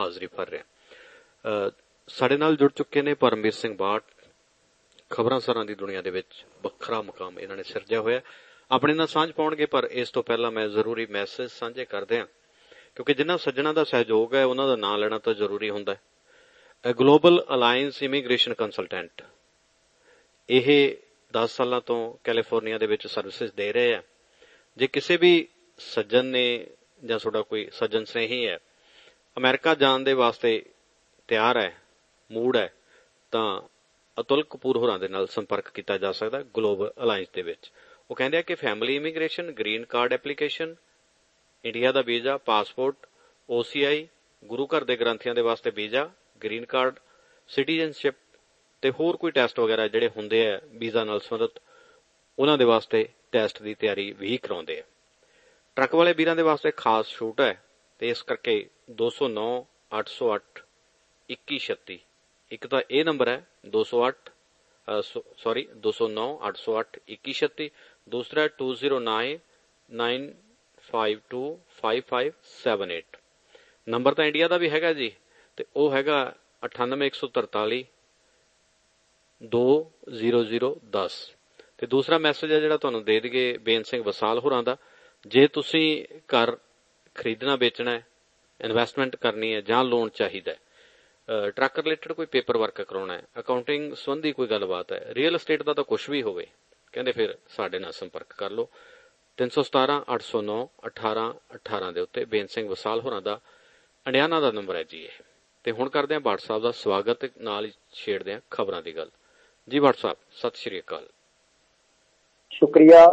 ਹਾਜ਼ਰੀ ਭਰ ਰਿਹਾ। ਸਾਡੇ ਨਾਲ ਜੁੜ ਚੁੱਕੇ ਨੇ ਪਰਮਵੀਰ ਸਿੰਘ ਬਾਟ। ਖਬਰਾਂ ਸਰਾਂ ਦੀ ਦੁਨੀਆ ਦੇ ਵਿੱਚ ਵੱਖਰਾ ਮੁਕਾਮ ਇਹਨਾਂ ਨੇ ਸਿਰਜਿਆ ਹੋਇਆ। ਆਪਣੇ ਨਾਲ ਸਾਂਝ ਪਾਉਣਗੇ, ਪਰ ਇਸ ਤੋਂ ਪਹਿਲਾਂ ਮੈਂ ਜ਼ਰੂਰੀ ਮੈਸੇਜ ਸਾਂਝੇ ਕਰਦੇ ਹਾਂ। ਕਿਉਂਕਿ ਜਿਨ੍ਹਾਂ ਸੱਜਣਾ ਦਾ ਸਹਿਯੋਗ ਹੈ, ਉਹਨਾਂ ਦਾ ਨਾਮ ਲੈਣਾ ਤਾਂ ਜ਼ਰੂਰੀ ਹੁੰਦਾ ਹੈ। ਗਲੋਬਲ ਅਲਾਈਅੰਸ ਇਮੀਗ੍ਰੇਸ਼ਨ ਕੰਸਲਟੈਂਟ ਇਹ 10 ਸਾਲਾਂ ਤੋਂ ਕੈਲੀਫੋਰਨੀਆ ਦੇ ਵਿੱਚ ਸਰਵਿਸਿਜ਼ ਦੇ ਰਹੇ ਆ। ਜੇ ਕਿਸੇ ਵੀ ਸੱਜਣ ਨੇ ਜਾਂ ਤੁਹਾਡਾ ਕੋਈ ਸੱਜਣ ਸਨੇਹੀ ਹੈ ਅਮਰੀਕਾ ਜਾਣ ਦੇ ਵਾਸਤੇ ਤਿਆਰ ਹੈ ਮੂਡ ਹੈ, ਤਾਂ ਅਤੁਲ ਕਪੂਰ ਹੋਰਾਂ ਦੇ ਨਾਲ ਸੰਪਰਕ ਕੀਤਾ ਜਾ ਸਕਦਾ ਗਲੋਬਲ ਅਲਾਈਅੰਸ ਦੇ ਵਿੱਚ। ਉਹ ਕਹਿੰਦੇ ਆ ਕਿ family immigration green card application India ਦਾ ਵੀਜ਼ਾ ਪਾਸਪੋਰਟ OCI ਗੁਰੂ ਘਰ ਦੇ ਗ੍ਰੰਥੀਆਂ ਦੇ ਵਾਸਤੇ ਵੀਜ਼ਾ ਗ੍ਰੀਨ ਕਾਰਡ ਸਿਟੀਜ਼ਨਸ਼ਿਪ ਤੇ ਹੋਰ ਕੋਈ ਟੈਸਟ ਵਗੈਰਾ ਜਿਹੜੇ ਹੁੰਦੇ ਆ ਵੀਜ਼ਾ ਨਾਲ ਸੰਬੰਧਿਤ, ਉਹਨਾਂ ਦੇ ਵਾਸਤੇ ਟੈਸਟ ਦੀ ਤਿਆਰੀ ਵੀ ਕਰਾਉਂਦੇ ਆ। ਟਰੱਕ ਵਾਲੇ ਵੀਰਾਂ ਦੇ ਵਾਸਤੇ ਖਾਸ ਛੂਟ ਹੈ ਤੇ ਇਸ ਕਰਕੇ 209 808 2136 ਇੱਕ ਤਾਂ ਇਹ ਨੰਬਰ ਹੈ 208 ਸੌਰੀ 209 808 2136 ਦੂਸਰਾ 209 9525578 ਨੰਬਰ ਤਾਂ ਇੰਡੀਆ ਦਾ ਵੀ ਹੈਗਾ ਜੀ, ਤੇ ਉਹ ਹੈਗਾ 98143 20010 ਤੇ ਦੂਸਰਾ ਮੈਸੇਜ ਹੈ ਜਿਹੜਾ ਤੁਹਾਨੂੰ ਦੇ ਦਈਏ ਬੇਨ ਸਿੰਘ ਵਸਾਲ ਹੋਰਾਂ ਦਾ। ਜੇ ਤੁਸੀਂ ਘਰ ਖਰੀਦਣਾ ਵੇਚਣਾ ਹੈ ਇਨਵੈਸਟਮੈਂਟ ਕਰਨੀ ਹੈ ਜਾਂ ਲੋਨ ਚਾਹੀਦਾ ਹੈ। ਟਰੱਕ ਰਿਲੇਟਡ ਕੋਈ ਪੇਪਰ ਵਰਕ ਕਰਾਉਣਾ ਹੈ ਅਕਾਊਂਟਿੰਗ ਸੰਬੰਧੀ ਕੋਈ ਗੱਲਬਾਤ ਹੈ ਰੀਅਲ ਏਸਟੇਟ ਦਾ ਤਾਂ ਕੁਝ ਵੀ ਹੋਵੇ, ਕਹਿੰਦੇ ਫਿਰ ਸਾਡੇ ਨਾਲ ਸੰਪਰਕ ਕਰ ਲਓ। 317 809 18 18 ਦੇ ਉੱਤੇ ਬੇਨ ਸਿੰਘ ਵਸਾਲ ਹੋਰਾਂ ਦਾ ਅੰਡਿਆਨਾ ਦਾ ਨੰਬਰ ਹੈ ਜੀ ਇਹ। ਤੇ ਹੁਣ ਕਰਦੇ ਹਾਂ ਬਾਟ ਦਾ ਸਵਾਗਤ, ਨਾਲ ਹੀ ਛੇੜਦੇ ਹਾਂ ਖਬਰਾਂ ਦੀ ਗੱਲ। ਜੀ ਬਾਟ ਸਤਿ ਸ਼੍ਰੀ ਅਕਾਲ। ਸ਼ੁਕਰੀਆ।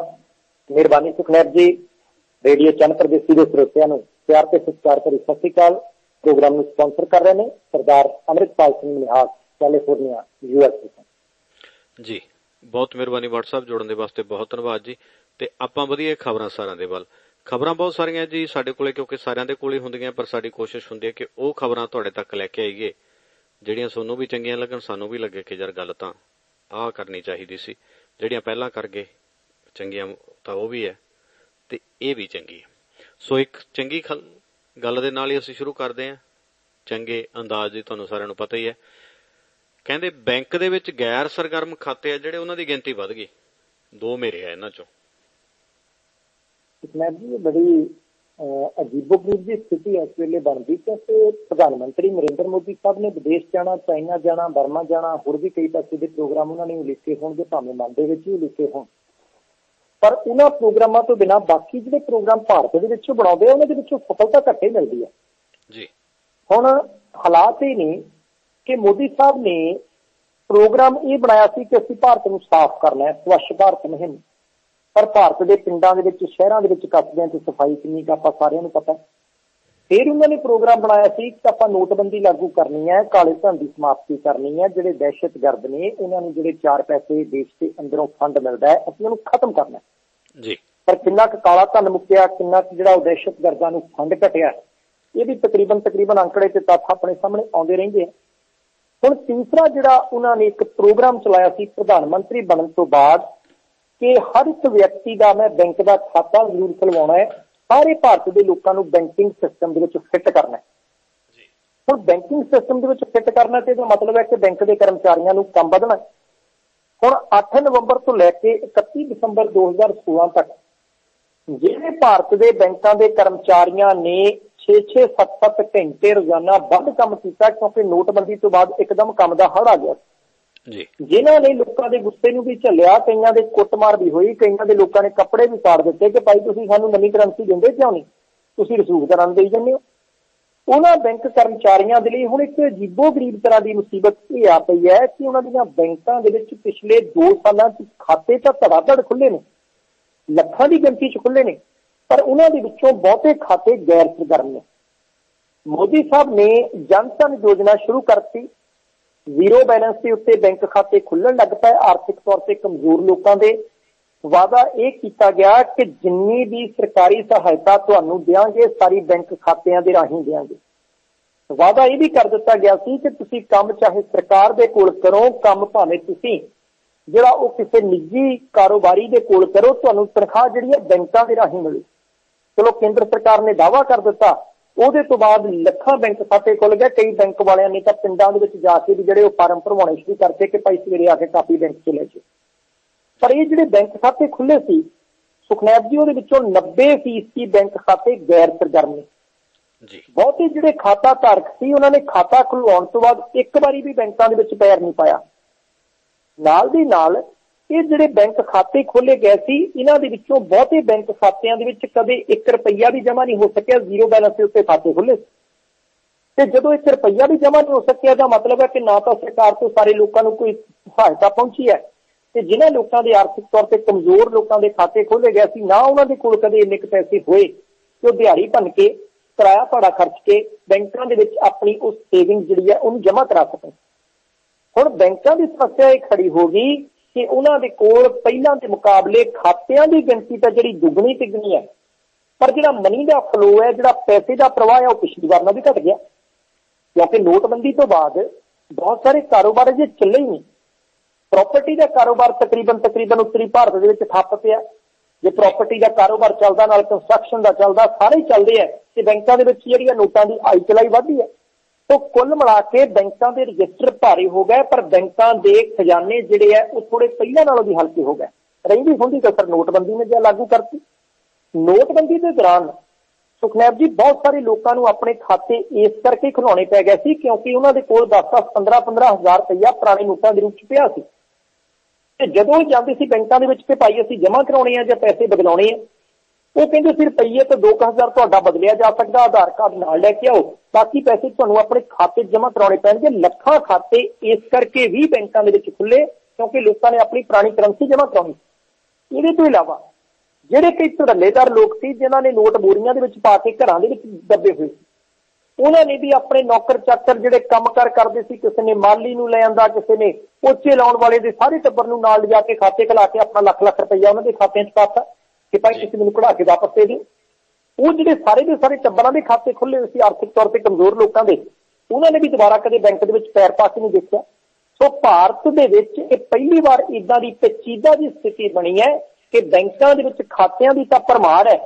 ਮਿਹਰਬਾਨੀ ਸੁਖਨੈਬ ਜੀ। ਰੇਡੀਓ ਚੰਨ ਪ੍ਰਦੇਸ਼ੀ ਦੇ ਸਰੋਤਿਆਂ ਨੂੰ ਪਿਆਰ ਤੇ ਸਤਿਕਾਰ ਭਰੀ ਸਤਿ ਸ਼੍ਰੀ ਅਕਾਲ। ਪ੍ਰੋਗਰਾਮ ਨੂੰ ਸਪਾਂਸਰ ਕਰ ਰਹੇ ਨੇ ਸਰਦਾਰ ਅਮਰਿਤਪਾਲ ਸਿੰਘ ਨਿਹਾਲ ਕੈਲੀਫੋਰਨੀਆ ਯੂਐਸਏ ਜੀ, ਬਹੁਤ ਮਿਹਰਬਾਨੀ WhatsApp ਜੋੜਨ ਦੇ ਵਾਸਤੇ ਬਹੁਤ ਧੰਨਵਾਦ ਜੀ। ਤੇ ਆਪਾਂ ਵਧੀਆ ਖਬਰਾਂ ਸਾਰਿਆਂ ਦੇ ਵੱਲ। ਖਬਰਾਂ ਬਹੁਤ ਸਾਰੀਆਂ ਜੀ ਸਾਡੇ ਕੋਲੇ ਕਿਉਂਕਿ ਸਾਰਿਆਂ ਦੇ ਕੋਲੇ ਹੁੰਦੀਆਂ, ਪਰ ਸਾਡੀ ਕੋਸ਼ਿਸ਼ ਹੁੰਦੀ ਹੈ ਕਿ ਉਹ ਖਬਰਾਂ ਤੁਹਾਡੇ ਤੱਕ ਲੈ ਕੇ ਆਈਏ। ਜਿਹੜੀਆਂ ਤੁਹਾਨੂੰ ਵੀ ਚੰਗੀਆਂ ਲੱਗਣ, ਸਾਨੂੰ ਵੀ ਲੱਗੇ ਕਿ ਯਾਰ ਗੱਲ ਤਾਂ ਆਹ ਕਰਨੀ ਚਾਹੀਦੀ ਸੀ। ਜਿਹੜੀਆਂ ਪਹਿਲਾਂ ਕਰ ਗਏ, ਚੰਗੀਆਂ ਤਾਂ ਉਹ ਵੀ ਹੈ। ਤੇ ਇਹ ਵੀ ਚੰਗੀ ਸੋ ਇੱਕ ਚੰਗੀ ਗੱਲ ਦੇ ਨਾਲ ਹੀ ਅਸੀਂ ਸ਼ੁਰੂ ਕਰਦੇ ਹਾਂ। ਚੰਗੇ ਅੰਦਾਜ਼ ਦੀ ਤੁਹਾਨੂੰ ਸਾਰਿਆਂ ਨੂੰ ਪਤਾ ਹੀ ਹੈ। ਕਹਿੰਦੇ ਬੈਂਕ ਦੇ ਵਿੱਚ ਗੈਰ ਸਰਗਰਮ ਖਾਤੇ ਆ ਜਿਹੜੇ ਉਹਨਾਂ ਦੀ ਗਿਣਤੀ ਵਧ ਗਈ। ਦੋ ਮੇਰੇ ਆ ਇਹਨਾਂ ਚੋਂ। ਮੈਂ ਜੀ ਬੜੀ ਅਜੀਬੋ-ਗਰੀਬ ਦੀ ਸਥਿਤੀ ਇਸ ਵੇਲੇ ਬਣਦੀ ਕਿਉਂਕਿ ਪ੍ਰਧਾਨ ਮੰਤਰੀ ਨਰਿੰਦਰ ਮੋਦੀ ਸਾਹਿਬ ਨੇ ਵਿਦੇਸ਼ ਜਾਣਾ, ਚਾਈਨਾ ਜਾਣਾ, ਬਰਮਾ ਜਾਣਾ, ਹੋਰ ਵੀ ਕਈ ਪਾਸੇ ਦੇ ਪ੍ਰੋਗਰਾਮ ਉਹਨਾਂ ਨੇ ਲਿਖੇ ਹੋਣਗੇ, ਭਾਵੇਂ ਮਨ ਦੇ ਵਿੱਚ ਹੀ ਲਿਖੇ ਹੋਣ। ਪਰ ਉਹਨਾਂ ਪ੍ਰੋਗਰਾਮਾਂ ਤੋਂ ਬਿਨਾ ਬਾਕੀ ਜਿਹੜੇ ਪ੍ਰੋਗਰਾਮ ਭਾਰਤ ਦੇ ਵਿੱਚੋਂ ਬਣਾਉਂਦੇ ਆ ਉਹਨਾਂ ਦੇ ਵਿੱਚੋਂ ਸਫਲਤਾ ਘੱਟੇ ਮਿਲਦੀ ਹੈ ਜੀ। ਹੁਣ ਹਾਲਾਤ ਇਹ ਨੇ ਕਿ ਮੋਦੀ ਸਾਹਿਬ ਨੇ ਪ੍ਰੋਗਰਾਮ ਇਹ ਬਣਾਇਆ ਸੀ ਕਿ ਅਸੀਂ ਭਾਰਤ ਨੂੰ ਸਾਫ਼ ਕਰਨਾ ਹੈ ਸਵੱਛ ਭਾਰਤ ਮੁਹਿੰਮ। ਪਰ ਭਾਰਤ ਦੇ ਪਿੰਡਾਂ ਦੇ ਵਿੱਚ ਸ਼ਹਿਰਾਂ ਦੇ ਵਿੱਚ ਕਸਬਿਆਂ 'ਚ ਸਫ਼ਾਈ ਕਿੰਨੀ ਕਾ ਆਪਾਂ ਸਾਰਿਆਂ ਨੂੰ ਪਤਾ ਫਿਰ ਉਹਨਾਂ ਨੇ ਪ੍ਰੋਗਰਾਮ ਬਣਾਇਆ ਸੀ ਕਿ ਆਪਾਂ ਨੋਟਬੰਦੀ ਲਾਗੂ ਕਰਨੀ ਹੈ ਕਾਲੇ ਧਨ ਦੀ ਸਮਾਪਤੀ ਕਰਨੀ ਹੈ ਜਿਹੜੇ ਦਹਿਸ਼ਤਗਰਦ ਨੇ ਉਹਨਾਂ ਨੂੰ ਜਿਹੜੇ 4 ਪੈਸੇ ਦੇਸ਼ ਦੇ ਅੰਦਰੋਂ ਫੰਡ ਮਿਲਦਾ ਹੈ ਅਸੀਂ ਉਹਨੂੰ ਖਤਮ ਕਰਨਾ ਹੈ। ਜੀ। ਪਰ ਕਿੰਨਾ ਕੁ ਕਾਲਾ ਧਨ ਮੁੱਕਿਆ ਕਿੰਨਾ ਕੁ ਜਿਹੜਾ ਦਹਿਸ਼ਤਗਰਦਾਂ ਨੂੰ ਫੰਡ ਘਟਿਆ ਇਹ ਵੀ ਤਕਰੀਬਨ ਤਕਰੀਬਨ ਅੰਕੜੇ ਤੇ ਤੱਥ ਆਪਣੇ ਸਾਹਮਣੇ ਆਉਂਦੇ ਰਹਿੰਦੇ ਆ। ਹੁਣ ਤੀਸਰਾ ਜਿਹੜਾ ਉਹਨਾਂ ਨੇ ਇੱਕ ਪ੍ਰੋਗਰਾਮ ਚਲਾਇਆ ਸੀ ਪ੍ਰਧਾਨ ਮੰਤਰੀ ਬਣਨ ਤੋਂ ਬਾਅਦ ਕਿ ਹਰ ਇੱਕ ਵਿਅਕਤੀ ਦਾ ਮੈਂ ਬੈਂਕ ਦਾ ਖਾਤਾ ਜ਼ਰੂਰ ਖਲਵਾਉਣਾ ਹੈ ਸਾਰੇ ਭਾਰਤ ਦੇ ਲੋਕਾਂ ਨੂੰ ਬੈਂਕਿੰਗ ਸਿਸਟਮ ਦੇ ਵਿੱਚ ਫਿੱਟ ਕਰਨਾ ਹੈ। ਜੀ। ਹੁਣ ਬੈਂਕਿੰਗ ਸਿਸਟਮ ਦੇ ਵਿੱਚ ਫਿੱਟ ਕਰਨਾ ਤੇ ਇਹਦਾ ਮਤਲਬ ਹੈ ਕਿ ਬੈਂਕ ਦੇ ਕਰਮਚਾਰੀਆਂ ਨੂੰ ਕੰਮ ਵਧਣਾ ਹੁਣ 8 ਨਵੰਬਰ ਤੋਂ ਲੈ ਕੇ 31 ਦਸੰਬਰ 2016 ਤੱਕ ਜਿਹੜੇ ਭਾਰਤ ਦੇ ਬੈਂਕਾਂ ਦੇ ਕਰਮਚਾਰੀਆਂ ਨੇ 6-6 7-7 ਘੰਟੇ ਰੋਜ਼ਾਨਾ ਵੱਧ ਕੰਮ ਕੀਤਾ ਕਿਉਂਕਿ ਨੋਟਬੰਦੀ ਤੋਂ ਬਾਅਦ ਇੱਕਦਮ ਕੰਮ ਦਾ ਹੜ ਆ ਗਿਆ ਜੀ। ਜਿਨ੍ਹਾਂ ਨੇ ਲੋਕਾਂ ਦੇ ਗੁੱਸੇ ਨੂੰ ਵੀ ਝੱਲਿਆ, ਕਈਆਂ ਦੇ ਕੁੱਟਮਾਰ ਵੀ ਹੋਈ, ਕਈਆਂ ਦੇ ਲੋਕਾਂ ਨੇ ਕੱਪੜੇ ਵੀ ਪਾੜ ਦਿੱਤੇ ਕਿ ਭਾਈ ਤੁਸੀਂ ਸਾਨੂੰ ਨਵੀਂ ਕਰੰਸੀ ਦਿੰਦੇ ਕਿਉਂ ਨਹੀਂ? ਤੁਸੀਂ ਰਸੂਖ ਕਰਨ ਦੇਈ ਜਾਂਦੇ ਹੋ। ਉਹਨਾਂ ਬੈਂਕ ਕਰਮਚਾਰੀਆਂ ਦੇ ਲਈ ਹੁਣ ਇੱਕ ਜੀਬੋ ਗਰੀਬ ਤਰ੍ਹਾਂ ਦੀ ਮੁਸੀਬਤ ਇਹ ਆ ਪਈ ਹੈ ਕਿ ਉਹਨਾਂ ਦੀਆਂ ਬੈਂਕਾਂ ਦੇ ਵਿੱਚ ਪਿਛਲੇ 2 ਸਾਲਾਂ 'ਚ ਖਾਤੇ ਤਾਂ ਧੜਾਧੜ ਖੁੱਲੇ ਨੇ, ਲੱਖਾਂ ਦੀ ਗਿਣਤੀ 'ਚ ਖੁੱਲੇ ਨੇ, ਪਰ ਉਹਨਾਂ ਦੇ ਵਿੱਚੋਂ ਬਹੁਤੇ ਖਾਤੇ ਗੈਰ ਸਰਗਰਮ ਨੇ। ਮੋਦੀ ਸਾਹਿਬ ਨੇ ਜਨਧਨ ਯੋਜਨਾ ਸ਼ੁਰੂ ਕਰਤੀ ਜ਼ੀਰੋ ਬੈਲੈਂਸ ਦੇ ਉੱਤੇ ਬੈਂਕ ਖਾਤੇ ਖੁੱਲਣ ਲੱਗ ਪਏ। ਆਰਥਿਕ ਤੌਰ ਤੇ ਕਮਜ਼ੋਰ ਲੋਕਾਂ ਦੇ ਵਾਅਦਾ ਇਹ ਕੀਤਾ ਗਿਆ ਕਿ ਜਿੰਨੀ ਵੀ ਸਰਕਾਰੀ ਸਹਾਇਤਾ ਤੁਹਾਨੂੰ ਦੇਵਾਂਗੇ ਸਾਰੀ ਬੈਂਕ ਖਾਤਿਆਂ ਦੇ ਰਾਹੀਂ ਦੇਵਾਂਗੇ ਵਾਅਦਾ ਇਹ ਵੀ ਕਰ ਦਿੱਤਾ ਗਿਆ ਸੀ ਕਿ ਤੁਸੀਂ ਕੰਮ ਚਾਹੇ ਸਰਕਾਰ ਦੇ ਕੋਲ ਕਰੋ, ਕੰਮ ਭਾਵੇਂ ਤੁਸੀਂ, ਜਿਹੜਾ ਉਹ ਕਿਸੇ ਨਿੱਜੀ ਕਾਰੋਬਾਰੀ ਦੇ ਕੋਲ ਕਰੋ, ਤੁਹਾਨੂੰ ਤਨਖਾਹ ਜਿਹੜੀ ਹੈ ਬੈਂਕਾਂ ਦੇ ਰਾਹੀਂ ਮਿਲੇ। ਚਲੋ, ਕੇਂਦਰ ਸਰਕਾਰ ਨੇ ਦਾਅਵਾ ਕਰ ਦਿੱਤਾ ਉਹਦੇ ਤੋਂ ਬਾਅਦ ਲੱਖਾਂ ਬੈਂਕ ਖਾਤੇ ਖੁੱਲ ਗਏ। ਕਈ ਬੈਂਕ ਵਾਲਿਆਂ ਨੇ ਤਾਂ ਪਿੰਡਾਂ ਦੇ ਵਿੱਚ ਜਾ ਕੇ ਵੀ ਜਿਹੜੇ ਉਹ ਫਾਰਮ ਭਰਵਾਉਣੇ ਸ਼ੁਰੂ ਕਰਤੇ ਕਿ ਭਾਈ ਸਵੇਰੇ ਆ ਕੇ ਕਾਪੀ ਬੈਂਕ 'ਚ ਲੈ ਜਾਓ। ਪਰ ਇਹ ਜਿਹੜੇ ਬੈਂਕ ਖਾਤੇ ਖੁੱਲੇ ਸੀ ਸੁਖਨੈਬ ਜੀ ਉਹਦੇ ਵਿੱਚੋਂ 90% ਬੈਂਕ ਖਾਤੇ ਗੈਰ ਸਰਗਰਮ। ਨੇ ਜੀ। ਬਹੁਤੇ ਜਿਹੜੇ ਖਾਤਾ ਧਾਰਕ ਸੀ ਉਹਨਾਂ ਨੇ ਖਾਤਾ ਖੁਲਵਾਉਣ ਤੋਂ ਬਾਅਦ ਇੱਕ ਵਾਰੀ ਵੀ ਬੈਂਕਾਂ ਦੇ ਵਿੱਚ ਪੈਰ ਨਹੀਂ ਪਾਇਆ। ਨਾਲ ਦੀ ਨਾਲ ਇਹ ਜਿਹੜੇ ਬੈਂਕ ਖਾਤੇ ਖੋਲੇ ਗਏ ਸੀ, ਇਹਨਾਂ ਦੇ ਵਿੱਚੋਂ ਬਹੁਤੇ ਬੈਂਕ ਖਾਤਿਆਂ ਦੇ ਵਿੱਚ ਕਦੇ 1 ਰੁਪਈਆ ਵੀ ਜਮ੍ਹਾਂ ਨਹੀਂ ਹੋ ਸਕਿਆ, ਜ਼ੀਰੋ ਬੈਲੈਂਸ ਦੇ ਉੱਤੇ ਖਾਤੇ ਖੁੱਲੇ ਤੇ ਜਦੋਂ 1 ਰੁਪਈਆ ਵੀ ਜਮ੍ਹਾਂ ਨਹੀਂ ਹੋ ਸਕਿਆ ਦਾ ਮਤਲਬ ਹੈ ਕਿ ਨਾ ਤਾਂ ਸਰਕਾਰ ਤੋਂ ਸਾਰੇ ਲੋਕਾਂ ਨੂੰ ਕੋਈ ਸਹਾਇਤਾ ਪਹੁੰਚੀ ਹੈ ਤੇ ਜਿਨ੍ਹਾਂ ਲੋਕਾਂ ਦੇ ਆਰਥਿਕ ਤੌਰ ਤੇ ਕਮਜ਼ੋਰ ਲੋਕਾਂ ਦੇ ਖਾਤੇ ਖੋਲੇ ਗਏ ਸੀ, ਨਾ ਉਹਨਾਂ ਦੇ ਕੋਲ ਕਦੇ ਇੰਨੇ ਕੁ ਪੈਸੇ ਹੋਏ ਕਿ ਉਹ ਦਿਹਾੜੀ ਭੰਨ ਕੇ, ਕਿਰਾਇਆ ਭਾੜਾ ਖਰਚ ਕੇ ਬੈਂਕਾਂ ਦੇ ਵਿੱਚ ਆਪਣੀ ਉਸ ਸੇਵਿੰਗ ਜਿਹੜੀ ਹੈ ਉਹਨੂੰ ਜਮ੍ਹਾਂ ਕਰਾ ਸਕਣ। ਹੁਣ ਬੈਂਕਾਂ ਦੀ ਸਮੱਸਿਆ ਇਹ ਖੜੀ ਹੋ ਗਈ ਕਿ ਉਹਨਾਂ ਦੇ ਕੋਲ ਪਹਿਲਾਂ ਦੇ ਮੁਕਾਬਲੇ ਖਾਤਿਆਂ ਦੀ ਗਿਣਤੀ ਤਾਂ ਜਿਹੜੀ ਦੁੱਗਣੀ ਤਿੱਗਣੀ ਹੈ, ਪਰ ਜਿਹੜਾ ਮਨੀ ਦਾ ਫਲੋ ਹੈ, ਜਿਹੜਾ ਪੈਸੇ ਦਾ ਪ੍ਰਵਾਹ ਹੈ, ਉਹ ਪਿਛਲੀ ਵਾਰ ਨਾਲੋਂ ਵੀ ਘਟ ਗਿਆ। ਕਿਉਂਕਿ ਨੋਟਬੰਦੀ ਤੋਂ ਬਾਅਦ ਬਹੁਤ ਸਾਰੇ ਕਾਰੋਬਾਰ ਜੇ ਚੱਲੇ ਹੀ ਨਹੀਂ। ਪ੍ਰਾਪਰਟੀ ਦਾ ਕਾਰੋਬਾਰ ਤਕਰੀਬਨ ਤਕਰੀਬਨ ਉੱਤਰੀ ਭਾਰਤ ਦੇ ਵਿੱਚ ਠੱਪ ਪਿਆ। ਜੇ ਪ੍ਰਾਪਰਟੀ ਦਾ ਕਾਰੋਬਾਰ ਚੱਲਦਾ, ਨਾਲ ਕੰਸਟਰਕਸ਼ਨ ਦਾ ਚੱਲਦਾ, ਸਾਰੇ ਚੱਲਦੇ ਆ, ਤੇ ਬੈਂਕਾਂ ਦੇ ਵਿੱਚ ਜਿਹੜੀਆਂ ਨੋਟਾਂ ਦੀ ਆਈ ਚਲਾਈ ਵਧੀ ਹੈ। ਤੋਂ ਕੁੱਲ ਮਿਲਾ ਕੇ ਬੈਂਕਾਂ ਦੇ ਰਜਿਸਟਰ ਭਾਰੇ ਹੋ ਗਏ, ਪਰ ਬੈਂਕਾਂ ਦੇ ਖਜ਼ਾਨੇ ਜਿਹੜੇ ਆ, ਉਹ ਥੋੜੇ ਪਹਿਲਾਂ ਨਾਲੋਂ ਵੀ ਹਲਕੇ ਹੋ ਗਏ। ਰਹਿੰਦੀ ਹੁੰਦੀ ਕਸਰ ਨੋਟਬੰਦੀ ਨੇ ਜੇ ਲਾਗੂ ਕਰਤੀ। ਨੋਟਬੰਦੀ ਦੇ ਦੌਰਾਨ ਸੁਖਨੈਬ ਜੀ, ਬਹੁਤ ਸਾਰੇ ਲੋਕਾਂ ਨੂੰ ਆਪਣੇ ਖਾਤੇ ਇਸ ਕਰਕੇ ਖੁਲਾਉਣੇ ਪੈ ਗਏ ਸੀ, ਕਿਉਂਕਿ ਉਹਨਾਂ ਦੇ ਕੋਲ 10-10 15-15 ਹਜ਼ਾਰ ਰੁਪਇਆ ਪੁਰਾਣੇ ਨੋਟਾਂ ਦੇ ਰੂਪ 'ਚ ਪਿਆ ਸੀ। ਤੇ ਜਦੋਂ ਇਹ ਜਾਂਦੇ ਸੀ ਬੈਂਕਾਂ ਦੇ ਵਿੱਚ ਕਿ ਭਾਈ ਅਸੀਂ ਜਮ੍ਹਾਂ ਕਰਾਉਣੇ ਆ ਜਾਂ ਪੈਸੇ ਬਦਲਾਉਣੇ ਆ ਉਹ ਕਹਿੰਦੇ ਸੀ ਰੁਪਈਏ ਤਾਂ 2000 ਤੁਹਾਡਾ ਬਦਲਿਆ ਜਾ ਸਕਦਾ, ਆਧਾਰ ਕਾਰਡ ਨਾਲ ਲੈ ਕੇ ਆਓ। ਬਾਕੀ ਪੈਸੇ ਤੁਹਾਨੂੰ ਆਪਣੇ ਖਾਤੇ ਜਮ੍ਹਾਂ ਕਰਾਉਣੇ ਪੈਣਗੇ। ਲੱਖਾਂ ਖਾਤੇ ਇਸ ਕਰਕੇ ਵੀ ਬੈਂਕਾਂ ਦੇ ਵਿੱਚ ਖੁੱਲੇ ਕਿਉਂਕਿ ਲੋਕਾਂ ਨੇ ਆਪਣੀ ਪੁਰਾਣੀ ਕਰੰਸੀ ਜਮ੍ਹਾਂ ਕਰਾਉਣੀ। ਇਹਦੇ ਤੋਂ ਇਲਾਵਾ ਜਿਹੜੇ ਕਈ ਧੜੱਲੇਦਾਰ ਲੋਕ ਸੀ, ਜਿਨ੍ਹਾਂ ਨੇ ਨੋਟ ਬੋਰੀਆਂ ਦੇ ਵਿੱਚ ਪਾ ਕੇ ਘਰਾਂ ਦੇ ਵਿੱਚ ਦੱਬੇ ਹੋਏ ਸੀ, ਉਹਨਾਂ ਨੇ ਵੀ ਆਪਣੇ ਨੌਕਰ ਚਾਕਰ ਜਿਹੜੇ ਕੰਮਕਾਰ ਕਰਦੇ ਸੀ, ਕਿਸੇ ਨੇ ਮਾਲੀ ਨੂੰ ਲੈ ਆਂਦਾ, ਕਿਸੇ ਨੇ ਪੋਚੇ ਲਾਉਣ ਵਾਲੇ ਦੇ ਸਾਰੇ ਟੱਬਰ ਨੂੰ ਨਾਲ ਲਿਜਾ ਕੇ ਖਾਤੇ ਖਲਾ ਕੇ ਆਪਣਾ ਲੱਖ ਲੱਖ ਰੁਪਈਆ ਉਹਨਾਂ ਦੇ ਖਾਤਿਆਂ 'ਚ ਪਾਤਾ ਕਿ ਭਾਈ ਤੁਸੀਂ ਮੈਨੂੰ ਕਢਾ ਕੇ ਵਾਪਸ ਦੇ ਦਿਓ। ਉਹ ਜਿਹੜੇ ਸਾਰੇ ਦੇ ਸਾਰੇ ਟੱਬਰਾਂ ਦੇ ਖਾਤੇ ਖੁੱਲੇ ਹੋਏ ਸੀ ਆਰਥਿਕ ਤੌਰ ਤੇ ਕਮਜ਼ੋਰ ਲੋਕਾਂ ਦੇ ਉਹਨਾਂ ਨੇ ਵੀ ਦੁਬਾਰਾ ਕਦੇ ਬੈਂਕ ਦੇ ਵਿੱਚ ਪੈਰ ਪਾ ਕੇ ਨਹੀਂ ਦੇਖਿਆ। ਸੋ ਭਾਰਤ ਦੇ ਵਿੱਚ ਇਹ ਪਹਿਲੀ ਵਾਰ ਇਦਾਂ ਦੀ ਪੇਚੀਦਾ ਦੀ ਸਥਿਤੀ ਬਣੀ ਹੈ ਕਿ ਬੈਂਕਾਂ ਦੇ ਵਿੱਚ ਖਾਤਿਆਂ ਦੀ ਤਾਂ ਪਰਮਾਰ ਹੈ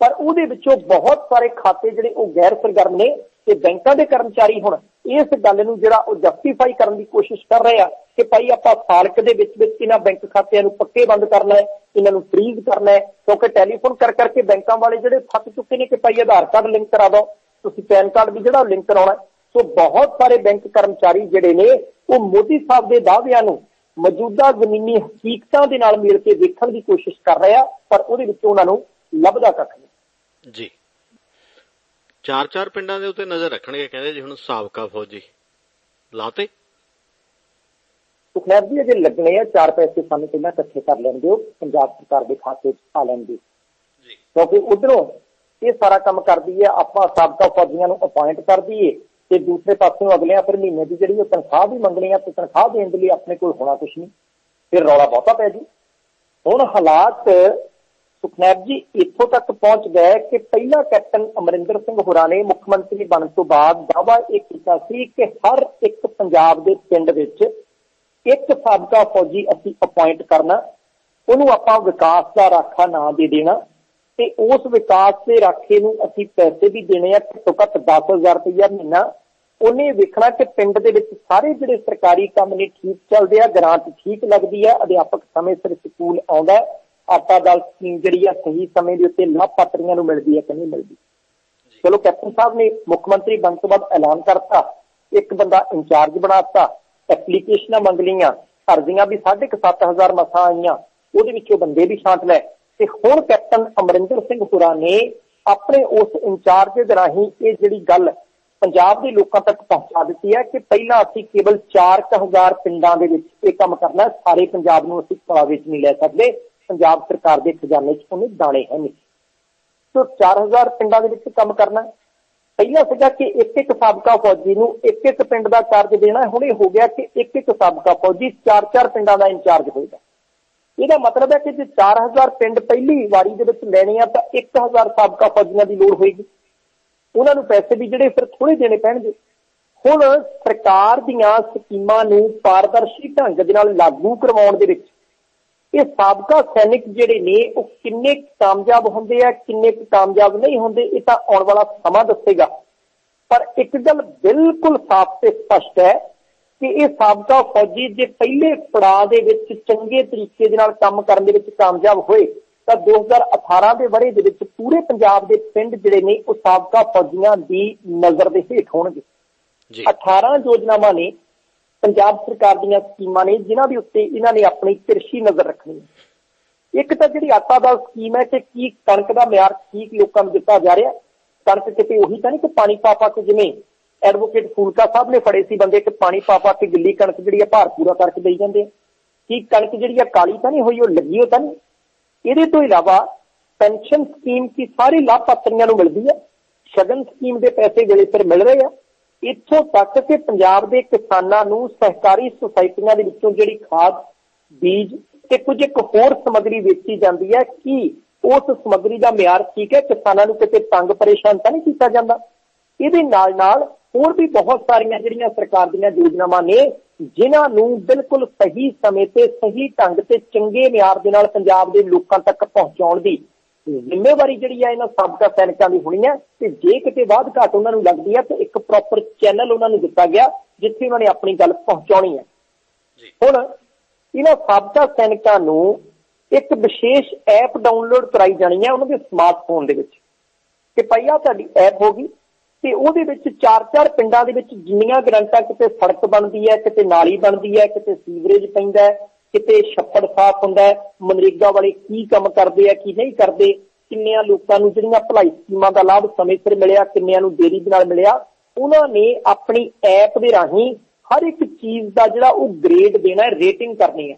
ਪਰ ਉਹਦੇ ਵਿੱਚੋਂ ਬਹੁਤ ਸਾਰੇ ਖਾਤੇ ਜਿਹੜੇ ਉਹ ਗੈਰ ਸਰਗਰਮ ਨੇ ਤੇ ਬੈਂਕਾਂ ਦੇ ਕਰਮਚਾਰੀ ਹੁਣ ਇਸ ਗੱਲ ਨੂੰ ਜਿਹੜਾ ਉਹ ਜਸਟੀਫਾਈ ਕਰਨ ਦੀ ਕੋਸ਼ਿਸ਼ ਕਰ ਰਹੇ ਆ ਕਿ ਭਾਈ ਆਪਾਂ ਸਾਲਕ ਦੇ ਵਿੱਚ ਵਿੱਚ ਇਹਨਾਂ ਬੈਂਕ ਖਾਤਿਆਂ ਨੂੰ ਪੱਕੇ ਬੰਦ ਕਰਨਾ ਹੈ, ਇਹਨਾਂ ਨੂੰ ਫ੍ਰੀਜ਼ ਕਰਨਾ ਹੈ, ਕਿਉਂਕਿ ਟੈਲੀਫੋਨ ਕਰ ਕਰਕੇ ਬੈਂਕਾਂ ਵਾਲੇ ਜਿਹੜੇ ਥੱਕ ਚੁੱਕੇ ਨੇ ਕਿ ਭਾਈ ਆਧਾਰ ਕਾਰਡ ਲਿੰਕ ਕਰਾ ਦਿਓ, ਤੁਸੀਂ ਪੈਨ ਕਾਰਡ ਵੀ ਜਿਹੜਾ ਲਿੰਕ ਕਰਾਉਣਾ ਸੋ ਬਹੁਤ ਸਾਰੇ ਬੈਂਕ ਕਰਮਚਾਰੀ ਜਿਹੜੇ ਨੇ, ਉਹ ਮੋਦੀ ਸਾਹਿਬ ਦੇ ਦਾਅਵਿਆਂ ਨੂੰ ਮੌਜੂਦਾ ਜ਼ਮੀਨੀ ਹਕੀਕਤਾਂ ਦੇ ਨਾਲ ਮਿਲ ਕੇ ਦੇਖਣ ਦੀ ਕੋਸ਼ਿਸ਼ ਕਰ ਰਹੇ ਆ, ਪਰ ਉਹਦੇ ਵਿੱਚ ਉਹਨਾਂ ਨੂੰ ਲੱਭਦਾ ਕੱਖ ਨਹੀਂ। ਜੀ। ਚਾਰ ਚਾਰ ਪਿੰਡਾਂ ਦੇ ਉੱਤੇ ਨਜ਼ਰ ਰੱਖਣਗੇ ਕਹਿੰਦੇ ਜੀ ਹੁਣ ਸਾਬਕਾ ਫੌਜੀ। ਲਾਤੇ? ਸੁਖਨੈਬ ਜੀ ਅਜੇ ਲੱਗਣੇ ਆ ਚਾਰ ਪੈਸੇ ਸਾਨੂੰ ਪਹਿਲਾਂ ਇਕੱਠੇ ਕਰ ਲੈਣਗੇ ਉਹ ਪੰਜਾਬ ਸਰਕਾਰ ਦੇ ਖਾਤੇ 'ਚ ਆ ਲੈਣਗੇ। ਜੀ। ਕਿਉਂਕਿ ਉਧਰੋਂ ਇਹ ਸਾਰਾ ਕੰਮ ਕਰਦੀ ਹੈ ਆਪਾਂ ਸਾਬਕਾ ਫੌਜੀਆਂ ਨੂੰ ਅਪਾਇੰਟ ਕਰ ਦਈਏ ਤੇ ਦੂਸਰੇ ਪਾਸਿਓਂ ਅਗਲੇ ਫਿਰ ਮਹੀਨੇ ਦੀ ਜਿਹੜੀ ਉਹ ਤਨਖਾਹ ਵੀ ਮੰਗਣੀ ਆ ਤੇ ਤਨਖਾਹ ਦੇਣ ਦੇ ਲਈ ਆਪਣੇ ਕੋਲ ਹੋਣਾ ਕੁਝ ਨਹੀਂ। ਫਿਰ ਰੌਲਾ ਬਹੁਤਾ ਪੈ ਜੀ। ਹੁਣ ਹਾਲਾਤ ਸੁਖਨੈਬ ਜੀ, ਇੱਥੋਂ ਤੱਕ ਪਹੁੰਚ ਗਏ ਕਿ ਪਹਿਲਾ ਕੈਪਟਨ ਅਮਰਿੰਦਰ ਸਿੰਘ ਹੋਰਾਂ ਨੇ ਮੁੱਖ ਮੰਤਰੀ ਬਣਨ ਤੋਂ ਬਾਅਦ ਦਾਅਵਾ ਇਹ ਕੀਤਾ ਸੀ ਕਿ ਹਰ ਇੱਕ ਪੰਜਾਬ ਦੇ ਪਿੰਡ ਵਿੱਚ ਇੱਕ ਸਾਬਕਾ ਫੌਜੀ ਅਸੀਂ ਅਪਾਇੰਟ ਕਰਨਾ, ਉਹਨੂੰ ਆਪਾਂ ਵਿਕਾਸ ਦਾ ਰਾਖਾ ਨਾਂ ਦੇ ਦੇਣਾ ਤੇ ਉਸ ਵਿਕਾਸ ਦੇ ਰਾਖੇ ਨੂੰ ਅਸੀਂ ਪੈਸੇ ਵੀ ਦੇਣੇ ਆ, ਘੱਟੋ ਘੱਟ 10000 ਰੁਪਇਆ ਮਹੀਨਾ। ਉਹਨੇ ਵੇਖਣਾ ਕਿ ਪਿੰਡ ਦੇ ਵਿੱਚ ਸਾਰੇ ਜਿਹੜੇ ਸਰਕਾਰੀ ਕੰਮ ਨੇ ਠੀਕ ਚੱਲਦੇ ਆ, ਗ੍ਰਾਂਟ ਠੀਕ ਲੱਗਦੀ ਆ, ਅਧਿਆਪਕ ਸਮੇਂ ਸਿਰ ਸਕੂਲ ਆਉਂਦਾ ਆਟਾ ਦਾਲ ਸਕੀਮ ਜਿਹੜੀ ਆ ਸਹੀ ਸਮੇਂ ਦੇ ਉੱਤੇ ਲਾਭਪਾਤਰੀਆਂ ਨੂੰ ਮਿਲਦੀ ਹੈ ਕਿ ਨਹੀਂ ਮਿਲਦੀ। ਚਲੋ ਕੈਪਟਨ ਸਾਹਿਬ ਨੇ ਮੁੱਖ ਮੰਤਰੀ ਬਣ ਤੋਂ ਬਾਅਦ ਐਲਾਨ ਕਰਤਾ, ਇੱਕ ਬੰਦਾ ਇੰਚਾਰਜ ਬਣਾਤਾ ਐਪਲੀਕੇਸ਼ਨਾਂ ਮੰਗ ਲਈਆਂ, ਅਰਜ਼ੀਆਂ ਵੀ 7.5000 ਮਸਾਂ ਆਈਆਂ, ਉਹਦੇ ਵਿੱਚੋਂ ਬੰਦੇ ਵੀ ਛਾਂਟ ਲਏ। ਤੇ ਹੁਣ ਕੈਪਟਨ ਅਮਰਿੰਦਰ ਸਿੰਘ ਹੁਰਾ ਨੇ ਆਪਣੇ ਉਸ ਇੰਚਾਰਜ ਦੇ ਰਾਹੀਂ ਇਹ ਜਿਹੜੀ ਗੱਲ ਪੰਜਾਬ ਦੇ ਲੋਕਾਂ ਤੱਕ ਪਹੁੰਚਾ ਦਿੱਤੀ ਹੈ ਕਿ ਪਹਿਲਾਂ ਅਸੀਂ ਕੇਵਲ 4000 ਪਿੰਡਾਂ ਦੇ ਵਿੱਚ ਇਹ ਕੰਮ ਕਰਨਾ ਸਾਰੇ ਪੰਜਾਬ ਨੂੰ ਅਸੀਂ ਕਲਾ ਵਿੱਚ ਨਹੀਂ ਲੈ ਸਕਦੇ। ਪੰਜਾਬ ਸਰਕਾਰ ਦੇ ਖਜ਼ਾਨੇ 'ਚ ਉਹਨੇ ਦਾਣੇ ਹੈ ਨਹੀਂ ਸੋ 4000 ਪਿੰਡਾਂ ਦੇ ਵਿੱਚ ਕੰਮ ਕਰਨਾ ਪਹਿਲਾਂ ਸੀਗਾ ਕਿ ਇੱਕ ਇੱਕ ਸਾਬਕਾ ਫੌਜੀ ਨੂੰ ਇੱਕ ਇੱਕ ਪਿੰਡ ਦਾ ਚਾਰਜ ਦੇਣਾ ਹੁਣ ਇਹ ਹੋ ਗਿਆ ਕਿ ਇੱਕ ਇੱਕ ਸਾਬਕਾ ਫੌਜੀ ਚਾਰ ਚਾਰ ਪਿੰਡਾਂ ਦਾ ਇੰਚਾਰਜ ਹੋਏਗਾ। ਇਹਦਾ ਮਤਲਬ ਹੈ ਕਿ ਜੇ 4000 ਪਿੰਡ ਪਹਿਲੀ ਵਾਰੀ ਦੇ ਵਿੱਚ ਲੈਣੇ ਆ, ਤਾਂ 1000 ਸਾਬਕਾ ਫੌਜੀਆਂ ਦੀ ਲੋੜ ਹੋਏਗੀ। ਉਹਨਾਂ ਨੂੰ ਪੈਸੇ ਵੀ ਜਿਹੜੇ ਫਿਰ ਥੋੜੇ ਦੇਣੇ ਪੈਣਗੇ। ਹੁਣ ਸਰਕਾਰ ਦੀਆਂ ਸਕੀਮਾਂ ਨੂੰ ਪਾਰਦਰਸ਼ੀ ਢੰਗ ਦੇ ਨਾਲ ਲਾਗੂ ਕਰਵਾਉਣ ਦੇ ਵਿੱਚ ਇਹ ਸਾਬਕਾ ਸੈਨਿਕ ਜਿਹੜੇ ਨੇ ਉਹ ਕਿੰਨੇ ਕਾਮਯਾਬ ਹੁੰਦੇ ਆ ਕਿੰਨੇ ਕਾਮਯਾਬ ਨਹੀਂ ਹੁੰਦੇ ਇਹ ਤਾਂ ਆਉਣ ਵਾਲਾ ਸਮਾਂ ਦੱਸੇਗਾ। ਪਰ ਇੱਕ ਗੱਲ ਬਿਲਕੁਲ ਸਾਫ਼ ਤੇ ਸਪਸ਼ਟ ਹੈ ਕਿ ਇਹ ਸਾਬਕਾ ਫੌਜੀ ਜੇ ਪਹਿਲੇ ਪੜਾਅ ਦੇ ਵਿੱਚ ਚੰਗੇ ਤਰੀਕੇ ਦੇ ਨਾਲ ਕੰਮ ਕਰਨ ਦੇ ਵਿੱਚ ਕਾਮਯਾਬ ਹੋਏ ਤਾਂ 2018 ਦੇ ਵਰੇ ਦੇ ਵਿੱਚ ਪੂਰੇ ਪੰਜਾਬ ਦੇ ਪਿੰਡ ਜਿਹੜੇ ਨੇ ਉਹ ਸਾਬਕਾ ਫੌਜੀਆਂ ਦੀ ਨਜ਼ਰ ਦੇ ਹੇਠ ਹੋਣਗੇ। ਜੀ। 18 ਯੋਜਨਾਵਾਂ ਨੇ ਪੰਜਾਬ ਸਰਕਾਰ ਦੀਆਂ ਸਕੀਮਾਂ ਨੇ, ਜਿਨ੍ਹਾਂ ਦੇ ਉੱਤੇ ਇਹਨਾਂ ਨੇ ਆਪਣੀ ਤਿਰਛੀ ਨਜ਼ਰ ਰੱਖਣੀ ਹੈ। ਇੱਕ ਤਾਂ ਜਿਹੜੀ ਆਟਾ ਦਾਲ ਸਕੀਮ ਹੈ ਕਿ ਕੀ ਕਣਕ ਦਾ ਮਿਆਰ ਠੀਕ ਲੋਕਾਂ ਨੂੰ ਦਿੱਤਾ ਜਾ ਰਿਹਾ ਕਣਕ ਕਿਤੇ ਉਹੀ ਤਾਂ ਨਹੀਂ ਕਿ ਪਾਣੀ ਪਾ ਪਾ ਕੇ ਜਿਵੇਂ ਐਡਵੋਕੇਟ ਫੂਲਕਾ ਸਾਹਿਬ ਨੇ ਫੜੇ ਸੀ ਬੰਦੇ ਕਿ ਪਾਣੀ ਪਾ ਪਾ ਕੇ ਗਿੱਲੀ ਕਣਕ ਜਿਹੜੀ ਆ ਭਾਰ ਪੂਰਾ ਕਰਕੇ ਦੇਈ ਜਾਂਦੇ ਆ। ਕੀ ਕਣਕ ਜਿਹੜੀ ਆ ਕਾਲੀ ਤਾਂ ਨਹੀਂ ਹੋਈ, ਉਹ ਲੱਗੀ ਹੋ ਤਾਂ ਨਹੀਂ? ਇਹਦੇ ਤੋਂ ਇਲਾਵਾ ਪੈਨਸ਼ਨ ਸਕੀਮ ਕੀ ਸਾਰੇ ਲਾਭਪਾਤਰੀਆਂ ਨੂੰ ਮਿਲਦੀ ਹੈ? ਸ਼ਗਨ ਸਕੀਮ ਦੇ ਪੈਸੇ ਵੇਲੇ ਸਿਰ ਮਿਲ ਰਹੇ ਆ। ਇੱਥੋਂ ਤੱਕ ਕਿ ਪੰਜਾਬ ਦੇ ਕਿਸਾਨਾਂ ਨੂੰ ਸਹਿਕਾਰੀ ਸੁਸਾਇਟੀਆਂ ਦੇ ਵਿੱਚੋਂ ਜਿਹੜੀ ਖਾਦ, ਬੀਜ ਤੇ ਕੁਝ ਇੱਕ ਹੋਰ ਸਮੱਗਰੀ ਵੇਚੀ ਜਾਂਦੀ ਹੈ, ਕਿ ਉਸ ਸਮੱਗਰੀ ਦਾ ਮਿਆਰ ਠੀਕ ਹੈ? ਕਿਸਾਨਾਂ ਨੂੰ ਕਿਤੇ ਤੰਗ, ਪਰੇਸ਼ਾਨ ਤਾਂ ਨਹੀਂ ਕੀਤਾ ਜਾਂਦਾ? ਇਹਦੇ ਨਾਲ ਨਾਲ ਹੋਰ ਵੀ ਬਹੁਤ ਸਾਰੀਆਂ ਜਿਹੜੀਆਂ ਸਰਕਾਰ ਦੀਆਂ ਯੋਜਨਾਵਾਂ ਨੇ, ਜਿਨ੍ਹਾਂ ਨੂੰ ਬਿਲਕੁਲ ਸਹੀ ਸਮੇਂ ਤੇ, ਸਹੀ ਢੰਗ ਤੇ ਚੰਗੇ ਮਿਆਰ ਦੇ ਨਾਲ ਪੰਜਾਬ ਦੇ ਲੋਕਾਂ ਤੱਕ ਪਹੁੰਚਾਉਣ ਦੀ ਜ਼ਿੰਮੇਵਾਰੀ ਜਿਹੜੀ ਹੈ ਇਹਨਾਂ ਸਾਬਕਾ ਸੈਨਿਕਾਂ ਦੀ ਹੋਣੀ ਹੈ ਤੇ ਜੇ ਕਿਤੇ ਬਾਅਦ ਘਾਟ ਉਹਨਾਂ ਨੂੰ ਲੱਗਦੀ ਹੈ ਤਾਂ ਇੱਕ ਪ੍ਰੋਪਰ ਚੈਨਲ ਉਹਨਾਂ ਨੂੰ ਦਿੱਤਾ ਗਿਆ ਜਿੱਥੇ ਉਹਨਾਂ ਨੇ ਆਪਣੀ ਗੱਲ ਪਹੁੰਚਾਉਣੀ ਹੈ ਹੁਣ ਇਹਨਾਂ ਸਾਬਕਾ ਸੈਨਿਕਾਂ ਨੂੰ ਇੱਕ ਵਿਸ਼ੇਸ਼ ਐਪ ਡਾਊਨਲੋਡ ਕਰਾਈ ਜਾਣੀ ਹੈ ਉਹਨਾਂ ਦੇ ਸਮਾਰਟਫੋਨ ਦੇ ਵਿੱਚ। ਕਿ ਭਾਈ ਆਹ ਤੁਹਾਡੀ ਐਪ ਹੋਗੀ ਤੇ ਉਹਦੇ ਵਿੱਚ ਚਾਰ ਚਾਰ ਪਿੰਡਾਂ ਦੇ ਵਿੱਚ ਜਿੰਨੀਆਂ ਗਰੰਟਾਂ ਕਿਤੇ ਸੜਕ ਬਣਦੀ ਹੈ ਕਿਤੇ ਨਾਲੀ ਬਣਦੀ ਹੈ ਕਿਤੇ ਸੀਵਰੇਜ ਪੈਂਦਾ ਹੈ ਕਿਤੇ ਛੱਪੜ ਸਾਫ਼ ਹੁੰਦਾ ਹੈ, ਮਨਰੇਗਾ ਵਾਲੇ ਕੀ ਕੰਮ ਕਰਦੇ ਆ, ਕੀ ਨਹੀਂ ਕਰਦੇ, ਕਿੰਨਿਆਂ ਲੋਕਾਂ ਨੂੰ ਜਿਹੜੀਆਂ ਭਲਾਈ ਸਕੀਮਾਂ ਦਾ ਲਾਭ ਸਮੇਂ ਸਿਰ ਮਿਲਿਆ, ਕਿੰਨਿਆਂ ਨੂੰ ਦੇਰੀ ਦੇ ਨਾਲ ਮਿਲਿਆ, ਉਹਨਾਂ ਨੇ ਆਪਣੀ ਐਪ ਦੇ ਰਾਹੀਂ ਹਰ ਇੱਕ ਚੀਜ਼ ਦਾ ਜਿਹੜਾ ਉਹ ਗ੍ਰੇਡ ਦੇਣਾ ਹੈ ਰੇਟਿੰਗ ਕਰਨੀ ਹੈ।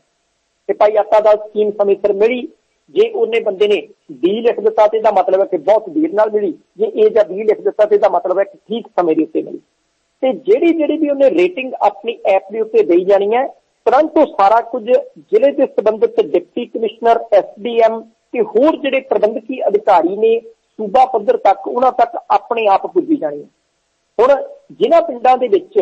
ਕਿ ਭਾਈ ਆਟਾ ਦਾ ਸਕੀਮ ਸਮੇਂ ਸਿਰ ਮਿਲੀ, ਜੇ ਉਹਨੇ ਬੰਦੇ ਨੇ ਬੀ ਲਿਖ ਦਿੱਤਾ ਤੇ ਇਹਦਾ ਮਤਲਬ ਹੈ ਕਿ ਬਹੁਤ ਦੇਰ ਨਾਲ ਮਿਲੀ, ਜੇ ਏ ਜਾਂ ਬੀ ਲਿਖ ਦਿੱਤਾ ਤੇ ਇਹਦਾ ਮਤਲਬ ਹੈ ਕਿ ਠੀਕ ਸਮੇਂ ਦੇ ਉੱਤੇ ਮਿਲੀ। ਤੇ ਜਿਹੜੀ ਜਿਹੜੀ ਵੀ ਉਹਨੇ ਰੇਟਿੰਗ ਆਪਣੀ ਐਪ ਦੇ ਉੱਤੇ ਦੇਈ ਜਾਣੀ ਹੈ ਤੁਰੰਤ ਸਾਰਾ ਕੁਝ ਜ਼ਿਲ੍ਹੇ ਦੇ ਸੰਬੰਧਿਤ ਡਿਪਟੀ ਕਮਿਸ਼ਨਰ ਐਸਡੀਐਮ ਤੇ ਹੋਰ ਜਿਹੜੇ ਪ੍ਰਬੰਧਕੀ ਅਧਿਕਾਰੀ ਨੇ ਸੂਬਾ ਪੱਧਰ ਤੱਕ, ਉਹਨਾਂ ਤੱਕ ਆਪਣੇ ਆਪ ਪੁੱਜੀ ਜਾਣੀ ਹੈ। ਹੁਣ ਜਿਨ੍ਹਾਂ ਪਿੰਡਾਂ ਦੇ ਵਿੱਚ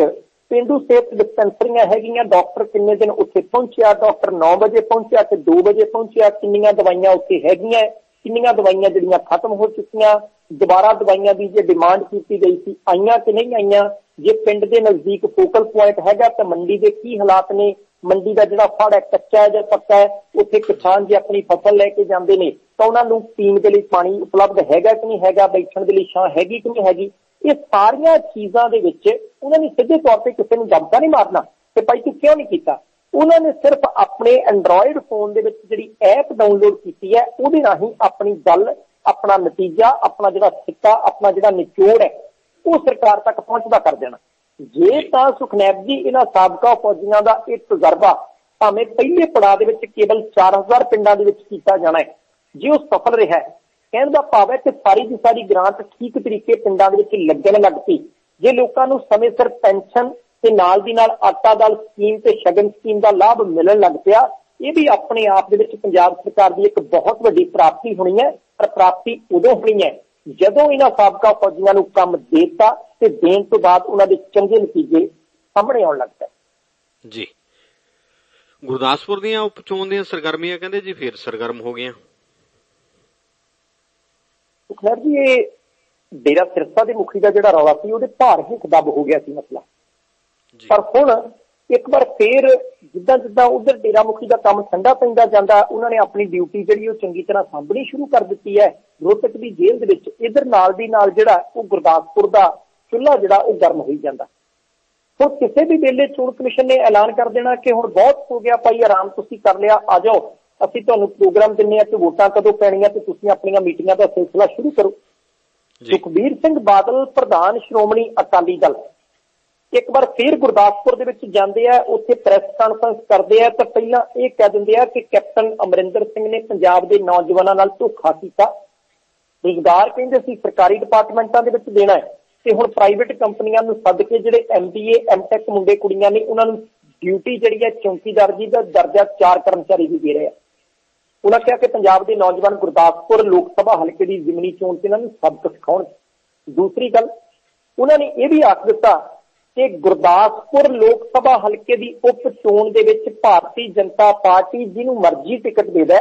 ਪਿੰਡੂ ਸਿਹਤ ਡਿਸਪੈਂਸਰੀਆਂ ਹੈਗੀਆਂ, ਡਾਕਟਰ ਕਿੰਨੇ ਦਿਨ ਉੱਥੇ ਪਹੁੰਚਿਆ, ਡਾਕਟਰ 9 ਵਜੇ ਪਹੁੰਚਿਆ ਤੇ 2 ਵਜੇ ਪਹੁੰਚਿਆ, ਕਿੰਨੀਆਂ ਦਵਾਈਆਂ ਉੱਥੇ ਹੈਗੀਆਂ, ਕਿੰਨੀਆਂ ਦਵਾਈਆਂ ਜਿਹੜੀਆਂ ਖਤਮ ਹੋ ਚੁੱਕੀਆਂ, ਦੁਬਾਰਾ ਦਵਾਈਆਂ ਦੀ ਜੇ ਡਿਮਾਂਡ ਕੀਤੀ ਗਈ ਸੀ, ਆਈਆਂ ਕਿ ਨਹੀਂ ਆਈਆਂ, ਜੇ ਪਿੰਡ ਦੇ ਨਜ਼ਦੀਕ ਫੋਕਲ ਪੁਆਇੰਟ ਹੈਗਾ ਤਾਂ ਮੰਡੀ ਦੇ ਕੀ ਹਾਲਾਤ ਨੇ ਮੰਡੀ ਦਾ ਜਿਹੜਾ ਫੜ ਹੈ, ਕੱਚਾ ਹੈ ਜਾਂ ਪੱਕਾ ਹੈ, ਉੱਥੇ ਕਿਸਾਨ ਜੇ ਆਪਣੀ ਫਸਲ ਲੈ ਕੇ ਜਾਂਦੇ ਨੇ, ਤਾਂ ਉਹਨਾਂ ਨੂੰ ਪੀਣ ਦੇ ਲਈ ਪਾਣੀ ਉਪਲਬਧ ਹੈਗਾ ਕਿ ਨਹੀਂ ਹੈਗਾ, ਬੈਠਣ ਦੇ ਲਈ ਛਾਂ ਹੈਗੀ ਕਿ ਨਹੀਂ ਹੈਗੀ, ਇਹ ਸਾਰੀਆਂ ਚੀਜ਼ਾਂ ਦੇ ਵਿੱਚ ਉਹਨਾਂ ਨੇ ਸਿੱਧੇ ਤੌਰ ਤੇ ਕਿਸੇ ਨੂੰ ਜਮਕਾ ਨਹੀਂ ਮਾਰਨਾ। ਕਿ ਭਾਈ ਤੂੰ ਕਿਉਂ ਨਹੀਂ ਕੀਤਾ? ਉਹਨਾਂ ਨੇ ਸਿਰਫ ਆਪਣੇ ਐਂਡਰੋਇਡ ਫੋਨ ਦੇ ਵਿੱਚ ਜਿਹੜੀ ਐਪ ਡਾਊਨਲੋਡ ਕੀਤੀ ਹੈ, ਉਹਦੇ ਰਾਹੀਂ ਆਪਣੀ ਗੱਲ, ਆਪਣਾ ਨਤੀਜਾ, ਆਪਣਾ ਜਿਹੜਾ ਸਿੱਕਾ, ਆਪਣਾ ਜਿਹੜਾ ਨਿਚੋੜ ਹੈ, ਉਹ ਸਰਕਾਰ ਤੱਕ ਪਹੁੰਚਦਾ ਕਰ ਦੇਣਾ। ਜੇ ਤਾਂ ਸੁਖਨੈਬ ਜੀ ਇਹਨਾਂ ਸਾਬਕਾ ਫੌਜੀਆਂ ਦਾ ਇਹ ਤਜਰਬਾ ਭਾਵੇਂ ਪਹਿਲੇ ਪੜਾਅ ਦੇ ਵਿੱਚ ਕੇਵਲ 4000 ਪਿੰਡਾਂ ਦੇ ਵਿੱਚ ਕੀਤਾ ਜਾਣਾ ਹੈ ਜੇ ਉਹ ਸਫਲ ਰਿਹਾ ਹੈ ਕਹਿਣ ਦਾ ਭਾਵ ਹੈ ਕਿ ਸਾਰੀ ਦੀ ਸਾਰੀ ਗ੍ਰਾਂਟ ਠੀਕ ਤਰੀਕੇ ਪਿੰਡਾਂ ਦੇ ਵਿੱਚ ਲੱਗਣ ਲੱਗ ਪਈ। ਜੇ ਲੋਕਾਂ ਨੂੰ ਸਮੇਂ ਸਿਰ ਪੈਨਸ਼ਨ ਤੇ ਨਾਲ ਦੀ ਨਾਲ ਆਟਾ ਦਾਲ ਸਕੀਮ ਤੇ ਸ਼ਗਨ ਸਕੀਮ ਦਾ ਲਾਭ ਮਿਲਣ ਲੱਗ ਪਿਆ ਇਹ ਵੀ ਆਪਣੇ ਆਪ ਦੇ ਵਿੱਚ ਪੰਜਾਬ ਸਰਕਾਰ ਦੀ ਇੱਕ ਬਹੁਤ ਵੱਡੀ ਪ੍ਰਾਪਤੀ ਹੋਣੀ ਹੈ ਪਰ ਪ੍ਰਾਪਤੀ ਉਦੋਂ ਹੋਣੀ ਹੈ ਜਦੋਂ ਇਹਨਾਂ ਸਾਬਕਾ ਫੌਜੀਆਂ ਨੂੰ ਕੰਮ ਦੇਤਾ ਤੇ ਦੇਣ ਤੋਂ ਬਾਅਦ ਉਹਨਾਂ ਦੇ ਚੰਗੇ ਨਤੀਜੇ ਸਾਹਮਣੇ ਆਉਣ ਲੱਗ ਪਏ। ਜੀ। ਗੁਰਦਾਸਪੁਰ ਦੀਆਂ ਉਪ ਚੋਣ ਦੀਆਂ ਸਰਗਰਮੀਆਂ ਕਹਿੰਦੇ ਜੀ ਫੇਰ ਸਰਗਰਮ ਹੋ ਗਈਆਂ। ਸੁਖਨਰ ਜੀ ਇਹ ਡੇਰਾ ਸਿਰਸਾ ਦੇ ਮੁਖੀ ਦਾ ਜਿਹੜਾ ਰੌਲਾ ਸੀ ਉਹਦੇ ਭਾਰ ਹੇਠ ਦੱਬ ਹੋ ਗਿਆ ਸੀ ਮਸਲਾ। ਜੀ। ਪਰ ਹੁਣ ਇੱਕ ਵਾਰ ਫੇਰ ਜਿੱਦਾਂ ਜਿੱਦਾਂ ਉਧਰ ਡੇਰਾ ਮੁਖੀ ਦਾ ਕੰਮ ਠੰਡਾ ਪੈਂਦਾ ਜਾਂਦਾ ਉਹਨਾਂ ਨੇ ਆਪਣੀ ਡਿਊਟੀ ਜਿਹੜੀ ਉਹ ਚੰਗੀ ਤਰ੍ਹਾਂ ਸਾਂਭਣੀ ਸ਼ੁਰੂ ਕਰ ਦਿੱਤੀ ਹੈ। ਰੋਹਤਕ ਦੀ ਜੇਲ੍ਹ ਦੇ ਵਿੱਚ ਇਧਰ ਨਾਲ ਦੀ ਨਾਲ ਜਿਹੜਾ ਉਹ ਗੁਰਦਾਸਪੁਰ ਦਾ ਚੁੱਲ੍ਹਾ ਜਿਹੜਾ ਉਹ ਗਰਮ ਹੋਈ ਜਾਂਦਾ। ਹੁਣ ਕਿਸੇ ਵੀ ਵੇਲੇ ਚੋਣ ਕਮਿਸ਼ਨ ਨੇ ਐਲਾਨ ਕਰ ਦੇਣਾ ਕਿ ਹੁਣ ਬਹੁਤ ਹੋ ਗਿਆ ਭਾਈ ਆਰਾਮ ਤੁਸੀਂ ਕਰ ਲਿਆ ਆ ਜਾਓ। ਅਸੀਂ ਤੁਹਾਨੂੰ ਪ੍ਰੋਗਰਾਮ ਦਿੰਨੇ ਆ ਕਿ ਵੋਟਾਂ ਕਦੋਂ ਪੈਣੀਆਂ ਤੇ ਤੁਸੀਂ ਆਪਣੀਆਂ ਮੀਟਿੰਗਾਂ ਦਾ ਸਿਲਸਿਲਾ ਸ਼ੁਰੂ ਕਰੋ। ਸੁਖਬੀਰ ਸਿੰਘ ਬਾਦਲ ਪ੍ਰਧਾਨ ਸ਼੍ਰੋਮਣੀ ਅਕਾਲੀ ਦਲ। ਇੱਕ ਵਾਰ ਫੇਰ ਗੁਰਦਾਸਪੁਰ ਦੇ ਵਿੱਚ ਜਾਂਦੇ ਆ ਉੱਥੇ ਪ੍ਰੈਸ ਕਾਨਫਰੰਸ ਕਰਦੇ ਆ ਤਾਂ ਪਹਿਲਾਂ ਇਹ ਕਹਿ ਦਿੰਦੇ ਆ ਕਿ ਕੈਪਟਨ ਅਮਰਿੰਦਰ ਸਿੰਘ ਨੇ ਪੰਜਾਬ ਦੇ ਨੌਜਵਾਨਾਂ ਨਾਲ ਧੋਖਾ ਕੀਤਾ। ਰੁਜ਼ਗਾਰ ਕਹਿੰਦੇ ਸੀ, ਸਰਕਾਰੀ ਡਿਪਾਰਟਮੈਂਟਾਂ ਦੇ ਵਿੱਚ ਦੇਣਾ ਹੈ। ਤੇ ਹੁਣ ਪ੍ਰਾਈਵੇਟ ਕੰਪਨੀਆਂ ਨੂੰ ਸੱਦ ਕੇ ਜਿਹੜੇ ਐਮਬੀਏ ਐਮਟੈਕ ਮੁੰਡੇ ਕੁੜੀਆਂ ਨੇ, ਉਹਨਾਂ ਨੂੰ ਡਿਊਟੀ ਜਿਹੜੀ ਹੈ ਚੌਕੀਦਾਰ ਜੀ ਦਾ ਦਰਜਾ ਚਾਰ ਕਰਮਚਾਰੀ ਵੀ ਦੇ ਰਹੇ ਆ। ਉਹਨਾਂ ਕਿਹਾ ਕਿ ਪੰਜਾਬ ਦੇ ਨੌਜਵਾਨ ਗੁਰਦਾਸਪੁਰ ਲੋਕ ਸਭਾ ਹਲਕੇ ਦੀ ਜ਼ਿਮਨੀ ਚੋਣ ਤੇ ਇਹਨਾਂ ਨੂੰ ਸਬਕ ਸਿਖਾਉਣ। ਦੂਸਰੀ ਗੱਲ, ਉਹਨਾਂ ਨੇ ਇਹ ਵੀ ਆਖ ਦਿੱਤਾ ਕਿ ਗੁਰਦਾਸਪੁਰ ਲੋਕ ਸਭਾ ਹਲਕੇ ਦੀ ਉਪ ਚੋਣ ਦੇ ਵਿੱਚ ਭਾਰਤੀ ਜਨਤਾ ਪਾਰਟੀ ਜਿਹਨੂੰ ਮਰਜ਼ੀ ਟਿਕਟ ਦੇਦਾ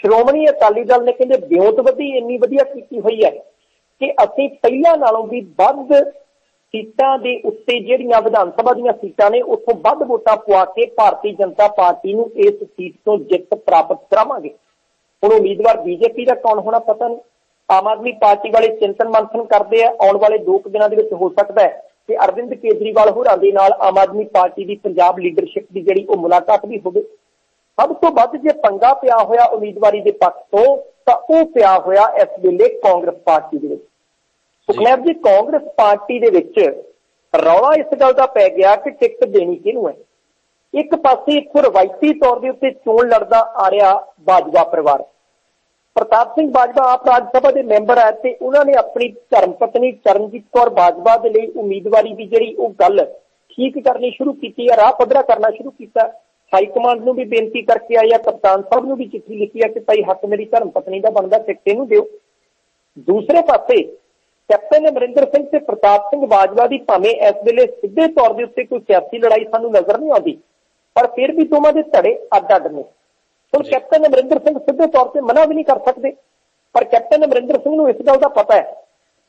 ਸ਼੍ਰੋਮਣੀ ਅਕਾਲੀ ਦਲ ਨੇ ਕਹਿੰਦੇ ਬਿਉਂਤਵਦੀ ਇੰਨੀ ਵਧੀਆ ਕੀਤੀ ਹੋਈ ਹੈ ਕਿ ਅਸੀਂ ਪਹਿਲਾਂ ਨਾਲੋਂ ਵੀ ਵੱਧ ਸੀਟਾਂ ਦੇ ਉੱਤੇ ਜਿਹੜੀਆਂ ਵਿਧਾਨ ਸਭਾ ਦੀਆਂ ਸੀਟਾਂ ਨੇ, ਉੱਥੋਂ ਵੱਧ ਵੋਟਾਂ ਪਵਾ ਕੇ ਭਾਰਤੀ ਜਨਤਾ ਪਾਰਟੀ ਨੂੰ ਇਸ ਸੀਟ ਤੋਂ ਜਿੱਤ ਪ੍ਰਾਪਤ ਕਰਾਵਾਂਗੇ। ਹੁਣ ਉਮੀਦਵਾਰ ਬੀਜੇਪੀ ਦਾ ਕੌਣ ਹੋਣਾ ਪਤਾ ਨਹੀਂ। ਆਮ ਆਦਮੀ ਪਾਰਟੀ ਵਾਲੇ ਚਿੰਤਨ ਮੰਥਨ ਕਰਦੇ ਆ। ਆਉਣ ਵਾਲੇ 2 ਦਿਨਾਂ ਦੇ ਵਿੱਚ ਹੋ ਸਕਦਾ ਹੈ ਕਿ ਅਰਵਿੰਦ ਕੇਜਰੀਵਾਲ ਹੋਰਾਂ ਦੇ ਨਾਲ ਆਮ ਆਦਮੀ ਪਾਰਟੀ ਦੀ ਪੰਜਾਬ ਲੀਡਰਸ਼ਿਪ ਦੀ ਜਿਹੜੀ ਉਹ ਮੁਲਾਕਾਤ ਵੀ ਹੋਵੇ। ਸਭ ਤੋਂ ਵੱਧ ਜੇ ਪੰਗਾ ਪਿਆ ਹੋਇਆ ਉਮੀਦਵਾਰੀ ਦੇ ਪੱਖ ਤੋਂ ਤਾਂ ਉਹ ਪਿਆ ਹੋਇਆ ਇਸ ਵੇਲੇ ਕਾਂਗਰਸ ਪਾਰਟੀ ਦੇ ਵਿੱਚ। ਸੁਖਨੈਬ ਜੀ ਕਾਂਗਰਸ ਪਾਰਟੀ ਦੇ ਵਿੱਚ ਰੌਲਾ ਇਸ ਗੱਲ ਦਾ ਪੈ ਗਿਆ ਕਿ ਟਿਕਟ ਦੇਣੀ ਕਿਹਨੂੰ ਹੈ? ਇੱਕ ਪਾਸੇ ਇੱਥੋਂ ਰਵਾਇਤੀ ਤੌਰ ਦੇ ਉੱਤੇ ਚੋਣ ਲੜਦਾ ਆ ਰਿਹਾ ਬਾਜਵਾ ਪਰਿਵਾਰ। ਪ੍ਰਤਾਪ ਸਿੰਘ ਬਾਜਵਾ ਆਪ ਰਾਜ ਸਭਾ ਦੇ ਮੈਂਬਰ ਹੈ ਤੇ ਉਹਨਾਂ ਨੇ ਆਪਣੀ ਧਰਮ ਪਤਨੀ ਚਰਨਜੀਤ ਕੌਰ ਬਾਜਵਾ ਦੇ ਲਈ ਉਮੀਦਵਾਰੀ ਦੀ ਜਿਹੜੀ ਉਹ ਗੱਲ ਠੀਕ ਕਰਨੀ ਸ਼ੁਰੂ ਕੀਤੀ ਹੈ ਰਾਹ ਪੱਧਰਾ ਕਰਨਾ ਸ਼ੁਰੂ ਕੀਤਾ। ਹਾਈ ਕਮਾਂਡ ਨੂੰ ਵੀ ਬੇਨਤੀ ਕਰਕੇ ਆਇਆ ਕਪਤਾਨ ਸਾਹਿਬ ਨੂੰ ਵੀ ਚਿੱਠੀ ਲਿਖੀ ਹੈ ਕਿ ਭਾਈ ਹੱਕ ਮੇਰੀ ਧਰਮ ਪਤਨੀ ਦਾ ਬਣਦਾ ਟਿਕਟ ਇਹਨੂੰ ਦਿਓ। ਦੂਸਰੇ ਪਾਸੇ ਕੈਪਟਨ ਅਮਰਿੰਦਰ ਸਿੰਘ ਤੇ ਪ੍ਰਤਾਪ ਸਿੰਘ ਬਾਜਵਾ ਦੀ ਭਾਵੇਂ ਇਸ ਵੇਲੇ ਸਿੱਧੇ ਤੌਰ ਦੇ ਉੱਤੇ ਕੋਈ ਸਿਆਸੀ ਲੜਾਈ ਸਾਨੂੰ ਨਜ਼ਰ ਨਹੀਂ ਆਉਂਦੀ ਪਰ ਫਿਰ ਵੀ ਦੋਵਾਂ ਦੇ ਧੜੇ ਅੱਡ-ਅੱਡ ਨੇ। ਹੁਣ ਕੈਪਟਨ ਅਮਰਿੰਦਰ ਸਿੰਘ ਸਿੱਧੇ ਤੌਰ ਤੇ ਮਨਾ ਵੀ ਨਹੀਂ ਕਰ ਸਕਦੇ ਪਰ ਕੈਪਟਨ ਅਮਰਿੰਦਰ ਸਿੰਘ ਨੂੰ ਇਸ ਗੱਲ ਦਾ ਪਤਾ ਹੈ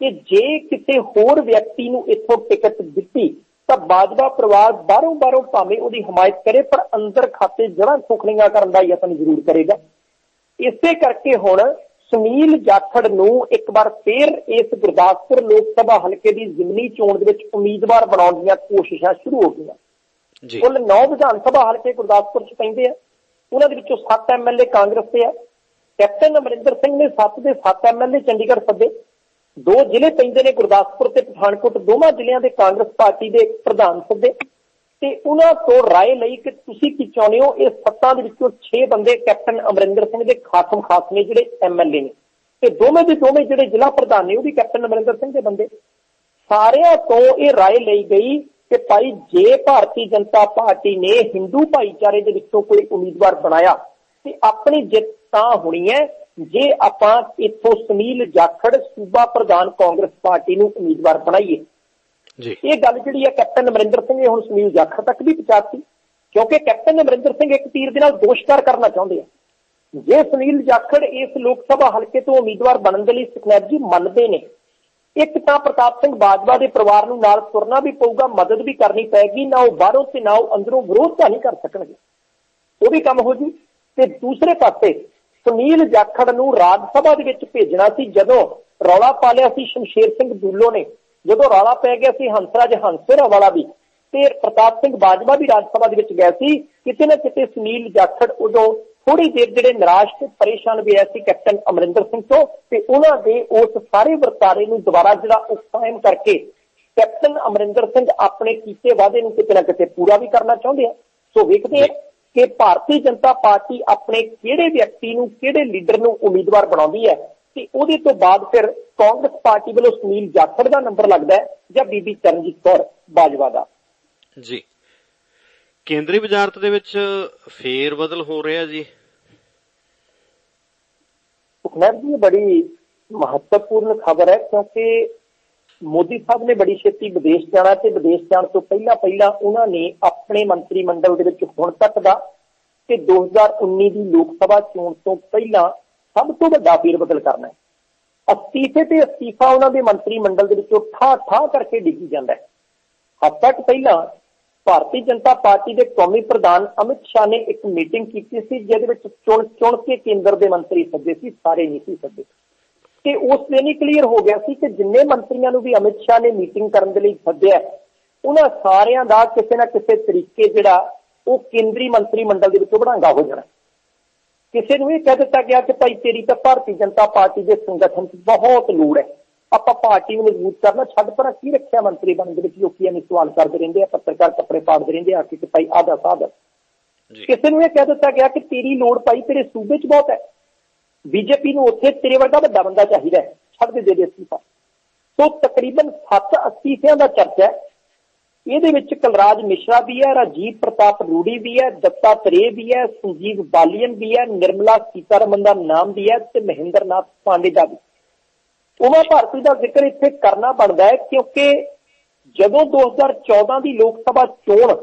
ਕਿ ਜੇ ਕਿਸੇ ਹੋਰ ਵਿਅਕਤੀ ਨੂੰ ਇੱਥੋਂ ਟਿਕਟ ਦਿੱਤੀ ਤਾਂ ਬਾਜਵਾ ਪਰਿਵਾਰ ਬਾਹਰੋਂ ਬਾਹਰੋਂ ਭਾਵੇਂ ਉਹਦੀ ਹਮਾਇਤ ਕਰੇ ਪਰ ਅੰਦਰ ਖਾਤੇ ਜੜਾਂ ਖੋਖਲੀਆਂ ਕਰਨ ਦਾ ਯਤਨ ਜ਼ਰੂਰ ਕਰੇਗਾ। ਇਸੇ ਕਰਕੇ ਹੁਣ ਸੁਨੀਲ ਜਾਖੜ ਨੂੰ ਇੱਕ ਵਾਰ ਫੇਰ ਇਸ ਗੁਰਦਾਸਪੁਰ ਲੋਕ ਸਭਾ ਹਲਕੇ ਦੀ ਜ਼ਿਮਨੀ ਚੋਣ ਦੇ ਵਿੱਚ ਉਮੀਦਵਾਰ ਬਣਾਉਣ ਦੀਆਂ ਕੋਸ਼ਿਸ਼ਾਂ ਸ਼ੁਰੂ ਹੋ ਗਈਆਂ। ਜੀ। ਕੁੱਲ 9 ਵਿਧਾਨ ਸਭਾ ਹਲਕੇ ਗੁਰਦਾਸਪੁਰ 'ਚ ਪੈਂਦੇ ਆ। ਉਹਨਾਂ ਦੇ ਵਿੱਚੋਂ 7 ਐਮਐਲਏ ਕਾਂਗਰਸ ਦੇ ਆ। ਕੈਪਟਨ ਅਮਰਿੰਦਰ ਸਿੰਘ ਨੇ 7 ਦੇ 7 ਐਮਐਲਏ ਚੰਡੀਗੜ੍ਹ ਸੱਦੇ। ਦੋ ਜ਼ਿਲ੍ਹੇ ਪੈਂਦੇ ਨੇ ਗੁਰਦਾਸਪੁਰ ਤੇ ਪਠਾਨਕੋਟ ਦੋਵਾਂ ਜ਼ਿਲ੍ਹਿਆਂ ਦੇ ਕਾਂਗਰਸ ਪਾਰਟੀ ਦੇ ਪ੍ਰਧਾਨ ਸੱਦੇ ਤੇ ਉਹਨਾਂ ਤੋਂ رائے ਲਈ ਕਿ ਤੁਸੀਂ ਕੀ ਚਾਹੁੰਦੇ ਹੋ ਇਹ ਸੱਤਾਂ ਦੇ ਵਿੱਚੋਂ 6 ਬੰਦੇ ਕੈਪਟਨ ਅਮਰਿੰਦਰ ਸਿੰਘ ਦੇ ਖਾਸਮ ਖਾਸ ਨੇ ਜਿਹੜੇ ਐਮਐਲਏ ਨੇ ਤੇ ਦੋਵੇਂ ਦੇ ਦੋਵੇਂ ਜਿਹੜੇ ਜ਼ਿਲ੍ਹਾ ਪ੍ਰਧਾਨ ਨੇ ਉਹ ਵੀ ਕੈਪਟਨ ਅਮਰਿੰਦਰ ਸਿੰਘ ਦੇ ਬੰਦੇ ਸਾਰਿਆਂ ਤੋਂ ਇਹ رائے ਲਈ ਗਈ ਕਿ ਭਾਈ ਜੇ ਭਾਰਤੀ ਜਨਤਾ ਪਾਰਟੀ ਨੇ ਹਿੰਦੂ ਭਾਈਚਾਰੇ ਦੇ ਵਿੱਚੋਂ ਕੋਈ ਉਮੀਦਵਾਰ ਬਣਾਇਆ ਤੇ ਆਪਣੀ ਜਿੱਤ ਤਾਂ ਹੋਣੀ ਹੈ ਜੇ ਆਪਾਂ ਇੱਥੋਂ ਸੁਨੀਲ ਜਾਖੜ ਸੂਬਾ ਪ੍ਰਧਾਨ ਕਾਂਗਰਸ ਪਾਰਟੀ ਨੂੰ ਉਮੀਦਵਾਰ ਬਣਾਈਏ। ਜੀ। ਇਹ ਗੱਲ ਜਿਹੜੀ ਹੈ ਕੈਪਟਨ ਅਮਰਿੰਦਰ ਸਿੰਘ ਨੇ ਹੁਣ ਸੁਨੀਲ ਜਾਖੜ ਤੱਕ ਵੀ ਪਹੁੰਚਾਤੀ ਕਿਉਂਕਿ ਕੈਪਟਨ ਅਮਰਿੰਦਰ ਸਿੰਘ ਇੱਕ ਤੀਰ ਦੇ ਨਾਲ ਦੋਸ਼ਕਾਰ ਕਰਨਾ ਚਾਹੁੰਦੇ ਆ। ਜੇ ਸੁਨੀਲ ਜਾਖੜ ਇਸ ਲੋਕ ਸਭਾ ਹਲਕੇ ਤੋਂ ਉਮੀਦਵਾਰ ਬਣਨ ਦੇ ਲਈ ਸੁਖਨੈਬ ਜੀ ਮੰਨਦੇ ਨੇ ਇੱਕ ਤਾਂ ਪ੍ਰਤਾਪ ਸਿੰਘ ਬਾਜਵਾ ਦੇ ਪਰਿਵਾਰ ਨੂੰ ਨਾਲ ਤੁਰਨਾ ਵੀ ਪਊਗਾ ਮਦਦ ਵੀ ਕਰਨੀ ਪੈਗੀ ਨਾ ਉਹ ਬਾਹਰੋਂ ਤੇ ਨਾ ਉਹ ਅੰਦਰੋਂ ਵਿਰੋਧ ਤਾਂ ਨਹੀਂ ਕਰ ਸਕਣਗੇ। ਉਹ ਵੀ ਕੰਮ ਹੋ ਜੂ। ਤੇ ਦੂਸਰੇ ਪਾਸੇ ਸੁਨੀਲ ਜਾਖੜ ਨੂੰ ਰਾਜ ਸਭਾ ਦੇ ਵਿੱਚ ਭੇਜਣਾ ਸੀ ਜਦੋਂ ਰੌਲਾ ਪਾ ਲਿਆ ਸੀ ਸ਼ਮਸ਼ੇਰ ਸਿੰਘ ਦੂਲੋ ਨੇ। ਜਦੋਂ ਰੌਲਾ ਪੈ ਗਿਆ ਸੀ ਹੰਸਰਾਜ ਹੰਸਰਾ ਵਾਲਾ ਵੀ। ਤੇ ਪ੍ਰਤਾਪ ਸਿੰਘ ਬਾਜਵਾ ਵੀ ਰਾਜ ਸਭਾ ਦੇ ਵਿੱਚ ਗਿਆ ਸੀ। ਕਿਤੇ ਨਾ ਕਿਤੇ ਸੁਨੀਲ ਜਾਖੜ ਉਦੋਂ ਥੋੜੀ ਦੇਰ ਜਿਹੜੇ ਨਿਰਾਸ਼ ਤੇ ਪਰੇਸ਼ਾਨ ਵੀ ਐ ਸੀ ਕੈਪਟਨ ਅਮਰਿੰਦਰ ਸਿੰਘ ਤੋਂ। ਤੇ ਉਹਨਾਂ ਦੇ ਉਸ ਸਾਰੇ ਵਰਤਾਰੇ ਨੂੰ ਦੁਬਾਰਾ ਜਿਹੜਾ ਉਹ ਕਾਇਮ ਕਰਕੇ ਕੈਪਟਨ ਅਮਰਿੰਦਰ ਸਿੰਘ ਆਪਣੇ ਕੀਤੇ ਵਾਅਦੇ ਨੂੰ ਕਿਤੇ ਨਾ ਕਿਤੇ ਪੂਰਾ ਵੀ ਕਰਨਾ ਚਾਹੁੰਦੇ ਆ। ਸੋ ਵੇਖਦੇ ਆ ਕਿ ਭਾਰਤੀ ਜਨਤਾ ਪਾਰਟੀ ਆਪਣੇ ਕਿਹੜੇ ਵਿਅਕਤੀ ਨੂੰ ਕਿਹੜੇ ਲੀਡਰ ਨੂੰ ਉਮੀਦਵਾਰ ਬਣਾਉਂਦੀ ਹੈ ਤੇ ਉਹਦੇ ਤੋਂ ਬਾਅਦ ਫਿਰ ਕਾਂਗਰਸ ਪਾਰਟੀ ਵੱਲੋਂ ਸੁਨੀਲ ਜਾਖੜ ਦਾ ਨੰਬਰ ਲੱਗਦਾ ਹੈ ਜਾਂ ਬੀਬੀ ਚਰਨਜੀਤ ਕੌਰ ਬਾਜਵਾ ਦਾ। ਜੀ। ਕੇਂਦਰੀ ਵਜ਼ਾਰਤ ਦੇ ਵਿੱਚ ਫੇਰ ਬਦਲ ਹੋ ਰਿਹਾ ਜੀ। ਸੁਖਨੈਬ ਜੀ ਬੜੀ ਮਹੱਤਵਪੂਰਨ ਖਬਰ ਹੈ ਕਿਉਂਕਿ ਮੋਦੀ ਸਾਹਿਬ ਨੇ ਬੜੀ ਛੇਤੀ ਵਿਦੇਸ਼ ਜਾਣਾ ਤੇ ਵਿਦੇਸ਼ ਜਾਣ ਤੋਂ ਪਹਿਲਾਂ ਪਹਿਲਾਂ ਉਹਨਾਂ ਨੇ ਆਪਣੇ ਮੰਤਰੀ ਮੰਡਲ ਦੇ ਵਿੱਚ ਹੁਣ ਤੱਕ ਦਾ ਕਿ 2019 ਦੀ ਲੋਕ ਸਭਾ ਚੋਣ ਤੋਂ ਪਹਿਲਾਂ ਸਭ ਤੋਂ ਵੱਡਾ ਫੇਰਬਦਲ ਕਰਨਾ ਹੈ। ਅਸਤੀਫੇ ਤੇ ਅਸਤੀਫਾ ਉਹਨਾਂ ਦੇ ਮੰਤਰੀ ਮੰਡਲ ਦੇ ਵਿੱਚੋਂ ਠਾ ਠਾ ਕਰਕੇ ਡਿੱਗੀ ਜਾਂਦਾ ਹੈ। ਹਫ਼ਤਾ ਪਹਿਲਾਂ ਭਾਰਤੀ ਜਨਤਾ ਪਾਰਟੀ ਦੇ ਕੌਮੀ ਪ੍ਰਧਾਨ ਅਮਿਤ ਸ਼ਾਹ ਨੇ ਇੱਕ ਮੀਟਿੰਗ ਕੀਤੀ ਸੀ, ਜਿਹਦੇ ਵਿੱਚ ਚੁਣ ਚੁਣ ਕੇ ਕੇਂਦਰ ਦੇ ਮੰਤਰੀ ਸੱਦੇ ਸੀ, ਸਾਰੇ ਨਹੀਂ ਸੀ ਸੱਦੇ ਤੇ ਉਸ ਦਿਨ ਹੀ ਕਲੀਅਰ ਹੋ ਗਿਆ ਸੀ ਕਿ ਜਿੰਨੇ ਮੰਤਰੀਆਂ ਨੂੰ ਵੀ ਅਮਿਤ ਸ਼ਾਹ ਨੇ ਮੀਟਿੰਗ ਕਰਨ ਦੇ ਲਈ ਸੱਦਿਆ ਉਹਨਾਂ ਸਾਰਿਆਂ ਦਾ ਕਿਸੇ ਨਾ ਕਿਸੇ ਤਰੀਕੇ ਜਿਹੜਾ ਉਹ ਕੇਂਦਰੀ ਮੰਤਰੀ ਮੰਡਲ ਦੇ ਵਿੱਚੋਂ ਬਣਾਂਗਾ ਹੋ ਜਾਣਾ। ਕਿਸੇ ਨੂੰ ਇਹ ਕਹਿ ਦਿੱਤਾ ਗਿਆ ਕਿ ਭਾਈ ਤੇਰੀ ਤਾਂ ਭਾਰਤੀ ਜਨਤਾ ਪਾਰਟੀ ਦੇ ਸੰਗਠਨ 'ਚ ਬਹੁਤ ਲੋੜ ਹੈ। ਆਪਾਂ ਪਾਰਟੀ ਨੂੰ ਮਜ਼ਬੂਤ ਕਰਨਾ ਛੱਡ ਪਰ ਕੀ ਰੱਖਿਆ ਮੰਤਰੀ ਬਣਨ ਦੇ ਵਿੱਚ? ਲੋਕੀ ਐਵੇਂ ਸਵਾਲ ਕਰਦੇ ਰਹਿੰਦੇ ਆ ਪੱਤਰਕਾਰ ਕੱਪੜੇ ਪਾੜਦੇ ਰਹਿੰਦੇ ਆ ਕਿ ਭਾਈ ਆਦਾ ਸਾਧ ਕਿਸੇ ਨੂੰ ਇਹ ਕਹਿ ਦਿੱਤਾ ਗਿਆ ਕਿ ਤੇਰੀ ਲੋੜ ਪਾਈ ਤੇਰੇ ਸੂਬੇ 'ਚ ਬਹੁਤ ਹੈ। ਬੀਜੇਪੀ ਨੂੰ ਉੱਥੇ ਤੇਰੇ ਵਰਗਾ ਵੱਡਾ ਬੰਦਾ ਚਾਹੀਦਾ ਹੈ। ਛੱਡ ਦੇ ਦੇ ਦੇ ਅਸਤੀਫਾ। ਸੋ ਤਕਰੀਬਨ 7 ਅਸਤੀਫਿਆਂ ਦਾ ਚਰਚਾ ਹੈ। ਇਹਦੇ ਵਿੱਚ ਕਲਰਾਜ ਮਿਸ਼ਰਾ ਵੀ ਹੈ, ਰਾਜੀਵ ਪ੍ਰਤਾਪ ਰੂੜੀ ਵੀ ਹੈ, ਦੱਤਾ ਤਰੇ ਵੀ ਹੈ, ਸੰਜੀਵ ਬਾਲੀਅਨ ਵੀ ਹੈ, ਨਿਰਮਲਾ ਸੀਤਾਰਮਨ ਦਾ ਨਾਮ ਵੀ ਹੈ ਤੇ ਮਹਿੰਦਰਨਾਥ ਪਾਂਡੇ ਦਾ ਵੀ। ਉਮਾ ਭਾਰਤੀ ਦਾ ਜ਼ਿਕਰ ਇੱਥੇ ਕਰਨਾ ਬਣਦਾ ਹੈ ਕਿਉਂਕਿ ਜਦੋਂ 2014 ਦੀ ਲੋਕ ਸਭਾ ਚੋਣ,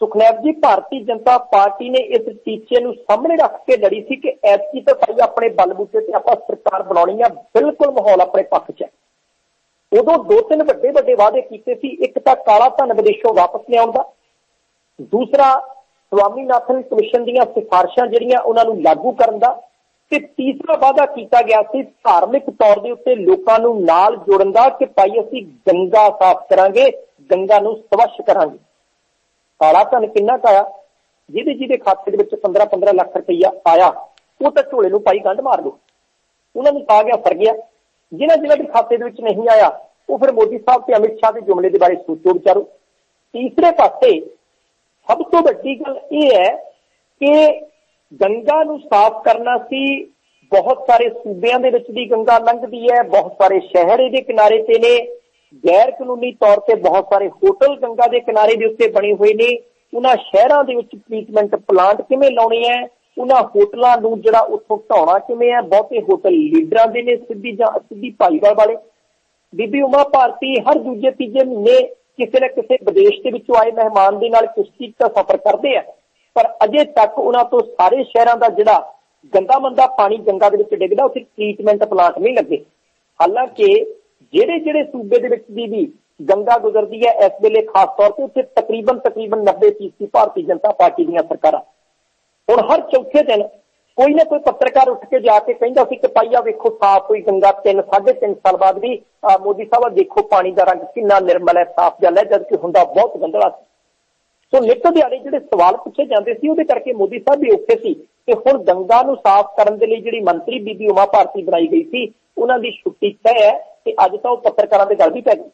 ਸੁਖਨੈਬ ਜੀ ਭਾਰਤੀ ਜਨਤਾ ਪਾਰਟੀ ਨੇ ਇਸ ਟੀਚੇ ਨੂੰ ਸਾਹਮਣੇ ਰੱਖ ਕੇ ਲੜੀ ਸੀ ਕਿ ਐਤਕੀ ਤਾਂ ਸਾਈ ਆਪਣੇ ਬਲਬੂਤੇ ਤੇ ਆਪਾਂ ਸਰਕਾਰ ਬਣਾਉਣੀ ਆ, ਬਿਲਕੁਲ ਮਾਹੌਲ ਆਪਣੇ ਪੱਖ 'ਚ ਹੈ। ਉਦੋਂ ਦੋ ਤਿੰਨ ਵੱਡੇ ਵੱਡੇ ਵਾਅਦੇ ਕੀਤੇ ਸੀ, ਇੱਕ ਤਾਂ ਕਾਲਾ ਧਨ ਵਿਦੇਸ਼ੋਂ ਵਾਪਸ ਲਿਆਉਣ ਦਾ, ਦੂਸਰਾ ਸਵਾਮੀਨਾਥਨ ਕਮਿਸ਼ਨ ਦੀਆਂ ਸਿਫਾਰਸ਼ਾਂ ਜਿਹੜੀਆਂ ਉਹਨਾਂ ਨੂੰ ਲਾਗੂ ਕਰਨ ਦਾ, ਤੇ ਤੀਸਰਾ ਵਾਅਦਾ ਕੀਤਾ ਗਿਆ ਸੀ ਧਾਰਮਿਕ ਤੌਰ ਦੇ ਉੱਤੇ ਲੋਕਾਂ ਨੂੰ ਨਾਲ ਜੋੜਨ ਦਾ ਕਿ ਭਾਈ ਅਸੀਂ ਗੰਗਾ ਸਾਫ਼ ਕਰਾਂਗੇ, ਗੰਗਾ ਨੂੰ ਸਵੱਛ ਕਰਾਂਗੇ। ਕਾਲਾ ਧਨ ਕਿੰਨਾ ਕਾਇਆ ਜਿਹਦੇ ਜਿਹਦੇ ਖਾਤੇ ਦੇ ਵਿੱਚ 15-15 ਲੱਖ ਰੁਪਈਆ ਆਇਆ, ਉਹ ਤਾਂ ਝੋਲੇ ਨੂੰ ਪਾਈ ਗੰਢ ਮਾਰ ਲਓ ਉਹਨਾਂ ਨੂੰ ਆ ਗਿਆ ਫਰ ਗਿਆ। ਜਿਨ੍ਹਾਂ ਜਿਨ੍ਹਾਂ ਦੇ ਖਾਤੇ ਦੇ ਵਿੱਚ ਨਹੀਂ ਆਇਆ, ਉਹ ਫਿਰ ਮੋਦੀ ਸਾਹਿਬ ਤੇ ਅਮਿਤ ਸ਼ਾਹ ਦੇ ਜੁਮਲੇ ਦੇ ਬਾਰੇ ਸੋਚੋ ਵਿਚਾਰੋ। ਤੀਸਰੇ ਪਾਸੇ ਸਭ ਤੋਂ ਵੱਡੀ ਗੱਲ ਇਹ ਹੈ ਕਿ ਗੰਗਾ ਨੂੰ ਸਾਫ਼ ਕਰਨਾ ਸੀ, ਬਹੁਤ ਸਾਰੇ ਸੂਬਿਆਂ ਦੇ ਵਿੱਚ ਦੀ ਗੰਗਾ ਲੰਘਦੀ ਹੈ, ਬਹੁਤ ਸਾਰੇ ਸ਼ਹਿਰ ਇਹਦੇ ਕਿਨਾਰੇ ਤੇ ਨੇ। ਗੈਰ ਕਾਨੂੰਨੀ ਤੌਰ ਤੇ ਬਹੁਤ ਸਾਰੇ ਹੋਟਲ ਗੰਗਾ ਦੇ ਕਿਨਾਰੇ ਦੇ ਉੱਤੇ ਬਣੇ ਹੋਏ ਨੇ। ਉਹਨਾਂ ਸ਼ਹਿਰਾਂ ਦੇ ਵਿੱਚ ਟ੍ਰੀਟਮੈਂਟ ਪਲਾਂਟ ਕਿਵੇਂ ਲਾਉਣੇ ਹੈ? ਉਹਨਾਂ ਹੋਟਲਾਂ ਨੂੰ ਜਿਹੜਾ ਉੱਥੋਂ ਢਾਉਣਾ ਕਿਵੇਂ ਹੈ? ਬਹੁਤੇ ਹੋਟਲ ਲੀਡਰਾਂ ਦੇ ਨੇ ਸਿੱਧੀ ਜਾਂ ਸਿੱਧੀ ਭਾਈਵਾਲ ਵਾਲੇ। ਬੀਬੀ ਉਮਾ ਭਾਰਤੀ ਹਰ ਦੂਜੇ ਤੀਜੇ ਮਹੀਨੇ ਕਿਸੇ ਨਾ ਕਿਸੇ ਵਿਦੇਸ਼ ਦੇ ਵਿੱਚੋਂ ਆਏ ਮਹਿਮਾਨ ਦੇ ਨਾਲ ਕੁਸ਼ਤੀ ਦਾ ਸਫ਼ਰ ਕਰਦੇ ਆ। ਪਰ ਅਜੇ ਤੱਕ ਉਹਨਾਂ ਤੋਂ ਸਾਰੇ ਸ਼ਹਿਰਾਂ ਦਾ ਜਿਹੜਾ ਗੰਦਾ ਮੰਦਾ ਪਾਣੀ ਗੰਗਾ ਦੇ ਵਿੱਚ ਡਿੱਗਦਾ, ਉੱਥੇ ਟ੍ਰੀਟਮੈਂਟ ਪਲਾਂਟ ਨਹੀਂ ਲੱਗੇ। ਹਾਲਾਂਕਿ ਜਿਹੜੇ ਜਿਹੜੇ ਸੂਬੇ ਦੇ ਵਿੱਚ ਦੀ ਵੀ ਗੰਗਾ ਗੁਜ਼ਰਦੀ ਹੈ, ਇਸ ਵੇਲੇ ਖਾਸ ਤੌਰ ਤੇ ਉੱਥੇ ਤਕਰੀਬਨ ਤਕਰੀਬਨ 90% ਭਾਰਤੀ ਜਨਤਾ ਪਾਰਟੀ ਦੀਆਂ ਸਰਕਾਰਾਂ। ਹੁਣ ਹਰ ਚੌਥੇ ਦਿਨ ਕੋਈ ਨਾ ਕੋਈ ਪੱਤਰਕਾਰ ਉੱਠ ਕੇ ਜਾ ਕੇ ਕਹਿੰਦਾ ਸੀ ਕਿ ਪਾਈਆ ਵੇਖੋ ਸਾਫ਼ ਹੋਈ ਗੰਗਾ 3 3.5 ਸਾਲ ਬਾਅਦ ਵੀ ਮੋਦੀ ਸਾਹਿਬ ਦੇਖੋ ਪਾਣੀ ਦਾ ਰੰਗ ਕਿੰਨਾ ਨਿਰਮਲ ਹੈ, ਸਾਫ਼ ਜਲ ਹੈ ਜਦਕਿ ਹੁੰਦਾ ਬਹੁਤ ਗੰਦਲਾ ਸੀ। ਸੋ ਨਿੱਤ ਦਿਹਾੜੇ ਜਿਹੜੇ ਸਵਾਲ ਪੁੱਛੇ ਜਾਂਦੇ ਸੀ, ਉਹਦੇ ਕਰਕੇ ਮੋਦੀ ਸਾਹਿਬ ਵੀ ਔਖੇ ਸੀ ਕਿ ਹੁਣ ਗੰਗਾ ਨੂੰ ਸਾਫ਼ ਕਰਨ ਦੇ ਲਈ ਜਿਹੜੀ ਮੰਤਰੀ ਬੀਬੀ ਉਮਾ ਭਾਰਤੀ ਬਣਾਈ ਗਈ ਸੀ, ਉਹਨਾਂ ਦੀ ਛੁੱਟੀ ਤੈਅ ਹੈ ਤੇ ਅੱਜ ਤਾਂ ਉਹ ਪੱਤਰਕਾਰਾਂ ਦੇ ਗੱਲ ਵੀ ਪੈ ਗਈ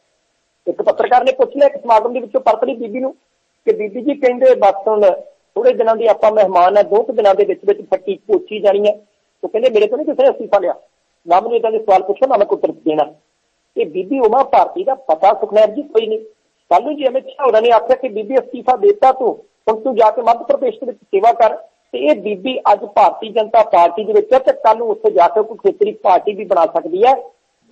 ਇੱਕ ਪੱਤਰਕਾਰ ਨੇ ਪੁੱਛ ਲਿਆ ਕਿ ਸਮਾਗਮ ਦੇ ਵਿੱਚੋਂ ਪਰਤਲੀ ਬੀਬੀ ਨੂੰ ਕਿ ਬੀਬੀ ਜੀ ਕਹਿੰਦੇ ਬਸ ਹੁਣ ਥੋੜੇ ਦਿਨਾਂ ਦੀ ਆਪਾਂ ਮਹਿਮਾਨ ਹੈ ਦੋ ਕੁ ਦਿਨਾਂ ਦੇ ਵਿੱਚ ਵਿੱਚ ਫੱਟੀ ਪੋਚੀ ਜਾਣੀ ਹੈ ਉਹ ਕਹਿੰਦੇ, ਮੇਰੇ ਤੋਂ ਨਹੀਂ ਕਿਸੇ ਅਸਤੀਫਾ ਲਿਆ। ਨਾ ਮੈਨੂੰ ਇਦਾਂ ਦੇ ਸਵਾਲ ਪੁੱਛੋ, ਨਾ ਮੈਂ ਕੋਈ ਉੱਤਰ ਦੇਣਾ। ਇਹ ਬੀਬੀ ਉਮਾ ਭਾਰਤੀ ਦਾ ਪਤਾ ਸੁਖਨੈਬ ਜੀ ਕੋਈ ਨਹੀਂ। ਕੱਲ ਨੂੰ ਜੀ ਅਮਿਤ ਸ਼ਾਹ ਉਹਨਾਂ ਨੇ, ਆਖਿਆ ਕਿ ਬੀਬੀ ਅਸਤੀਫਾ ਦੇਤਾ ਤੂੰ, ਹੁਣ ਤੂੰ ਜਾ ਕੇ ਮੱਧ ਪ੍ਰਦੇਸ਼ ਦੇ ਵਿੱਚ ਸੇਵਾ ਕਰ। ਤੇ ਇਹ ਬੀਬੀ ਅੱਜ ਭਾਰਤੀ ਜਨਤਾ ਪਾਰਟੀ ਦੇ ਵਿੱਚ ਹੈ ਤੇ ਕੱਲ ਨੂੰ ਉੱਥੇ ਜਾ ਕੇ ਕੋਈ ਖੇਤਰੀ ਪਾਰਟੀ ਵੀ ਬਣਾ ਸਕਦੀ ਹੈ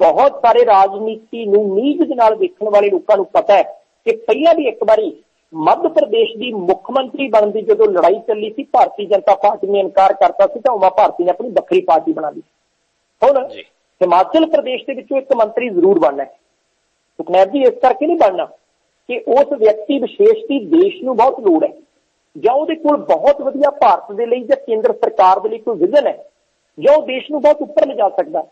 ਬਹੁਤ ਸਾਰੇ ਰਾਜਨੀਤੀ ਨੂੰ ਨੀਜ ਦੇ ਨਾਲ ਦੇਖਣ ਵਾਲੇ ਲੋਕਾਂ ਨੂੰ ਪਤਾ ਹੈ ਕਿ ਪਹਿਲਾਂ ਵੀ ਇੱਕ ਵਾਰੀ ਮੱਧ ਪ੍ਰਦੇਸ਼ ਦੀ ਮੁੱਖ ਮੰਤਰੀ ਬਣਨ ਦੀ ਜਦੋਂ ਲੜਾਈ ਚੱਲੀ ਸੀ ਭਾਰਤੀ ਜਨਤਾ ਪਾਰਟੀ ਨੇ ਇਨਕਾਰ ਕਰਤਾ ਸੀ ਤਾਂ ਉਮਾ ਭਾਰਤੀ ਨੇ ਆਪਣੀ ਵੱਖਰੀ ਪਾਰਟੀ ਬਣਾ ਲਈ। ਹੁਣ ਹਿਮਾਚਲ ਪ੍ਰਦੇਸ਼ ਦੇ ਵਿੱਚੋਂ ਇੱਕ ਮੰਤਰੀ ਜ਼ਰੂਰ ਬਣਨਾ ਹੈ। ਸੁਖਨੈਬ ਜੀ ਇਸ ਕਰਕੇ ਨਹੀਂ ਬਣਨਾ ਕਿ ਉਸ ਵਿਅਕਤੀ ਵਿਸ਼ੇਸ਼ ਦੀ ਦੇਸ਼ ਨੂੰ ਬਹੁਤ ਲੋੜ ਹੈ ਜਾਂ ਉਹਦੇ ਕੋਲ ਬਹੁਤ ਵਧੀਆ ਭਾਰਤ ਦੇ ਲਈ ਜਾਂ ਕੇਂਦਰ ਸਰਕਾਰ ਦੇ ਲਈ ਕੋਈ ਵਿਜ਼ਨ ਹੈ ਜਾਂ ਉਹ ਦੇਸ਼ ਨੂੰ ਬਹੁਤ ਉੱਪਰ ਲਿਜਾ ਸਕਦਾ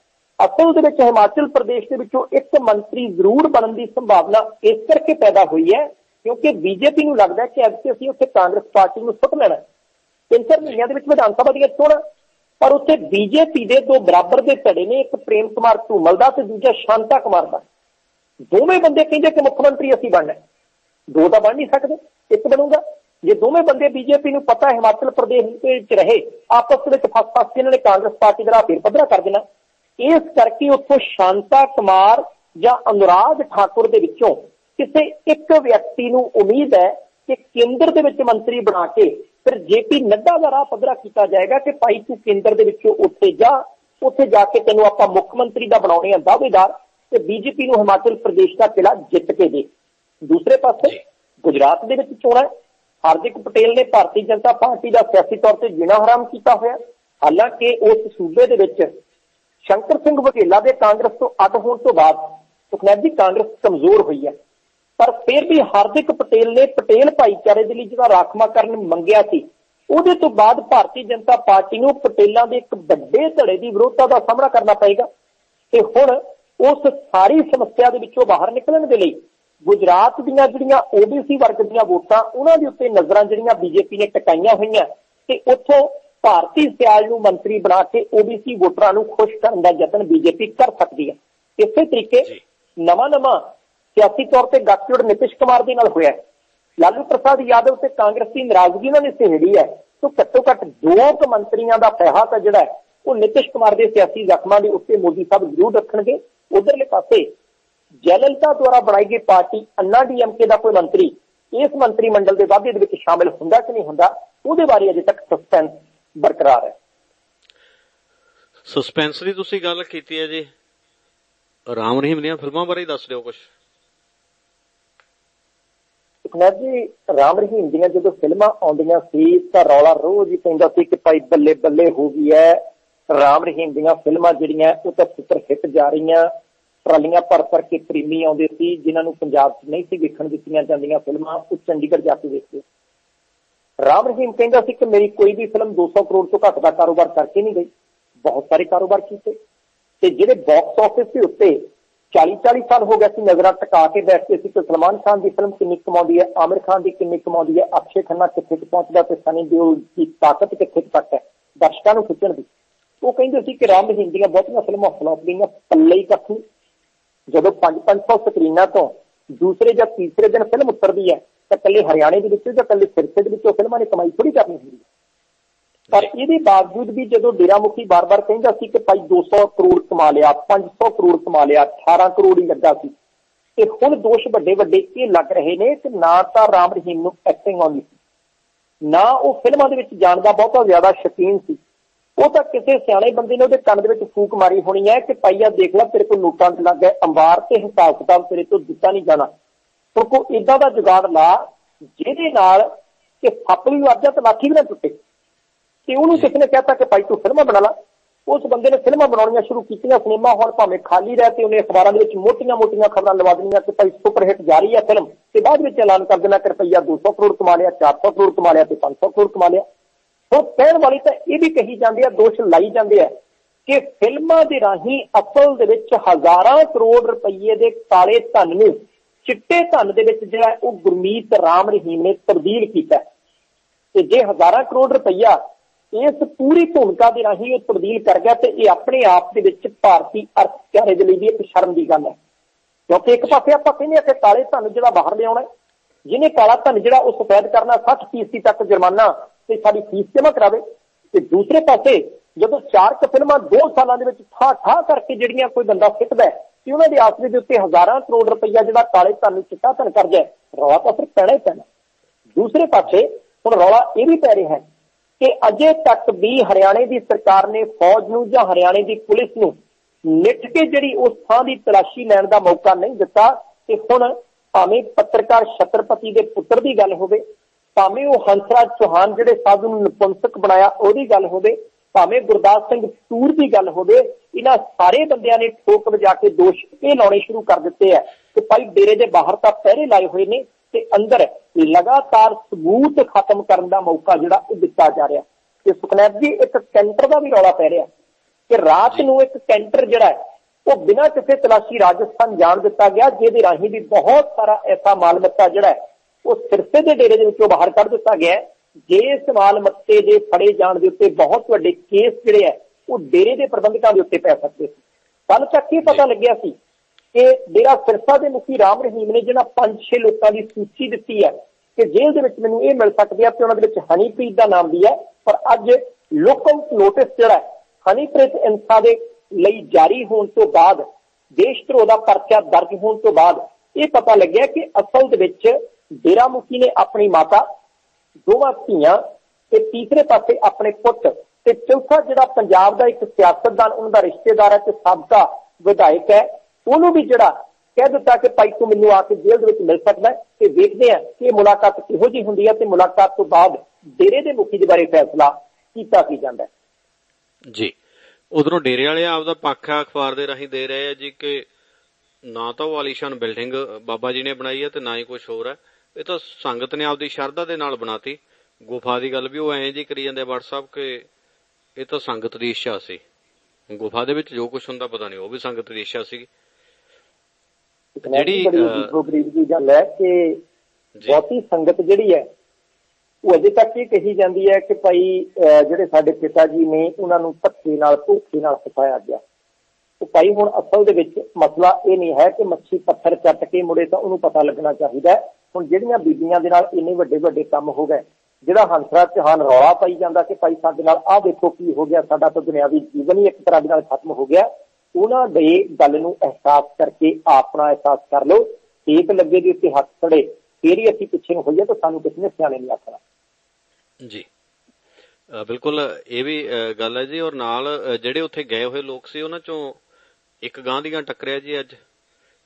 ਅਸਲ ਦੇ ਵਿੱਚ ਹਿਮਾਚਲ ਪ੍ਰਦੇਸ਼ ਦੇ ਵਿੱਚੋਂ ਇੱਕ ਮੰਤਰੀ ਜ਼ਰੂਰ ਬਣਨ ਦੀ ਸੰਭਾਵਨਾ ਇਸ ਕਰਕੇ ਪੈਦਾ ਹੋਈ ਹੈ ਕਿਉਂਕਿ ਬੀਜੇਪੀ ਨੂੰ ਲੱਗਦਾ ਕਿ ਅੱਜ ਅਸੀਂ ਉੱਥੇ ਕਾਂਗਰਸ ਪਾਰਟੀ ਨੂੰ ਸੁੱਟ ਲੈਣਾ ਤਿੰਨ ਚਾਰ ਮਹੀਨਿਆਂ ਦੇ ਵਿੱਚ ਵਿਧਾਨ ਸਭਾ ਦੀਆਂ ਚੋਣਾਂ। ਪਰ ਉੱਥੇ ਬੀਜੇਪੀ ਦੇ ਦੋ ਬਰਾਬਰ ਦੇ ਧੜੇ ਨੇ, ਇੱਕ ਪ੍ਰੇਮ ਕੁਮਾਰ ਧੂਮਲ ਦਾ ਤੇ ਦੂਜਾ ਸ਼ਾਂਤਾ ਕੁਮਾਰ ਦਾ। ਦੋਵੇਂ ਬੰਦੇ ਕਹਿੰਦੇ ਕਿ ਮੁੱਖ ਮੰਤਰੀ ਅਸੀਂ ਬਣਨਾ ਦੋ ਤਾਂ ਬਣ ਨਹੀਂ ਸਕਦੇ, ਇੱਕ ਬਣੂਗਾ। ਜੇ ਦੋਵੇਂ ਬੰਦੇ ਬੀਜੇਪੀ ਨੂੰ ਪਤਾ ਹਿਮਾਚਲ ਪ੍ਰਦੇਸ਼ ਦੇ ਵਿੱਚ ਰਹੇ, ਆਪਸ ਵਿੱਚ ਫਸ ਫਸ ਕੇ ਇਹਨਾਂ ਨੇ ਕਾਂਗਰਸ ਪਾਰਟੀ ਦਾ ਫੇਰ ਪੱਧਰਾ ਕਰ ਦੇਣਾ। ਇਸ ਕਰਕੇ ਉੱਥੋਂ ਸ਼ਾਂਤਾ ਕੁਮਾਰ ਜਾਂ ਅਨੁਰਾਗ ਠਾਕੁਰ ਦੇ ਵਿੱਚੋਂ ਕਿਸੇ ਇੱਕ ਵਿਅਕਤੀ ਨੂੰ ਉਮੀਦ ਹੈ ਕਿ ਕੇਂਦਰ ਦੇ ਵਿੱਚ ਮੰਤਰੀ ਬਣਾ ਕੇ ਫਿਰ ਜੇਪੀ ਨੱਡਾ ਦਾ ਰਾਹ ਪੱਧਰਾ ਕੀਤਾ ਜਾਏਗਾ ਕਿ ਭਾਈ ਤੂੰ ਕੇਂਦਰ ਦੇ ਵਿੱਚੋਂ ਉੱਥੇ ਜਾ ਉੱਥੇ ਜਾ ਕੇ ਤੈਨੂੰ ਆਪਾਂ ਮੁੱਖ ਮੰਤਰੀ ਦਾ ਬਣਾਉਣੇ ਆ ਦਾਅਵੇਦਾਰ ਤੇ ਬੀਜੇਪੀ ਨੂੰ ਹਿਮਾਚਲ ਪ੍ਰਦੇਸ਼ ਦਾ ਕਿਲਾ ਜਿੱਤ ਕੇ ਦੇ। ਦੂਸਰੇ ਪਾਸੇ ਗੁਜਰਾਤ ਦੇ ਵਿੱਚ ਚੋਣਾਂ ਹਾਰਦਿਕ ਪਟੇਲ ਨੇ ਭਾਰਤੀ ਜਨਤਾ ਪਾਰਟੀ ਦਾ ਸਿਆਸੀ ਤੌਰ ਤੇ ਜਿਣਾ ਹਰਾਮ ਕੀਤਾ ਹੋਇਆ। ਹਾਲਾਂਕਿ ਉਸ ਸੂਬੇ ਦੇ ਵਿੱਚ ਸ਼ੰਕਰ ਸਿੰਘ ਵਕੀਲਾ ਦੇ ਕਾਂਗਰਸ ਤੋਂ ਅੱਡ ਹੋਣ ਤੋਂ ਬਾਅਦ ਸੁਖਨੈਬ ਦੀ ਕਾਂਗਰਸ ਕਮਜ਼ੋਰ ਹੋਈ ਹੈ। ਪਰ ਫਿਰ ਵੀ ਹਾਰਦਿਕ ਪਟੇਲ ਨੇ ਪਟੇਲ ਭਾਈਚਾਰੇ ਦੇ ਲਈ ਜਿਹੜਾ ਰਾਖਮਾ ਕਰਨ ਮੰਗਿਆ ਸੀ ਉਹਦੇ ਤੋਂ ਬਾਅਦ ਭਾਰਤੀ ਜਨਤਾ ਪਾਰਟੀ ਨੂੰ ਪਟੇਲਾਂ ਦੇ ਇੱਕ ਵੱਡੇ ਧੜੇ ਦੀ ਵਿਰੋਧਤਾ ਦਾ ਸਾਹਮਣਾ ਕਰਨਾ ਪਏਗਾ। ਤੇ ਹੁਣ ਉਸ ਸਾਰੀ ਸਮੱਸਿਆ ਦੇ ਵਿੱਚੋਂ ਬਾਹਰ ਨਿਕਲਣ ਦੇ ਲਈ ਗੁਜਰਾਤ ਦੀਆਂ ਜਿਹੜੀਆਂ ਓਬੀਸੀ ਵਰਗ ਦੀਆਂ ਵੋਟਾਂ ਉਹਨਾਂ ਦੇ ਉੱਤੇ ਨਜ਼ਰਾਂ ਜਿਹੜੀਆਂ ਬੀਜੇਪੀ ਨੇ ਟਿਕਾਈਆਂ ਹੋਈਆਂ ਤੇ ਉੱਥੋਂ ਭਾਰਤੀ ਸਿਆਲ ਨੂੰ ਮੰਤਰੀ ਬਣਾ ਕੇ ਓਬੀਸੀ ਵੋਟਰਾਂ ਨੂੰ ਖੁਸ਼ ਕਰਨ ਦਾ ਯਤਨ ਬੀਜੇਪੀ ਕਰ ਸਕਦੀ ਹੈ। ਇਸੇ ਤਰੀਕੇ ਨਵਾਂ ਨਵਾਂ ਸਿਆਸੀ ਤੌਰ ਤੇ ਗੱਠਜੋੜ ਨਿਤਿਸ਼ ਕੁਮਾਰ ਦੇ ਨਾਲ ਹੋਇਆ ਲਾਲੂ ਪ੍ਰਸਾਦ ਯਾਦਵ ਤੇ ਕਾਂਗਰਸ ਦੀ ਨਾਰਾਜ਼ਗੀ ਨਾਲ ਸਹਿੜੀ ਹੈ। ਤੋਂ ਘੱਟੋ ਘੱਟ ਦੋ ਕੁ ਮੰਤਰੀਆਂ ਦਾ ਪੈਸਾ ਤਾਂ ਜਿਹੜਾ ਉਹ ਨਿਤਿਸ਼ ਕੁਮਾਰ ਦੇ ਸਿਆਸੀ ਜ਼ਖਮਾਂ ਦੇ ਉੱਤੇ ਮੋਦੀ ਸਾਹਿਬ ਜ਼ਰੂਰ ਰੱਖਣਗੇ। ਉਧਰਲੇ ਪਾਸੇ ਜੈਲਲਤਾ ਦੁਆਰਾ ਬਣਾਈ ਗਈ ਪਾਰਟੀ ਅੰਨਾ ਡੀਐਮਕੇ ਦਾ ਕੋਈ ਮੰਤਰੀ ਇਸ ਮੰਤਰੀ ਮੰਡਲ ਦੇ ਵਾਅਦੇ ਦੇ ਵਿੱਚ ਸ਼ਾਮਿਲ ਹੁੰਦਾ ਕਿ ਨਹੀਂ ਹੁੰਦਾ, ਉਹਦੇ ਬਾਰੇ ਅਜੇ ਤੱਕ ਸਸਪੈਂਸ ਬਰਕਰਾਰ ਹੈ। ਸਸਪੈਂਸ ਦੀ ਤੁਸੀਂ ਗੱਲ ਕੀਤੀ ਹੈ ਜੀ। ਰਾਮ ਰਹੀਮ ਦੀਆਂ ਫਿਲਮਾਂ ਬਾਰੇ ਦੱਸ ਦਿਓ ਕੁਝ ਸੁਖਨਾ ਜੀ, ਰਾਮ ਰਹੀਮ ਦੀਆਂ ਜਦੋਂ ਫਿਲਮਾਂ ਆਉਂਦੀਆਂ ਸੀ, ਤਾਂ ਰੌਲਾ ਰੋਜ਼ ਹੀ ਪੈਂਦਾ ਸੀ ਕਿ ਭਾਈ ਬੱਲੇ ਬੱਲੇ ਹੋ ਗਈ ਹੈ ਰਾਮ ਰਹੀਮ ਦੀਆਂ ਫਿਲਮਾਂ ਜਿਹੜੀਆਂ, ਉਹ ਤਾਂ ਸੁਪਰ ਹਿੱਟ ਜਾ ਰਹੀਆਂ। ਟਰਾਲੀਆਂ ਭਰ ਭਰ ਕੇ ਪ੍ਰੇਮੀ ਆਉਂਦੇ ਸੀ, ਜਿਨ੍ਹਾਂ ਨੂੰ ਪੰਜਾਬ 'ਚ ਨਹੀਂ ਸੀ ਵੇਖਣ ਦਿੱਤੀਆਂ ਜਾਂਦੀਆਂ ਫਿਲਮਾਂ, ਉਹ ਚੰਡੀਗੜ੍ਹ ਜਾ ਕੇ ਵੇਖਦੇ ਰਾਮ ਰਹੀਮ ਕਹਿੰਦਾ ਸੀ ਕਿ ਮੇਰੀ ਕੋਈ ਵੀ ਫਿਲਮ 200 ਕਰੋੜ ਤੋਂ ਘੱਟ ਦਾ ਕਾਰੋਬਾਰ ਕਰਕੇ ਨਹੀਂ ਗਈ। ਬਹੁਤ ਸਾਰੇ ਕਾਰੋਬਾਰ ਕੀਤੇ। ਤੇ ਜਿਹੜੇ ਬਾਕਸ ਆਫਿਸ ਦੇ ਉੱਤੇ 40 40 ਸਾਲ ਹੋ ਗਿਆ ਸੀ ਨਜ਼ਰਾਂ ਟਕਾ ਕੇ ਬੈਠਦੇ ਸੀ ਕਿ ਸਲਮਾਨ ਖਾਨ ਦੀ ਫਿਲਮ ਕਿੰਨੀ ਕਮਾਉਂਦੀ ਹੈ, ਆਮਿਰ ਖਾਨ ਦੀ ਕਿੰਨੀ ਕਮਾਉਂਦੀ ਹੈ, ਅਕਸ਼ੇ ਖੰਨਾ ਕਿੱਥੇ ਤੱਕ ਪਹੁੰਚਦਾ ਤੇ ਸਨੀ ਦਿਓਲ ਦੀ ਤਾਕਤ ਕਿੱਥੇ ਤੱਕ ਹੈ, ਦਰਸ਼ਕਾਂ ਨੂੰ ਖਿੱਚਣ ਦੀ। ਉਹ ਕਹਿੰਦੇ ਸੀ ਕਿ ਰਾਮ ਰਹੀਮ ਦੀਆਂ ਬਹੁਤੀਆਂ ਫਿਲਮਾਂ ਫਲॉप ਗਈਆਂ, ਪੱਲੇ ਹੀ ਕੱਖ ਜਦੋਂ 5-500 ਸਕਰੀਨਾਂ ਤੋਂ ਦੂਸਰੇ ਜਾਂ ਤੀਸਰੇ ਦਿਨ ਫਿਲਮ ਉੱਤਰਦੀ ਹੈ, ਤਾਂ ਕੱਲੇ ਹਰਿਆਣੇ ਦੇ ਵਿੱਚ ਜਾਂ ਕੱਲੇ ਸਿਰਸੇ ਦੇ ਵਿੱਚ ਉਹ ਫਿਲਮਾਂ ਨੇ ਕਮਾਈ ਥੋੜੀ ਕਰਨੀ ਹੁੰਦੀ ਹੈ। ਪਰ ਇਹਦੇ ਬਾਵਜੂਦ ਵੀ ਜਦੋਂ ਡੇਰਾ ਮੁਖੀ ਬਾਰ-ਬਾਰ ਕਹਿੰਦਾ ਸੀ ਕਿ ਭਾਈ 200 ਕਰੋੜ ਕਮਾ ਲਿਆ 500 ਕਰੋੜ ਕਮਾ ਲਿਆ 18 ਕਰੋੜ ਹੀ ਲੱਗਾ ਸੀ। ਤੇ ਹੁਣ ਦੋਸ਼ ਵੱਡੇ ਵੱਡੇ ਇਹ ਲੱਗ ਰਹੇ ਨੇ ਕਿ ਨਾ ਤਾਂ ਰਾਮ ਰਹੀਮ ਨੂੰ ਐਕਟਿੰਗ ਆਉਂਦੀ ਸੀ, ਨਾ ਉਹ ਫਿਲਮਾਂ ਦੇ ਵਿੱਚ ਜਾਣ ਦਾ ਬਹੁਤਾ ਜ਼ਿਆਦਾ ਸ਼ਕੀਨ ਸੀ। ਉਹ ਤਾਂ ਕਿਸੇ ਸਿਆਣੇ ਬੰਦੇ ਨੇ ਉਹਦੇ ਕੰਨ ਦੇ ਵਿੱਚ ਫੂਕ ਮਾਰੀ ਹੋਣੀ ਹੈ ਕਿ ਪਾਈਆ ਦੇਖ ਲੈ, ਤੇਰੇ ਕੋਲ ਨੋਟਾਂ ਤੇ ਲੱਗ ਗਏ ਅੰਬਾਰ ਤੇ ਹਿਸਾਬ ਕਿਤਾਬ ਤੇਰੇ ਤੋਂ ਦਿੱਤਾ ਨਹੀਂ ਜਾਣਾ। ਤੋ ਕੋ ਇਦਾਂ ਦਾ ਜੁਗਾੜ ਲਾ, ਜਿਹਦੇ ਨਾਲ ਕਿ ਸੱਪ ਵੀ ਵੱਜ ਜਾ ਤੇ ਲਾਠੀ ਵੀ ਨਾ ਟੁੱਟੇ। ਤੇ ਉਹਨੂੰ ਕਿਸ ਨੇ ਕਹਿਤਾ ਕਿ ਭਾਈ ਤੂੰ ਫਿਲਮਾਂ ਬਣਾ ਲਾ। ਉਸ ਬੰਦੇ ਨੇ ਫਿਲਮਾਂ ਬਣਾਉਣੀਆਂ ਸ਼ੁਰੂ ਕੀਤੀਆਂ ਸਿਨੇਮਾ ਹਾਲ ਭਾਵੇਂ ਖਾਲੀ ਰਹੇ ਤੇ ਉਹਨੇ ਅਖਬਾਰਾਂ ਦੇ ਵਿੱਚ ਮੋਟੀਆਂ-ਮੋਟੀਆਂ ਖਬਰਾਂ ਲਵਾ ਦੇਣੀਆਂ ਕਿ ਭਾਈ ਸੁਪਰ ਹਿੱਟ ਜਾਰੀ ਹੈ ਫਿਲਮ ਤੇ ਬਾਅਦ ਵਿੱਚ ਐਲਾਨ ਕਰ ਦੇਣਾ ਕਿ ਰੁਪਈਆ 200 ਕਰੋੜ ਕਮਾ ਲਿਆ 400 ਕਰੋੜ ਕਮਾ ਲਿਆ ਤੇ 500 ਕਰੋੜ ਕਮਾ ਲਿਆ। ਉਹ ਕਹਿਣ ਵਾਲੀ ਤਾਂ ਇਹ ਵੀ ਕਹੀ ਜਾਂਦੀ ਆ ਦੋਸ਼ ਲਾਈ ਜਾਂਦੇ ਆ ਕਿ ਫਿਲਮਾਂ ਦੇ ਰਾਹੀਂ ਅਸਲ ਦੇ ਵਿੱਚ ਹਜ਼ਾਰਾਂ ਕਰੋੜ ਰੁਪਏ ਦੇ ਕਾਲੇ ਧਨ ਨੂੰ ਚਿੱਟੇ ਧਨ ਦੇ ਵਿੱਚ ਜਿਹੜਾ ਉਹ ਗੁਰਮੀਤ ਰਾਮ ਰਹੀਮ ਨੇ ਤਬਦੀਲ ਕੀਤਾ। ਤੇ ਜੇ ਹਜ਼ਾਰਾਂ ਕਰੋੜ ਰੁਪਈਆ ਇਸ ਪੂਰੀ ਭੂਮਿਕਾ ਦੇ ਰਾਹੀਂ ਉਹ ਤਬਦੀਲ ਕਰ ਗਿਆ ਤੇ ਇਹ ਆਪਣੇ ਆਪ ਦੇ ਵਿੱਚ ਭਾਰਤੀ ਅਰਥਚਾਰੇ ਦੇ ਲਈ ਵੀ ਇੱਕ ਸ਼ਰਮ ਦੀ ਗੱਲ ਹੈ। ਕਿਉਂਕਿ ਇੱਕ ਪਾਸੇ ਆਪਾਂ ਕਹਿੰਦੇ ਆ ਕਿ ਕਾਲੇ ਧਨ ਜਿਹੜਾ ਬਾਹਰ ਲਿਆਉਣਾ ਜਿਹਨੇ ਕਾਲਾ ਧਨ ਜਿਹੜਾ ਉਹ ਸਫੈਦ ਕਰਨਾ 60% ਤੱਕ ਜੁਰਮਾਨਾ ਤੇ ਸਾਡੀ ਫੀਸ ਜਮ੍ਹਾਂ ਕਰਾਵੇ। ਤੇ ਦੂਸਰੇ ਪਾਸੇ ਜਦੋਂ ਚਾਰ ਕ ਫਿਲਮਾਂ 2 ਸਾਲਾਂ ਦੇ ਵਿੱਚ ਠਾ ਠਾ ਕਰਕੇ ਜਿਹੜੀਆਂ ਕੋਈ ਬੰਦਾ ਸਿੱਟਦਾ ਕਿ ਉਹਨਾਂ ਦੇ ਆਸਰੇ ਦੇ ਉੱਤੇ ਹਜ਼ਾਰਾਂ ਕਰੋੜ ਰੁਪਈਆ ਜਿਹੜਾ ਕਾਲੇ ਧਨ ਨੂੰ ਚਿੱਟਾ ਧਨ ਕਰ ਜਾਏ ਰੌਲਾ ਤਾਂ ਫਿਰ ਪੈਣਾ ਹੀ ਪੈਣਾ। ਦੂਸਰੇ ਪਾਸੇ ਹੁਣ ਰੌਲਾ ਇਹ ਵੀ ਪੈ ਰਿਹਾ ਹੈ ਕਿ ਅਜੇ ਤੱਕ ਵੀ ਹਰਿਆਣੇ ਦੀ ਸਰਕਾਰ ਨੇ ਫੌਜ ਨੂੰ ਜਾਂ ਹਰਿਆਣੇ ਦੀ ਪੁਲਿਸ ਨੂੰ ਨਿੱਠ ਕੇ ਜਿਹੜੀ ਉਸ ਥਾਂ ਦੀ ਤਲਾਸ਼ੀ ਲੈਣ ਦਾ ਮੌਕਾ ਨਹੀਂ ਦਿੱਤਾ ਤੇ ਹੁਣ ਭਾਵੇਂ ਪੱਤਰਕਾਰ ਛਤਰਪਤੀ ਦੇ ਪੁੱਤਰ ਦੀ ਗੱਲ ਹੋਵੇ, ਭਾਵੇਂ ਉਹ ਹੰਸਰਾਜ ਚੌਹਾਨ ਜਿਹੜੇ ਸਾਧੂ ਨੂੰ ਨਪੁੰਸਕ ਬਣਾਇਆ ਉਹਦੀ ਗੱਲ ਹੋਵੇ, ਭਾਵੇਂ ਗੁਰਦਾਸ ਸਿੰਘ ਟੂਰ ਦੀ ਗੱਲ ਹੋਵੇ, ਇਹਨਾਂ ਸਾਰੇ ਬੰਦਿਆਂ ਨੇ ਠੋਕ ਵਜਾ ਕੇ ਦੋਸ਼ ਇਹ ਲਾਉਣੇ ਸ਼ੁਰੂ ਕਰ ਦਿੱਤੇ ਆ ਕਿ ਭਾਈ ਡੇਰੇ ਦੇ ਬਾਹਰ ਤਾਂ ਪਹਿਰੇ ਲਾਏ ਹੋਏ ਨੇ ਤੇ ਅੰਦਰ ਲਗਾਤਾਰ ਸਬੂਤ ਖਤਮ ਕਰਨ ਦਾ ਮੌਕਾ ਜਿਹੜਾ ਉਹ ਦਿੱਤਾ ਜਾ ਰਿਹਾ। ਤੇ ਸੁਖਨੈਬ ਜੀ ਇੱਕ ਕੈਂਟਰ ਦਾ ਵੀ ਰੌਲਾ ਪੈ ਰਿਹਾ। ਕਿ ਰਾਤ ਨੂੰ ਇੱਕ ਕੈਂਟਰ ਜਿਹੜਾ ਹੈ ਉਹ ਬਿਨਾਂ ਕਿਸੇ ਤਲਾਸ਼ੀ ਰਾਜਸਥਾਨ ਜਾਣ ਦਿੱਤਾ ਗਿਆ ਜਿਹਦੇ ਰਾਹੀਂ ਵੀ ਬਹੁਤ ਸਾਰਾ ਐਸਾ ਮਾਲ ਮੱਤਾ ਜਿਹੜਾ ਉਹ ਸਿਰਸੇ ਦੇ ਡੇਰੇ ਦੇ ਵਿੱਚੋਂ ਬਾਹਰ ਕੱਢ ਦਿੱਤਾ ਗਿਆ ਜੇ ਸਵਾਲ ਮੱਤੇ ਦੇ ਫੜੇ ਜਾਣ ਦੇ ਉੱਤੇ ਬਹੁਤ ਵੱਡੇ ਕੇਸ ਜਿਹੜੇ ਆ ਉਹ ਡੇਰੇ ਦੇ ਪ੍ਰਬੰਧਕਾਂ ਦੇ ਉੱਤੇ ਪੈ ਸਕਦੇ ਸੀ। ਕੱਲ ਤੱਕ ਇਹ ਪਤਾ ਲੱਗਿਆ ਸੀ ਕਿ ਡੇਰਾ ਸਿਰਸਾ ਦੇ ਮੁਖੀ ਰਾਮ ਰਹੀਮ ਨੇ ਜਿਹੜਾ 5-6 ਲੋਕਾਂ ਦੀ ਸੂਚੀ ਦਿੱਤੀ ਹੈ ਕਿ ਜੇਲ੍ਹ ਦੇ ਵਿੱਚ ਮੈਨੂੰ ਇਹ ਮਿਲ ਸਕਦੀ ਹੈ ਕਿ ਉਹਨਾਂ ਦੇ ਵਿੱਚ ਹਨੀਪ੍ਰੀਤ ਦਾ ਨਾਮ ਵੀ ਹੈ, ਪਰ ਅੱਜ ਲੋਕਲ ਨੋਟਿਸ ਜਿਹੜਾ ਹਨੀਪ੍ਰੀਤ ਇਨਸਾ ਦੇ ਲਈ ਜਾਰੀ ਹੋਣ ਤੋਂ ਬਾਅਦ, ਦੇਸ਼ ਧਰੋਹ ਦਾ ਪਰਚਾ ਦਰਜ ਹੋਣ ਤੋਂ ਬਾਅਦ ਇਹ ਪਤਾ ਲੱਗਿਆ ਕਿ ਅਸਲ ਦੇ ਵਿੱਚ ਡੇਰਾ ਮੁਖੀ ਨੇ ਆਪਣੀ ਮਾਤਾ, ਦੋਵਾਂ ਧੀਆਂ ਤੇ ਤੀਸਰੇ ਪਾਸੇ ਆਪਣੇ ਪੁੱਤ ਤੇ ਚੌਥਾ ਜਿਹੜਾ ਪੰਜਾਬ ਦਾ ਇੱਕ ਸਿਆਸਤਦਾਨ, ਉਹਨਾਂ ਦਾ ਰਿਸ਼ਤੇਦਾਰ ਹੈ ਤੇ ਸਾਬਕਾ ਵਿਧਾਇਕ ਹੈ ਉਹਨੂੰ ਵੀ ਜਿਹੜਾ ਕਹਿ ਦਿੱਤਾ ਕਿ ਭਾਈ ਤੂੰ ਮੈਨੂੰ ਆ ਕੇ ਜੇਲ੍ਹ ਦੇ ਵਿੱਚ ਮਿਲ ਸਕਦਾ ਤੇ ਵੇਖਦੇ ਆ ਕਿ ਇਹ ਮੁਲਾਕਾਤ ਕਿਹੋ ਜੀ ਹੁੰਦੀ ਹੈ ਤੇ ਮੁਲਾਕਾਤ ਤੋਂ ਬਾਅਦ ਡੇਰੇ ਦੇ ਮੁਖੀ ਦੇ ਬਾਰੇ ਫੈਸਲਾ ਕੀਤਾ ਕੀ ਜਾਂਦਾ ਜੀ। ਉਧਰੋਂ ਡੇਰੇ ਵਾਲੇ ਆਪਦਾ ਪੱਖ ਅਖਬਾਰ ਦੇ ਰਾਹੀਂ ਦੇ ਰਹੇ ਆ ਜੀ ਕਿ ਨਾ ਤਾਂ ਉਹ ਆਲੀਸ਼ਾਨ ਬਿਲਡਿੰਗ ਬਾਬਾ ਜੀ ਨੇ ਬਣਾਈ ਹੈ ਤੇ ਨਾ ਹੀ ਕੁਝ ਹੋਰ ਹੈ। ਇਹ ਤਾਂ ਸੰਗਤ ਨੇ ਆਪਦੀ ਸ਼ਰਧਾ ਦੇ ਨਾਲ ਬਣਾਤੀ। ਗੁਫਾ ਦੀ ਗੱਲ ਵੀ ਉਹ ਐਂ ਜੀ ਕਰੀ ਜਾਂਦੇ WhatsApp ਕਿ ਇਹ ਤਾਂ ਸੰਗਤ ਦੀ ਇੱਛਾ ਸੀ। ਗੁਫਾ ਦੇ ਵਿੱਚ ਜੋ ਕੁਝ ਹੁੰਦਾ ਪਤਾ ਨਹੀਂ, ਉਹ ਵੀ ਸੰਗਤ ਦੀ ਇੱਛਾ ਸੀ ਜਿਹੜੀ ਗਰੀਬ ਦੀ ਗੱਲ ਹੈ ਕਿ ਬਹੁਤੀ ਸੰਗਤ ਜਿਹੜੀ ਹੈ ਉਹ ਅਜੇ ਤੱਕ ਇਹ ਕਹੀ ਜਾਂਦੀ ਹੈ ਕਿ ਭਾਈ ਜਿਹੜੇ ਸਾਡੇ ਪਿਤਾ ਜੀ ਨੇ ਉਹਨਾਂ ਨੂੰ ਧੱਕੇ ਨਾਲ ਧੋਖੇ ਨਾਲ ਫਸਾਇਆ ਗਿਆ। ਉਹ ਭਾਈ ਹੁਣ ਅਸਲ ਦੇ ਵਿੱਚ ਮਸਲਾ ਇਹ ਨਹੀਂ ਹੈ ਕਿ ਮੱਛੀ ਪੱਥਰ ਚੱਟ ਕੇ ਮੁੜੇ ਤਾਂ ਉਹਨੂੰ ਪਤਾ ਲੱਗਣਾ ਚਾਹੀਦਾ ਹੁਣ ਜਿਹੜੀਆਂ ਬੀਬੀਆਂ ਦੇ ਨਾਲ ਇੰਨੇ ਵੱਡੇ ਵੱਡੇ ਕੰਮ ਹੋ ਗਏ ਜਿਹੜਾ ਹੰਸਰਾਜ ਚੌਹਾਨ ਰੌਲਾ ਪਾਈ ਜਾਂਦਾ ਕਿ ਭਾਈ ਸਾਡੇ ਨਾਲ ਆਹ ਦੇਖੋ ਕੀ ਹੋ ਗਿਆ ਸਾਡਾ ਤਾਂ ਦੁਨਿਆਵੀ ਜੀਵਨ ਹੀ ਇੱਕ ਤਰ੍ਹਾਂ ਦੇ ਨਾਲ ਖਤਮ ਹੋ ਗਿਆ। ਉਹਨਾਂ ਦੇ ਗੱਲ ਨੂੰ ਅਹਿਸਾਸ ਕਰਕੇ ਆਪਣਾ ਅਹਿਸਾਸ ਕਰ ਲਓ। ਠੀਕ ਲੱਗੇ ਦੀ ਉੱਤੇ ਹੱਥ ਖੜੇ, ਫੇਰ ਹੀ ਅਸੀਂ ਪਿੱਛੇ ਨੂੰ ਹੋਈਏ ਤਾਂ ਸਾਨੂੰ ਕਿਸੇ ਨੇ ਸਿਆਣੇ ਨਹੀਂ ਆਖਣਾ। ਜੀ। ਬਿਲਕੁਲ ਇਹ ਵੀ ਗੱਲ ਹੈ ਜੀ। ਔਰ ਨਾਲ ਜਿਹੜੇ ਉੱਥੇ ਗਏ ਹੋਏ ਲੋਕ ਸੀ, ਉਹਨਾਂ ਚੋਂ ਇੱਕ ਗਾਂ ਦੀਆਂ ਟੱਕਰਿਆ ਜੀ ਅੱਜ।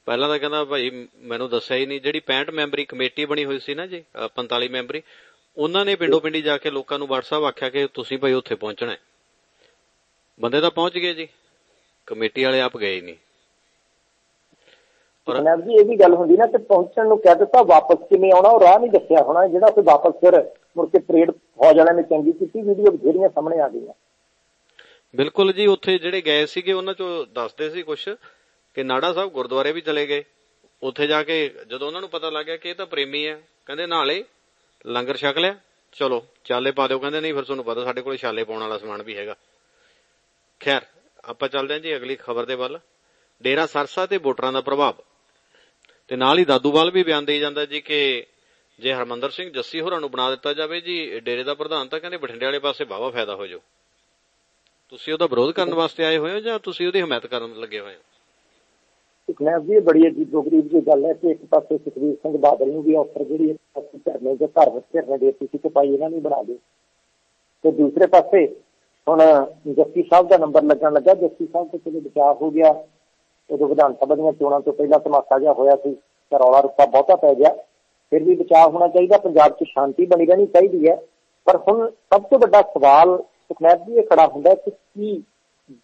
ਪਹਿਲਾਂ ਤਾਂ ਕਹਿੰਦਾ, ਭਾਈ, ਮੈਨੂੰ ਦੱਸਿਆ ਹੀ ਨਹੀਂ। ਜਿਹੜੀ 65 ਮੈਂਬਰੀ ਕਮੇਟੀ ਬਣੀ ਹੋਈ ਸੀ ਨਾ ਜੀ 45 ਮੈਂਬਰੀ, ਉਹਨਾਂ ਨੇ ਪਿੰਡੋ ਪਿੰਡੀ ਜਾ ਕੇ ਲੋਕਾਂ ਨੂੰ WhatsApp ਆਖਿਆ ਕਿ ਤੁਸੀਂ ਭਾਈ ਉੱਥੇ ਪਹੁੰਚਣਾ ਹੈ। ਬੰਦੇ ਤਾਂ ਪਹੁੰਚ ਗਏ ਜੀ। ਕਮੇਟੀ ਵਾਲੇ ਆਪ ਗਏ ਨਹੀਂ। ਪਰ ਜਨਾਬ ਜੀ ਇਹ ਵੀ ਗੱਲ ਹੁੰਦੀ ਨਾ ਕਿ ਪਹੁੰਚਣ ਨੂੰ ਕਹਿ ਦਿੱਤਾ ਵਾਪਸ ਕਿਵੇਂ ਆਉਣਾ ਉਹ ਰਾਹ ਨਹੀਂ ਦੱਸਿਆ ਹੋਣਾ ਜਿਹੜਾ ਕੋਈ ਵਾਪਸ ਫਿਰ ਮੁੜ ਕੇ ਪਰੇਡ ਫੌਜ ਵਾਲਿਆਂ ਨੇ ਚੰਗੀ ਕੀਤੀ ਵੀਡੀਓ ਬਥੇਰੀਆਂ ਸਾਹਮਣੇ ਆ ਗਈਆਂ। ਬਿਲਕੁਲ ਜੀ ਉੱਥੇ ਜਿਹੜੇ ਗਏ ਸੀਗੇ ਉਹਨਾਂ ਚੋਂ ਦੱਸਦੇ ਸੀ ਕੁਝ ਕਿ ਨਾੜਾ ਸਾਹਿਬ ਗੁਰਦੁਆਰੇ ਵੀ ਚਲੇ ਗਏ। ਉੱਥੇ ਜਾ ਕੇ ਜਦੋਂ ਉਹਨਾਂ ਨੂੰ ਪਤਾ ਲੱਗਿਆ ਕਿ ਇਹ ਤਾਂ ਪ੍ਰੇਮੀ ਹੈ ਕਹਿੰਦੇ ਨਾਲੇ ਲੰਗਰ ਛਕ ਲਿਆ ਚਲੋ ਚਾਲੇ ਪਾ ਦਿਓ। ਕਹਿੰਦੇ ਨਹੀਂ ਫਿਰ ਤੁਹਾਨੂੰ ਪਤਾ ਸਾਡੇ ਕੋਲ ਛਾਲੇ ਪਾਉਣ ਵਾਲਾ ਸਮਾਨ ਵੀ ਹੈਗਾ। ਖੈਰ ਆਪਾਂ ਚੱਲਦੇ ਹਾਂ ਜੀ ਅਗਲੀ ਖਬਰ ਦੇ ਵੱਲ। ਡੇਰਾ ਸਰਸਾ ਤੇ ਵੋਟਰਾਂ ਦਾ ਪ੍ਰਭਾਵ। ਤੇ ਨਾਲ ਹੀ ਦਾਦੂਵਾਲ ਵੀ ਬਿਆਨ ਦੇਈ ਜਾਂਦਾ ਜੀ ਕਿ ਜੇ ਹਰਮੰਦਰ ਸਿੰਘ ਜੱਸੀ ਹੋਰਾਂ ਨੂੰ ਬਣਾ ਦਿੱਤਾ ਜਾਵੇ ਜੀ ਡੇਰੇ ਦਾ ਪ੍ਰਧਾਨ ਤਾਂ ਕਹਿੰਦੇ ਬਠਿੰਡੇ ਵਾਲੇ ਪਾਸੇ ਬਾਵਾ ਫਾਇਦਾ ਹੋ ਜਾਊ। ਤੁਸੀਂ ਉਹਦਾ ਵਿਰੋਧ ਕਰਨ ਵਾਸਤੇ ਆਏ ਹੋਏ ਹੋ ਜਾਂ ਤੁਸੀਂ ਉਹਦੀ ਹਮਾਇਤ ਕਰਨ ਲੱਗੇ ਹੋਏ ਹੋ? ਸੁਖਨੈਬ ਜੀ ਬੜੀ ਅਜੀਬ ਗਰੀਬ ਦੀ ਗੱਲ ਹੈ ਕਿ ਇੱਕ ਪਾਸੇ ਸੁਖਵੀਰ ਸਿੰਘ ਬਾਦਲ ਨੂੰ ਵੀ ਆਫਰ ਜਿਹੜੀ ਅਸੀਂ ਧਰਨੇ ਦੇ ਘਰ ਵਿੱਚ ਧਰਨੇ ਦੇ ਤੁਸੀਂ ਤੇ ਪਾਈ ਇਹਨਾਂ ਨੂੰ ਬਣਾ ਦਿਓ। ਤੇ ਦੂਸਰੇ ਪਾਸੇ ਹੁਣ ਜੱਸੀ ਸਾਹਿਬ ਦਾ ਨੰਬਰ ਲੱਗਣ ਲੱਗਾ, ਜੱਸੀ ਸਾਹਿਬ ਤੋਂ ਚਲੋ ਬਚਾਅ ਹੋ ਗਿਆ, ਉਦੋਂ ਵਿਧਾਨ ਸਭਾ ਦੀਆਂ ਚੋਣਾਂ ਤੋਂ ਪਹਿਲਾਂ ਧਮਾਕਾ ਜਿਹਾ ਹੋਇਆ ਸੀ ਰੌਲਾ ਰੁਪਾ ਬਹੁਤਾ ਪੈ ਗਿਆ। ਫਿਰ ਵੀ ਬਚਾਅ ਹੋਣਾ ਚਾਹੀਦਾ, ਪੰਜਾਬ 'ਚ ਸ਼ਾਂਤੀ ਬਣੀ ਰਹਿਣੀ ਚਾਹੀਦੀ ਹੈ। ਪਰ ਹੁਣ ਸਭ ਤੋਂ ਵੱਡਾ ਸਵਾਲ ਸੁਖਨੈਬ ਜੀ ਇਹ ਖੜਾ ਹੁੰਦਾ ਕਿ ਕੀ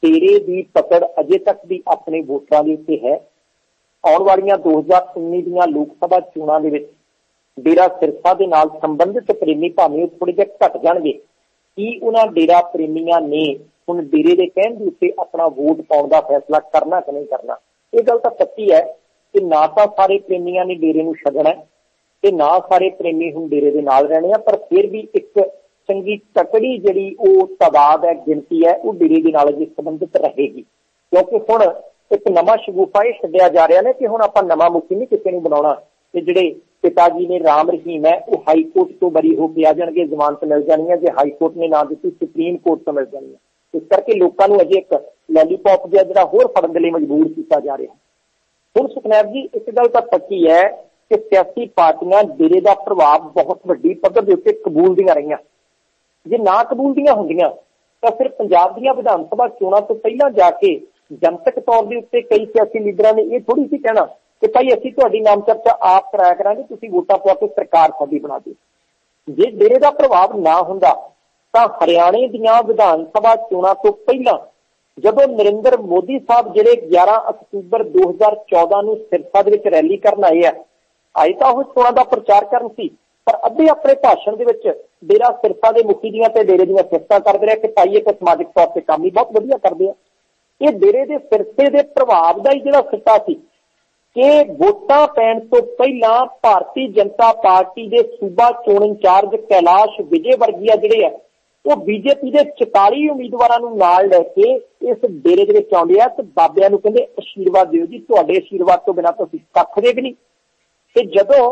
ਡੇਰੇ ਦੀ ਪਕੜ ਅਜੇ ਤੱਕ ਵੀ ਆਪਣੇ ਵੋਟਰਾਂ ਦੇ ਉੱਤੇ ਹੈ? ਆਉਣ ਵਾਲੀਆਂ 2019 ਦੀਆਂ ਲੋਕ ਸਭਾ ਚੋਣਾਂ ਦੇ ਵਿੱਚ ਡੇਰਾ ਸਿਰਸਾ ਦੇ ਨਾਲ ਸੰਬੰਧਿਤ ਪ੍ਰੇਮੀ ਭਾਵੇਂ ਥੋੜੇ ਜਿਹਾ ਘਟ ਜਾਣਗੇ ਕੀ ਉਹਨਾਂ ਡੇਰਾ ਪ੍ਰੇਮੀਆਂ ਨੇ ਹੁਣ ਡੇਰੇ ਦੇ ਕਹਿਣ ਦੇ ਉੱਤੇ ਆਪਣਾ ਵੋਟ ਪਾਉਣ ਦਾ ਫੈਸਲਾ ਕਰਨਾ ਕਿ ਨਹੀਂ ਕਰਨਾ? ਇਹ ਗੱਲ ਤਾਂ ਸੱਚੀ ਹੈ ਕਿ ਨਾ ਤਾਂ ਸਾਰੇ ਪ੍ਰੇਮੀਆਂ ਨੇ ਡੇਰੇ ਨੂੰ ਛੱਡਣਾ ਤੇ ਨਾ ਸਾਰੇ ਪ੍ਰੇਮੀ ਹੁਣ ਡੇਰੇ ਦੇ ਨਾਲ ਰਹਿਣੇ ਆ, ਪਰ ਫਿਰ ਵੀ ਇੱਕ ਚੰਗੀ ਤਕੜੀ ਜਿਹੜੀ ਉਹ ਤਬਾਦ ਹੈ, ਗਿਣਤੀ ਹੈ, ਉਹ ਡੇਰੇ ਦੇ ਨਾਲ ਜੀ ਸੰਬੰਧਿਤ ਰਹੇਗੀ। ਕਿਉਂਕਿ ਹੁਣ ਇੱਕ ਨਵਾਂ ਸ਼ਗੂਫਾ ਇਹ ਛੱਡਿਆ ਜਾ ਰਿਹਾ ਨੇ ਕਿ ਹੁਣ ਆਪਾਂ ਨਵਾਂ ਮੁਖੀ ਨਹੀਂ ਕਿਸੇ ਨੂੰ ਬਣਾਉਣਾ। ਤੇ ਜਿਹੜੇ ਪਿਤਾ ਜੀ ਨੇ ਰਾਮ ਰਹੀਮ ਹੈ, ਉਹ ਹਾਈ ਕੋਰਟ ਤੋਂ ਬਰੀ ਹੋ ਕੇ ਆ ਜਾਣਗੇ, ਜ਼ਮਾਨਤ ਮਿਲ ਜਾਣੀ ਹੈ, ਜੇ ਹਾਈ ਕੋਰਟ ਨੇ ਨਾ ਦਿੱਤੀ ਸੁਪਰੀਮ ਕੋਰਟ ਤੋਂ ਮਿਲ ਜਾਣੀ ਹੈ। ਇਸ ਕਰਕੇ ਲੋਕਾਂ ਨੂੰ ਅਜੇ ਇੱਕ ਲੈਲੀਪੌਪ ਜਿਹਾ ਜਿਹੜਾ ਹੋਰ ਫੜਨ ਦੇ ਲਈ ਮਜਬੂਰ ਕੀਤਾ ਜਾ ਰਿਹਾ ਹੁਣ ਸੁਖਨੈਬ ਜੀ, ਇੱਕ ਗੱਲ ਤਾਂ ਪੱਕੀ ਹੈ ਕਿ ਸਿਆਸੀ ਪਾਰਟੀਆਂ ਡੇਰੇ ਦਾ ਪ੍ਰਭਾਵ ਬਹੁਤ ਵੱਡੀ ਪੱਧਰ ਦੇ ਉੱਤੇ ਕਬੂਲਦੀਆਂ ਰਹੀਆਂ। ਜੇ ਨਾ ਕਬੂਲਦੀਆਂ ਹੁੰਦੀਆਂ, ਤਾਂ ਫਿਰ ਪੰਜਾਬ ਦੀਆਂ ਵਿਧਾਨ ਸਭਾ ਚੋਣਾਂ ਤੋਂ ਪਹਿਲਾਂ ਜਾ ਕੇ ਜਨਤਕ ਤੌਰ ਦੇ ਉੱਤੇ ਕਈ ਸਿਆਸੀ ਲੀਡਰਾਂ ਨੇ ਇਹ ਥੋੜੀ ਸੀ ਕਹਿਣਾ ਕਿ ਭਾਈ ਅਸੀਂ ਤੁਹਾਡੀ ਨਾਮ ਚਰਚਾ ਆਪ ਕਰਾਇਆ ਕਰਾਂਗੇ, ਤੁਸੀਂ ਵੋਟਾਂ ਪਵਾ ਕੇ ਸਰਕਾਰ ਸਾਡੀ ਬਣਾ ਦਿਓ। ਜੇ ਡੇਰੇ ਦਾ ਪ੍ਰਭਾਵ ਨਾ ਹੁੰਦਾ, ਤਾਂ ਹਰਿਆਣੇ ਦੀਆਂ ਵਿਧਾਨ ਸਭਾ ਚੋਣਾਂ ਤੋਂ ਪਹਿਲਾਂ ਜਦੋਂ ਨਰਿੰਦਰ ਮੋਦੀ ਸਾਹਿਬ ਜਿਹੜੇ 11 ਅਕਤੂਬਰ 2014 ਨੂੰ ਸਿਰਸਾ ਦੇ ਵਿੱਚ ਰੈਲੀ ਕਰਨ ਆਏ ਆ, ਆਏ ਤਾਂ ਉਹ ਚੋਣਾਂ ਦਾ ਪ੍ਰਚਾਰ ਕਰਨ ਸੀ, ਪਰ ਅੱਧੇ ਆਪਣੇ ਭਾਸ਼ਣ ਦੇ ਵਿੱਚ ਡੇਰਾ ਸਿਰਸਾ ਦੇ ਮੁਖੀ ਦੀਆਂ ਤੇ ਡੇਰੇ ਦੀਆਂ ਸਿਫਤਾਂ ਕਰਦੇ ਰਹੇ ਕਿ ਭਾਈ ਇਹ ਸਮਾਜਿਕ ਤੌਰ ਤੇ ਕੰਮ ਹੀ ਬਹੁਤ ਵਧੀਆ ਕਰਦੇ ਆ। ਇਹ ਡੇਰੇ ਦੇ ਸਿਰਸੇ ਦੇ ਪ੍ਰਭਾਵ ਦਾ ਹੀ ਜਿਹੜਾ ਸਿੱਟਾ ਸੀ ਕਿ ਵੋਟਾਂ ਪੈਣ ਤੋਂ ਪਹਿਲਾਂ ਭਾਰਤੀ ਜਨਤਾ ਪਾਰਟੀ ਦੇ ਸੂਬਾ ਚੋਣ ਇੰਚਾਰਜ ਕੈਲਾਸ਼ ਵਿਜੇ ਵਰਗੀਆ ਜਿਹੜੇ ਆ, ਉਹ ਬੀਜੇਪੀ ਦੇ 44 ਉਮੀਦਵਾਰਾਂ ਨੂੰ ਨਾਲ ਲੈ ਕੇ ਇਸ ਡੇਰੇ ਦੇ ਵਿੱਚ ਆਉਂਦੇ ਆ ਤੇ ਬਾਬਿਆਂ ਨੂੰ ਕਹਿੰਦੇ ਅਸ਼ੀਰਵਾਦ ਦਿਓ ਜੀ, ਤੁਹਾਡੇ ਅਸ਼ੀਰਵਾਦ ਤੋਂ ਬਿਨਾਂ ਤੁਸੀਂ ਕੱਖ ਦੇ ਵੀ ਨਹੀਂ। ਤੇ ਜਦੋਂ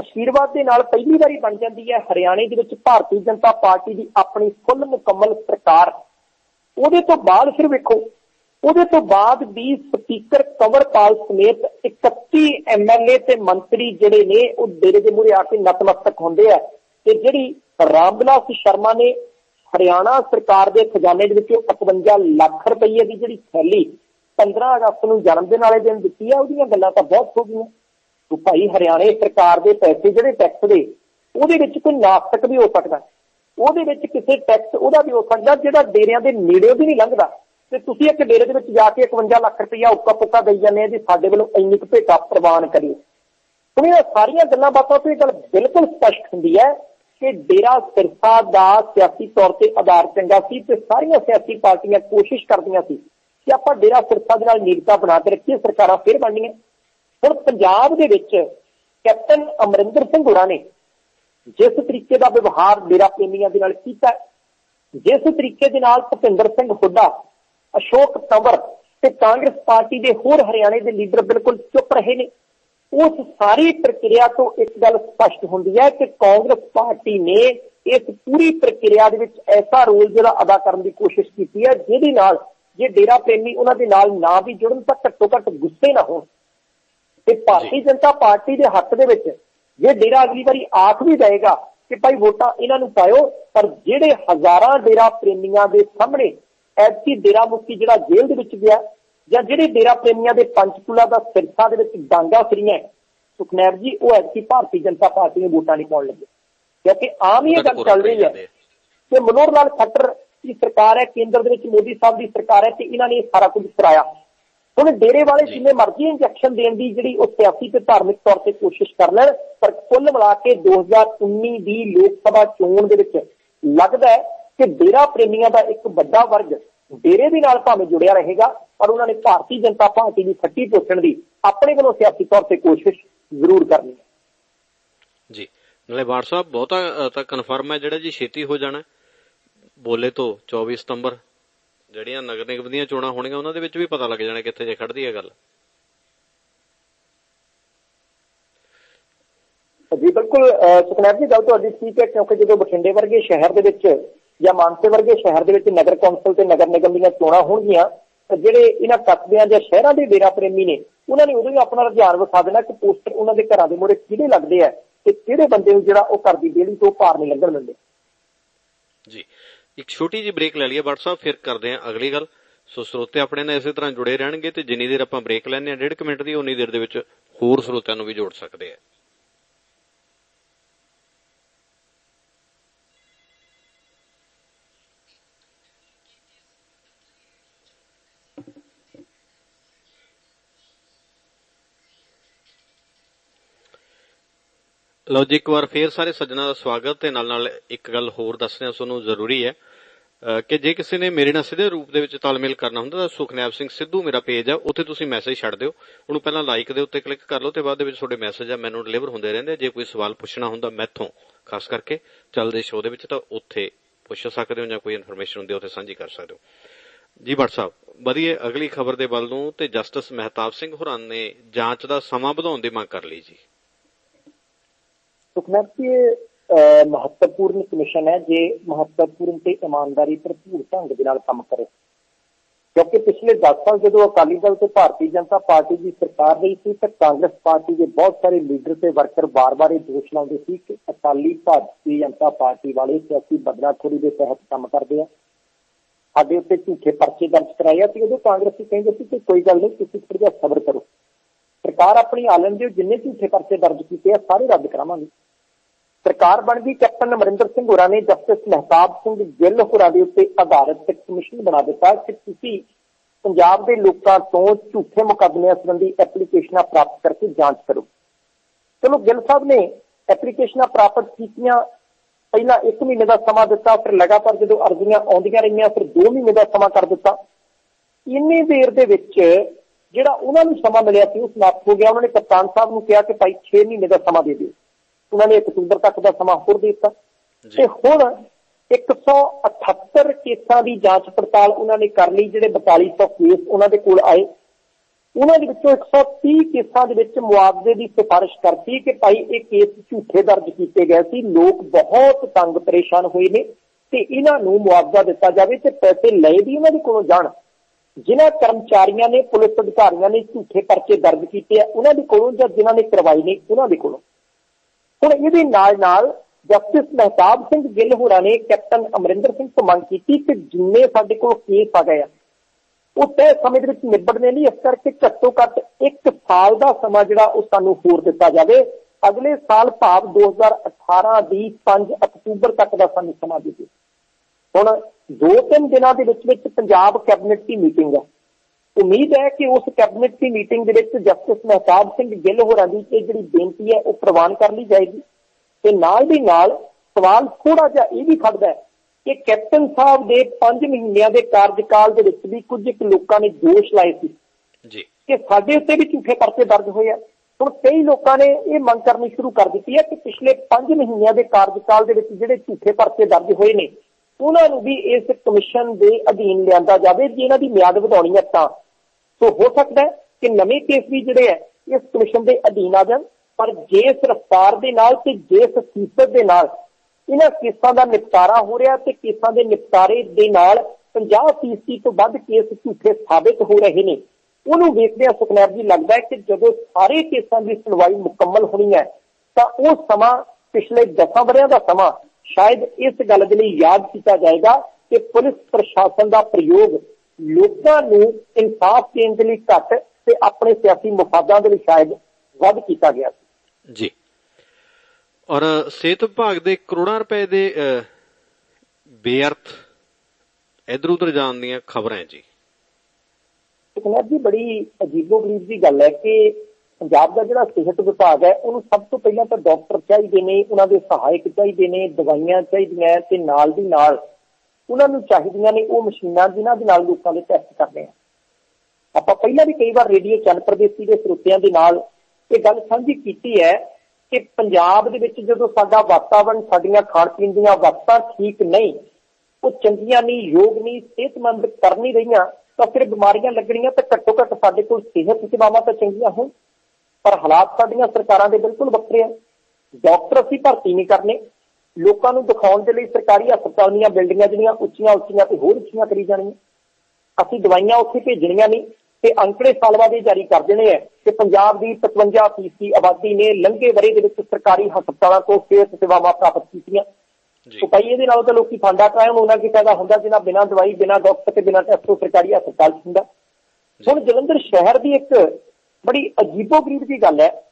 ਅਸ਼ੀਰਵਾਦ ਦੇ ਨਾਲ ਪਹਿਲੀ ਵਾਰੀ ਬਣ ਜਾਂਦੀ ਹੈ, ਹਰਿਆਣੇ ਦੇ ਵਿੱਚ ਭਾਰਤੀ ਜਨਤਾ ਪਾਰਟੀ ਦੀ ਆਪਣੀ ਫੁੱਲ ਮੁਕੰਮਲ ਸਰਕਾਰ, ਉਹਦੇ ਤੋਂ ਬਾਅਦ ਫਿਰ ਵੇਖੋ ਉਹਦੇ ਤੋਂ ਬਾਅਦ ਵੀ ਸਪੀਕਰ ਕਵਰਪਾਲ ਸਮੇਤ 31 ਐਮਐਲਏ ਤੇ ਮੰਤਰੀ ਜਿਹੜੇ ਨੇ, ਉਹ ਡੇਰੇ ਦੇ ਮੂਹਰੇ ਆ ਕੇ ਨਤਮਸਤਕ ਹੁੰਦੇ ਆ। ਤੇ ਜਿਹੜੀ ਰਾਮਬਿਲਾਸ ਸ਼ਰਮਾ ਨੇ ਹਰਿਆਣਾ ਸਰਕਾਰ ਦੇ ਖਜ਼ਾਨੇ ਦੇ ਵਿੱਚੋਂ 51 ਲੱਖ ਰੁਪਏ ਦੀ ਜਿਹੜੀ ਥੈਲੀ 15 ਅਗਸਤ ਨੂੰ ਜਨਮ ਦਿਨ ਵਾਲੇ ਦਿਨ ਦਿੱਤੀ ਆ, ਉਹਦੀਆਂ ਗੱਲਾਂ ਤਾਂ ਬਹੁਤ ਹੋ ਗਈਆਂ। ਭਾਈ ਹਰਿਆਣੇ ਸਰਕਾਰ ਦੇ ਪੈਸੇ ਜਿਹੜੇ ਟੈਕਸ ਦੇ, ਉਹਦੇ ਵਿੱਚ ਕੋਈ ਨਾਸਤਕ ਵੀ ਹੋ ਸਕਦਾ। ਉਹਦੇ ਵਿੱਚ ਕਿਸੇ ਟੈਕਸ ਉਹਦਾ ਵੀ ਹੋ ਸਕਦਾ ਜਿਹੜਾ ਡੇਰਿਆਂ ਦੇ ਨੇੜੇ ਵੀ ਨਹੀਂ ਲੰਘਦਾ। ਤੇ ਤੁਸੀਂ ਇੱਕ ਡੇਰੇ ਦੇ ਵਿੱਚ ਜਾ ਕੇ 51 ਲੱਖ ਰੁਪਇਆ ਉੱਕਾ ਪੁੱਕਾ ਦੇਈ ਜਾਂਦੇ ਆ ਜੀ, ਸਾਡੇ ਵੱਲੋਂ ਇੰਨੀ ਕੁ ਭੇਟਾ ਪ੍ਰਵਾਨ ਕਰਿਓ ਹੁਣ ਇਹ ਸਾਰੀਆਂ ਗੱਲਾਂ ਬਾਤਾਂ ਤੋਂ ਇਹ ਗੱਲ ਬਿਲਕੁਲ ਸਪਸ਼ਟ ਹੁੰਦੀ ਹੈ ਕਿ ਡੇਰਾ ਸਿਰਸਾ ਦਾ ਸਿਆਸੀ ਤੌਰ ਤੇ ਆਧਾਰ ਚੰਗਾ ਸੀ ਤੇ ਸਾਰੀਆਂ ਸਿਆਸੀ ਪਾਰਟੀਆਂ ਕੋਸ਼ਿਸ਼ ਕਰਦੀਆਂ ਸੀ ਕਿ ਆਪਾਂ ਡੇਰਾ ਸਿਰਸਾ ਦੇ ਨਾਲ ਨੀਰਤਾ ਬਣਾ ਕੇ ਰੱਖੀਏ, ਸਰਕਾਰਾਂ ਫੇਰ ਬਣਨੀਆਂ। ਹੁਣ ਪੰਜਾਬ ਦੇ ਵਿੱਚ ਕੈਪਟਨ ਅਮਰਿੰਦਰ ਸਿੰਘ ਹੋਰਾਂ ਨੇ ਜਿਸ ਤਰੀਕੇ ਦਾ ਵਿਵਹਾਰ ਡੇਰਾ ਪ੍ਰੇਮੀਆਂ ਦੇ ਨਾਲ ਕੀਤਾ, ਜਿਸ ਤਰੀਕੇ ਦੇ ਨਾਲ ਭੁਪਿੰਦਰ ਸਿੰਘ ਹੁੱਡਾ ਅਸ਼ੋਕ ਤੰਵਰ ਤੇ ਕਾਂਗਰਸ ਪਾਰਟੀ ਦੇ ਹੋਰ ਹਰਿਆਣੇ ਦੇ ਲੀਡਰ ਬਿਲਕੁਲ ਚੁੱਪ ਰਹੇ ਨੇ। ਉਸ ਸਾਰੀ ਪ੍ਰਕਿਰਿਆ ਤੋਂ ਇੱਕ ਗੱਲ ਸਪਸ਼ਟ ਹੁੰਦੀ ਹੈ ਕਿ ਕਾਂਗਰਸ ਪਾਰਟੀ ਨੇ ਇਸ ਪੂਰੀ ਪ੍ਰਕਿਰਿਆ ਦੇ ਵਿੱਚ ਐਸਾ ਰੋਲ ਜਿਹੜਾ ਅਦਾ ਕਰਨ ਦੀ ਕੋਸ਼ਿਸ਼ ਕੀਤੀ ਹੈ ਜਿਹਦੇ ਨਾਲ ਜੇ ਡੇਰਾ ਪ੍ਰੇਮੀ ਉਹਨਾਂ ਦੇ ਨਾਲ ਨਾ ਵੀ ਜੁੜਨ ਤਾਂ ਘੱਟੋ ਘੱਟ ਗੁੱਸੇ ਨਾ ਹੋਣ। ਤੇ ਭਾਰਤੀ ਜਨਤਾ ਪਾਰਟੀ ਦੇ ਹੱਕ ਦੇ ਵਿੱਚ ਜੇ ਡੇਰਾ ਅਗਲੀ ਵਾਰੀ ਆਖ ਵੀ ਜਾਏਗਾ ਕਿ ਭਾਈ ਵੋਟਾਂ ਇਹਨਾਂ ਨੂੰ ਪਾਇਓ ਪਰ ਜਿਹੜੇ ਹਜ਼ਾਰਾਂ ਡੇਰਾ ਪ੍ਰੇਮੀਆਂ ਦੇ ਸਾਹਮਣੇ ਐਤਕੀ ਡੇਰਾ ਮੁਕਤੀ ਜਿਹੜਾ ਜੇਲ੍ਹ ਦੇ ਵਿੱਚ ਗਿਆ ਜਾਂ ਜਿਹੜੇ ਡੇਰਾ ਪ੍ਰੇਮੀਆਂ ਦੇ ਪੰਚਕੂਲਾ ਦਾ ਸਿਰਸਾ ਦੇ ਵਿੱਚ ਡਾਂਗਾ ਫਰੀਆਂ ਸੁਖਨੈਬ ਜੀ ਉਹ ਐਸੀ ਭਾਰਤੀ ਜਨਤਾ ਪਾਰਟੀ ਨੂੰ ਵੋਟਾਂ ਨਹੀਂ ਪਾਉਣ ਲੱਗੇ। ਕਿਉਂਕਿ ਆਮ ਹੀ ਇਹ ਗੱਲ ਚੱਲ ਰਹੀ ਹੈ ਕਿ ਮਨੋਹਰ ਲਾਲ ਖੱਟਰ ਦੀ ਸਰਕਾਰ ਹੈ ਕੇਂਦਰ ਦੇ ਵਿੱਚ ਮੋਦੀ ਸਾਹਿਬ ਦੀ ਸਰਕਾਰ ਹੈ ਤੇ ਇਹਨਾਂ ਨੇ ਇਹ ਸਾਰਾ ਕੁਝ ਕਰਾਇਆ। ਹੁਣ ਡੇਰੇ ਵਾਲੇ ਜਿੰਨੇ ਮਰਜ਼ੀ ਇੰਜੈਕਸ਼ਨ ਦੇਣ ਦੀ ਜਿਹੜੀ ਉਹ ਸਿਆਸੀ ਤੇ ਧਾਰਮਿਕ ਤੌਰ ਤੇ ਕੋਸ਼ਿਸ਼ ਕਰ ਲੈਣ ਪਰ ਕੁੱਲ ਮਿਲਾ ਕੇ 2019 ਦੀ ਲੋਕ ਸਭਾ ਚੋਣ ਦੇ ਵਿੱਚ ਲੱਗਦਾ ਹੈ ਕਿ ਡੇਰਾ ਪ੍ਰੇਮੀਆਂ ਦਾ ਇੱਕ ਵੱਡਾ ਵਰਗ ਡੇਰੇ ਦੇ ਨਾਲ ਭਾਵੇਂ ਜੁੜਿਆ ਰਹੇਗਾ ਪਰ ਉਹਨਾਂ ਨੇ ਭਾਰਤੀ ਜਨਤਾ ਪਾਰਟੀ ਦੀ ਫੱਟੀ ਪੋਛਣ ਦੀ ਆਪਣੇ ਵੱਲੋਂ ਸਿਆਸੀ ਤੌਰ ਤੇ ਕੋਸ਼ਿਸ਼ ਜ਼ਰੂਰ ਕਰਨੀ ਹੈ। ਜੀ ਨਾਲੇ WhatsApp ਬਹੁਤਾ ਤਾਂ ਕਨਫਰਮ ਹੈ ਜਿਹੜਾ ਜੀ ਛੇਤੀ ਹੋ ਜਾਣਾ ਬੋਲੇ ਤੋਂ 24 ਸਤੰਬਰ ਜਿਹੜੀਆਂ ਨਗਰ ਨਿਗਮ ਦੀਆਂ ਚੋਣਾਂ ਹੋਣੀਆਂ ਉਹਨਾਂ ਦੇ ਵਿੱਚ ਵੀ ਪਤਾ ਲੱਗ ਜਾਣਾ ਕਿੱਥੇ ਜੇ ਖੜਦੀ ਹੈ ਗੱਲ। ਜੀ ਬਿਲਕੁਲ ਸੁਖਨਾਥ ਜੀ ਗੱਲ ਤੁਹਾਡੀ ਠੀਕ ਹੈ ਕਿਉਂਕਿ ਜਦੋਂ ਬਠਿੰਡੇ ਵਰਗੇ ਸ਼ਹਿਰ ਦੇ ਵਿੱਚ ਜਾਂ ਮਾਨਸੇ ਵਰਗੇ ਸ਼ਹਿਰ ਦੇ ਵਿੱਚ ਨਗਰ ਕੌਂਸਲ ਤੇ ਨਗਰ ਨਿਗਮ ਦੀਆਂ ਚੋਣਾਂ ਹੋਣਗੀਆਂ, ਤਾਂ ਜਿਹੜੇ ਇਹਨਾਂ ਕਸਬਿਆਂ ਜਾਂ ਸ਼ਹਿਰਾਂ ਦੇ ਡੇਰਾ ਪ੍ਰੇਮੀ ਨੇ, ਉਹਨਾਂ ਨੇ ਉਦੋਂ ਹੀ ਆਪਣਾ ਰੁਝਾਨ ਵਿਖਾ ਦੇਣਾ ਕਿ ਪੋਸਟਰ ਉਹਨਾਂ ਦੇ ਘਰਾਂ ਦੇ ਮੂਹਰੇ ਕਿਹੜੇ ਲੱਗਦੇ ਆ ਤੇ ਕਿਹੜੇ ਬੰਦੇ ਨੂੰ ਜਿਹੜਾ ਉਹ ਘਰ ਦੀ ਬੇੜੀ ਤੋਂ ਪਾਰ ਨਹੀਂ ਲੱਗਣ ਦਿੰਦੇ। ਜੀ, ਇੱਕ ਛੋਟੀ ਜੀ ਬ੍ਰੇਕ ਲੈ ਲਈਏ WhatsApp ਫਿਰ ਕਰਦੇ ਹਾਂ ਅਗਲੀ ਗੱਲ। ਸੋ ਸਰੋਤੇ ਆਪਣੇ ਨਾਲ ਇਸੇ ਤਰ੍ਹਾਂ ਜੁੜੇ ਰਹਿਣਗੇ ਤੇ ਜਿੰਨੀ ਦੇਰ ਆਪਾਂ ਬ੍ਰੇਕ ਲੈਣੇ ਆ 1.5 ਮਿੰਟ ਦੀ, ਉਨੀ ਦੇਰ ਦੇ ਵਿੱਚ ਹੋਰ ਸਰੋਤਿਆਂ ਨੂੰ ਵੀ ਜੋੜ ਸਕਦੇ ਆ ਲਓ ਜੀ, ਇੱਕ ਵਾਰ ਫੇਰ ਸਾਰੇ ਸੱਜਣਾ ਦਾ ਸਵਾਗਤ ਤੇ ਨਾਲ ਨਾਲ ਇੱਕ ਗੱਲ ਹੋਰ ਦੱਸਣਾ ਤੁਹਾਨੂੰ ਜ਼ਰੂਰੀ ਹੈ ਕਿ ਜੇ ਕਿਸੇ ਨੇ ਮੇਰੇ ਨਾਲ ਸਿੱਧੇ ਰੂਪ ਦੇ ਵਿੱਚ ਤਾਲਮੇਲ ਕਰਨਾ ਹੁੰਦਾ ਤਾਂ ਸੁਖਨੈਬ ਸਿੰਘ ਸਿੱਧੂ ਮੇਰਾ ਪੇਜ ਆ, ਉੱਥੇ ਤੁਸੀਂ ਮੈਸੇਜ ਛੱਡ ਦਿਓ। ਉਹਨੂੰ ਪਹਿਲਾਂ ਲਾਈਕ ਦੇ ਉੱਤੇ ਕਲਿੱਕ ਕਰ ਲਓ ਤੇ ਬਾਅਦ ਦੇ ਵਿੱਚ ਤੁਹਾਡੇ ਮੈਸੇਜ ਆ, ਮੈਨੂੰ ਡਿਲੀਵਰ ਹੁੰਦੇ ਰਹਿੰਦੇ ਜੇ ਕੋਈ ਸਵਾਲ ਪੁੱਛਣਾ ਹੁੰਦਾ ਮੈਥੋਂ, ਖਾਸ ਕਰਕੇ ਚੱਲਦੇ ਸ਼ੋਅ ਦੇ ਵਿੱਚ ਤਾਂ ਉੱਥੇ ਪੁੱਛ ਸਕਦੇ ਹੋ ਜਾਂ ਕੋਈ ਇਨਫੋਰਮੇਸ਼ਨ ਹੁੰਦੀ ਉੱਥੇ ਸਾਂਝੀ ਕਰ ਸਕਦੇ ਹੋ। ਜੀ ਭੱਟ ਸਾਹਿਬ ਵਧੀਆ ਅਗਲੀ ਖਬਰ ਦੇ ਵੱਲ ਨੂੰ ਤੇ ਜਸਟਿਸ ਮਹਿਤਾਬ ਸਿੰਘ ਹੁਰਾਂ ਨੇ ਜਾਂਚ ਦਾ ਸਮਾਂ ਵਧਾਉਣ ਦੀ ਮੰਗ ਕਰ ਲਈ ਜੀ। ਸੁਖਨਾਥ ਜੀ ਮਹੱਤਵਪੂਰਨ ਕਮਿਸ਼ਨ ਹੈ ਜੇ ਮਹੱਤਵਪੂਰਨ ਤੇ ਇਮਾਨਦਾਰੀ ਭਰਪੂਰ ਢੰਗ ਦੇ ਨਾਲ ਕੰਮ ਕਰੇ। ਕਿਉਂਕਿ ਪਿਛਲੇ 10 ਸਾਲ ਜਦੋਂ ਅਕਾਲੀ ਦਲ ਤੇ ਭਾਰਤੀ ਜਨਤਾ ਪਾਰਟੀ ਦੀ ਸਰਕਾਰ ਰਹੀ ਸੀ, ਤਾਂ ਕਾਂਗਰਸ ਪਾਰਟੀ ਦੇ ਬਹੁਤ ਸਾਰੇ ਲੀਡਰ ਤੇ ਵਰਕਰ ਬਾਰ-ਬਾਰ ਇਹ ਦੋਸ਼ ਲਾਉਂਦੇ ਸੀ ਕਿ ਅਕਾਲੀ ਭਾਰਤੀ ਜਨਤਾ ਪਾਰਟੀ ਵਾਲੇ ਸਿਆਸੀ ਬਦਲਾਖੋਰੀ ਦੇ ਤਹਿਤ ਕੰਮ ਕਰਦੇ ਆ ਸਾਡੇ ਉੱਤੇ ਝੂਠੇ ਪਰਚੇ ਦਰਜ ਕਰਾਏ ਆ ਤੇ ਉਦੋਂ ਕਾਂਗਰਸੀ ਕਹਿੰਦੇ ਸੀ ਕਿ ਕੋਈ ਗੱਲ ਨਹੀਂ, ਤੁਸੀਂ ਥੋੜਾ ਜਿਹਾ ਸਬਰ ਕਰੋ। ਸਰਕਾਰ ਆਪਣੀ ਆਲਮ ਦੇ ਜਿੰਨੇ ਝੂਠੇ ਪਰਚੇ ਦਰਜ ਕੀਤੇ ਆ, ਸਾਰੇ ਰੱਦ ਕਰਾਵਾਂਗੇ। ਸਰਕਾਰ ਬਣ ਗਈ ਕੈਪਟਨ ਅਮਰਿੰਦਰ ਸਿੰਘ ਹੋਰਾਂ ਨੇ ਜਸਟਿਸ ਮਹਿਤਾਬ ਸਿੰਘ ਗਿੱਲ ਹੋਰਾਂ ਦੇ ਉੱਤੇ ਆਧਾਰਿਤ ਇੱਕ ਕਮਿਸ਼ਨ ਬਣਾ ਦਿੱਤਾ ਕਿ ਤੁਸੀਂ ਪੰਜਾਬ ਦੇ ਲੋਕਾਂ ਤੋਂ ਝੂਠੇ ਮੁਕੱਦਮਿਆਂ ਸੰਬੰਧੀ ਐਪਲੀਕੇਸ਼ਨਾਂ ਪ੍ਰਾਪਤ ਕਰਕੇ ਜਾਂਚ ਕਰੋ। ਚਲੋ ਗਿੱਲ ਸਾਹਿਬ ਨੇ ਐਪਲੀਕੇਸ਼ਨਾਂ ਪ੍ਰਾਪਤ ਕੀਤੀਆਂ, ਪਹਿਲਾਂ 1 ਮਹੀਨੇ ਦਾ ਸਮਾਂ ਦਿੱਤਾ, ਫਿਰ ਲਗਾਤਾਰ ਜਦੋਂ ਅਰਜ਼ੀਆਂ ਆਉਂਦੀਆਂ ਰਹੀਆਂ, ਫਿਰ 2 ਮਹੀਨੇ ਦਾ ਸਮਾਂ ਕਰ ਦਿੱਤਾ। ਇੰਨੀ ਦੇਰ ਦੇ ਵਿੱਚ ਜਿਹੜਾ ਉਹਨਾਂ ਨੂੰ ਸਮਾਂ ਮਿਲਿਆ ਸੀ ਉਹ ਸਮਾਪਤ ਹੋ ਗਿਆ। ਉਹਨਾਂ ਨੇ ਕਪਤਾਨ ਸਾਹਿਬ ਨੂੰ ਕਿਹਾ ਕਿ ਭਾਈ 6 ਮਹੀਨੇ ਦਾ ਸਮਾਂ ਦੇ ਦਿਓ। ਉਹਨਾਂ ਨੇ ਅਕਤੂਬਰ ਤੱਕ ਦਾ ਸਮਾਂ ਹੋਰ ਦੇ ਦਿੱਤਾ। ਤੇ ਹੁਣ 178 ਕੇਸਾਂ ਦੀ ਜਾਂਚ ਪੜਤਾਲ ਉਹਨਾਂ ਨੇ ਕਰ ਲਈ ਜਿਹੜੇ 4200 ਕੇਸ ਉਹਨਾਂ ਦੇ ਕੋਲ ਆਏ। ਉਹਨਾਂ ਦੇ ਵਿੱਚੋਂ 130 ਕੇਸਾਂ ਦੇ ਵਿੱਚ ਮੁਆਵਜ਼ੇ ਦੀ ਸਿਫਾਰਿਸ਼ ਕਰਤੀ ਕਿ ਭਾਈ ਇਹ ਕੇਸ ਝੂਠੇ ਦਰਜ ਕੀਤੇ ਗਏ ਸੀ। ਲੋਕ ਬਹੁਤ ਤੰਗ ਪਰੇਸ਼ਾਨ ਹੋਏ ਨੇ ਤੇ ਇਹਨਾਂ ਨੂੰ ਮੁਆਵਜ਼ਾ ਦਿੱਤਾ ਜਾਵੇ ਤੇ ਪੈਸੇ ਲਏ ਵੀ ਉਹਨਾਂ ਦੇ ਕੋਲੋਂ ਜਾਣ। ਜਿਨ੍ਹਾਂ ਕਰਮਚਾਰੀਆਂ ਨੇ, ਪੁਲਿਸ ਅਧਿਕਾਰੀਆਂ ਨੇ ਝੂਠੇ ਪਰਚੇ ਦਰਜ ਕੀਤੇ ਆ, ਉਹਨਾਂ ਦੇ ਕੋਲੋਂ ਜਾਂ ਜਿਨ੍ਹਾਂ ਨੇ ਕਰਵਾਈ ਨੇ, ਉਹਨਾਂ ਦੇ ਕੋਲੋਂ। ਹੁਣ ਇਹਦੇ ਨਾਲ ਨਾਲ ਜਸਟਿਸ ਮਹਿਤਾਬ ਸਿੰਘ ਗਿੱਲ ਹੋਰਾਂ ਨੇ ਕੈਪਟਨ ਅਮਰਿੰਦਰ ਸਿੰਘ ਤੋਂ ਮੰਗ ਕੀਤੀ ਕਿ ਜਿੰਨੇ ਸਾਡੇ ਕੋਲ ਕੇਸ ਆ ਗਏ ਆ, ਉਹ ਤੈਅ ਸਮੇਂ ਦੇ ਵਿੱਚ ਨਿਬੜਨੇ ਲਈ ਇਸ ਕਰਕੇ ਘੱਟੋ ਘੱਟ 1 ਸਾਲ ਦਾ ਸਮਾਂ ਜਿਹੜਾ ਉਹ ਸਾਨੂੰ ਹੋਰ ਦਿੱਤਾ ਜਾਵੇ। ਅਗਲੇ ਸਾਲ ਭਾਵ 2018 ਦੀ 5 ਅਕਤੂਬਰ ਤੱਕ ਦਾ ਸਾਨੂੰ ਸਮਾਂ ਦਿੱਤੇ ਹੁਣ 2-3 ਦਿਨਾਂ ਦੇ ਵਿੱਚ ਵਿੱਚ ਪੰਜਾਬ ਕੈਬਨਿਟ ਦੀ ਮੀਟਿੰਗ ਹੈ। ਉਮੀਦ ਹੈ ਕਿ ਉਸ ਕੈਬਨਿਟ ਦੀ ਮੀਟਿੰਗ ਦੇ ਵਿੱਚ ਜਸਟਿਸ ਮਹਿਤਾਬ ਸਿੰਘ ਗਿੱਲ ਹੋਰਾਂ ਦੀ ਇਹ ਜਿਹੜੀ ਬੇਨਤੀ ਹੈ ਉਹ ਪ੍ਰਵਾਨ ਕਰ ਲਈ ਜਾਏਗੀ। ਤੇ ਨਾਲ ਦੀ ਨਾਲ ਸਵਾਲ ਥੋੜਾ ਜਿਹਾ ਇਹ ਵੀ ਖੜਦਾ ਹੈ ਕਿ ਕੈਪਟਨ ਸਾਹਿਬ ਦੇ 5 ਮਹੀਨਿਆਂ ਦੇ ਕਾਰਜਕਾਲ ਦੇ ਵਿੱਚ ਵੀ ਕੁਝ ਇੱਕ ਲੋਕਾਂ ਨੇ ਦੋਸ਼ ਲਾਏ ਸੀ। ਜੀ। ਕਿ ਸਾਡੇ ਉੱਤੇ ਵੀ ਝੂਠੇ ਪਰਚੇ ਦਰਜ ਹੋਏ ਆ। ਹੁਣ ਕਈ ਲੋਕਾਂ ਨੇ ਇਹ ਮੰਗ ਕਰਨੀ ਸ਼ੁਰੂ ਕਰ ਦਿੱਤੀ ਹੈ ਕਿ ਪਿਛਲੇ 5 ਮਹੀਨਿਆਂ ਦੇ ਕਾਰਜਕਾਲ ਦੇ ਵਿੱਚ ਜਿਹੜੇ ਝੂਠੇ ਪਰਚੇ ਦਰਜ ਹੋਏ ਨੇ ਉਹਨਾਂ ਨੂੰ ਵੀ ਇਸ ਕਮਿਸ਼ਨ ਦੇ ਅਧੀਨ ਲਿਆਂਦਾ ਜਾਵੇ, ਜੇ ਇਹਨਾਂ ਦੀ ਮਿਆਦ ਵਧਾਉਣੀ ਹੈ ਤਾਂ। ਸੋ ਹੋ ਸਕਦਾ ਹੈ ਕਿ ਨਵੇਂ ਕੇਸ ਵੀ ਜਿਹੜੇ ਹੈ, ਇਸ ਕਮਿਸ਼ਨ ਦੇ ਅਧੀਨ ਆ ਜਾਣ, ਪਰ ਜਿਸ ਰਫਤਾਰ ਦੇ ਨਾਲ ਤੇ ਜਿਸ ਫੀਸਦ ਦੇ ਨਾਲ ਇਹਨਾਂ ਕੇਸਾਂ ਦਾ ਨਿਪਟਾਰਾ ਹੋ ਰਿਹਾ ਤੇ ਕੇਸਾਂ ਦੇ ਨਿਪਟਾਰੇ ਦੇ ਨਾਲ 50% ਤੋਂ ਵੱਧ ਕੇਸ ਝੂਠੇ ਸਾਬਿਤ ਹੋ ਰਹੇ ਨੇ, ਉਹਨੂੰ ਵੇਖਦਿਆਂ ਆ ਸੁਖਨੈਬ ਜੀ ਲੱਗਦਾ ਹੈ ਕਿ ਜਦੋਂ ਸਾਰੇ ਕੇਸਾਂ ਦੀ ਸੁਣਵਾਈ ਮੁਕੰਮਲ ਹੋਣੀ ਹੈ, ਤਾਂ ਉਹ ਸਮਾਂ ਪਿਛਲੇ 10 ਵਰਿਆਂ ਦਾ ਸਮਾਂ ਸ਼ਾਇਦ ਇਸ ਗੱਲ ਦੇ ਲਈ ਯਾਦ ਕੀਤਾ ਜਾਏਗਾ ਕਿ ਪੁਲਿਸ ਪ੍ਰਸ਼ਾਸਨ ਦਾ ਪ੍ਰਯੋਗ ਲੋਕਾਂ ਨੂੰ ਇਨਸਾਫ ਦੇਣ ਦੇ ਲਈ ਘੱਟ ਤੇ ਆਪਣੇ ਸਿਆਸੀ ਮਫਾਦਾਂ ਦੇ ਲਈ ਸ਼ਾਇਦ ਵੱਧ ਕੀਤਾ ਗਿਆ ਸੀ। ਜੀ। ਔਰ ਸਿਹਤ ਵਿਭਾਗ ਦੇ ਕਰੋੜਾਂ ਰੁਪਏ ਦੇ ਬੇਅਰਥ ਇਧਰ ਉਧਰ ਜਾਣ ਦੀਆਂ ਖਬਰਾਂ ਜੀ। ਜੀ ਬੜੀ ਅਜੀਬੋ-ਗਰੀਬ ਦੀ ਗੱਲ ਹੈ ਕਿ ਪੰਜਾਬ ਦਾ ਜਿਹੜਾ ਸਿਹਤ ਵਿਭਾਗ ਹੈ, ਉਹਨੂੰ ਸਭ ਤੋਂ ਪਹਿਲਾਂ ਤਾਂ ਡਾਕਟਰ ਚਾਹੀਦੇ ਨੇ, ਉਹਨਾਂ ਦੇ ਸਹਾਇਕ ਚਾਹੀਦੇ ਨੇ, ਦਵਾਈਆਂ ਚਾਹੀਦੀਆਂ ਤੇ ਨਾਲ ਦੀ ਨਾਲ ਉਹਨਾਂ ਨੂੰ ਚਾਹੀਦੀਆਂ ਨੇ, ਉਹ ਮਸ਼ੀਨਾਂ ਜਿਨ੍ਹਾਂ ਦੇ ਨਾਲ ਲੋਕਾਂ ਦੇ ਟੈਸਟ ਕਰਦੇ ਆ। ਆਪਾਂ ਪਹਿਲਾਂ ਵੀ ਕਈ ਵਾਰ ਰੇਡੀਓ ਚੰਨ ਪ੍ਰਦੇਸ਼ੀ ਦੇ ਸਰੋਤਿਆਂ ਦੇ ਨਾਲ ਇਹ ਗੱਲ ਸਾਂਝੀ ਕੀਤੀ ਹੈ ਕਿ ਪੰਜਾਬ ਦੇ ਵਿੱਚ ਜਦੋਂ ਸਾਡਾ ਵਾਤਾਵਰਣ ਸਾਡੀਆਂ ਖਾਣ ਪੀਣ ਦੀਆਂ ਵਸਤਾਂ ਠੀਕ ਨਹੀਂ, ਉਹ ਚੰਗੀਆਂ ਨਹੀਂ, ਯੋਗ ਨਹੀਂ, ਸਿਹਤਮੰਦ ਕਰ ਨਹੀਂ ਰਹੀਆਂ, ਤਾਂ ਫਿਰ ਬਿਮਾਰੀਆਂ ਲੱਗਣੀਆਂ ਤਾਂ ਘੱਟੋ ਘੱਟ ਸਾਡੇ ਕੋਲ ਸਿਹਤ ਸੇਵਾਵਾਂ ਤਾਂ ਚੰਗੀਆਂ ਹੋਣ। ਪਰ ਹਾਲਾਤ ਸਾਡੀਆਂ ਸਰਕਾਰਾਂ ਦੇ ਬਿਲਕੁਲ ਵੱਖਰੇ ਆ। ਡਾਕਟਰ ਅਸੀਂ ਭਰਤੀ ਨਹੀਂ ਕਰਨੇ। ਲੋਕਾਂ ਨੂੰ ਦਿਖਾਉਣ ਦੇ ਲਈ ਸਰਕਾਰੀ ਹਸਪਤਾਲ ਦੀਆਂ ਬਿਲਡਿੰਗਾਂ ਜਿਹੜੀਆਂ ਉੱਚੀਆਂ ਉੱਚੀਆਂ ਤੇ ਹੋਰ ਉੱਚੀਆਂ ਕਰੀ ਜਾਣੀਆਂ। ਅਸੀਂ ਦਵਾਈਆਂ ਉੱਥੇ ਭੇਜਣੀਆਂ ਨਹੀਂ ਤੇ ਅੰਕੜੇ ਸਾਲਵਾ ਦੇ ਜਾਰੀ ਕਰ ਦੇਣੇ ਆ ਕਿ ਪੰਜਾਬ ਦੀ 55% ਆਬਾਦੀ ਨੇ ਲੰਘੇ ਬਰੇ ਦੇ ਵਿੱਚ ਸਰਕਾਰੀ ਹਸਪਤਾਲਾਂ ਤੋਂ ਸਿਹਤ ਸੇਵਾਵਾਂ ਪ੍ਰਾਪਤ ਕੀਤੀਆਂ। ਜੀ। ਭਾਈ ਇਹਦੇ ਨਾਲ ਤਾਂ ਲੋਕੀ ਫਾਂਡਾ ਕਾਇਮ ਉਹਨਾਂ ਕੀ ਫਾਇਦਾ ਹੁੰਦਾ ਜਿਨ੍ਹਾਂ ਬਿਨਾਂ ਦਵਾਈ ਬਿਨਾਂ ਡਾਕਟਰ ਤੇ ਬਿਨਾਂ ਟੈਸਟ ਤੋਂ ਸਰਕਾਰੀ ਹਸਪਤਾਲ ਹੁੰਦਾ। ਹੁਣ ਜਲੰਧਰ ਸ਼ਹਿਰ ਦੀ ਇੱਕ ਬੜੀ ਅਜੀਬੋ-ਗਰੀਬ ਦੀ ਗੱਲ ਹੈ।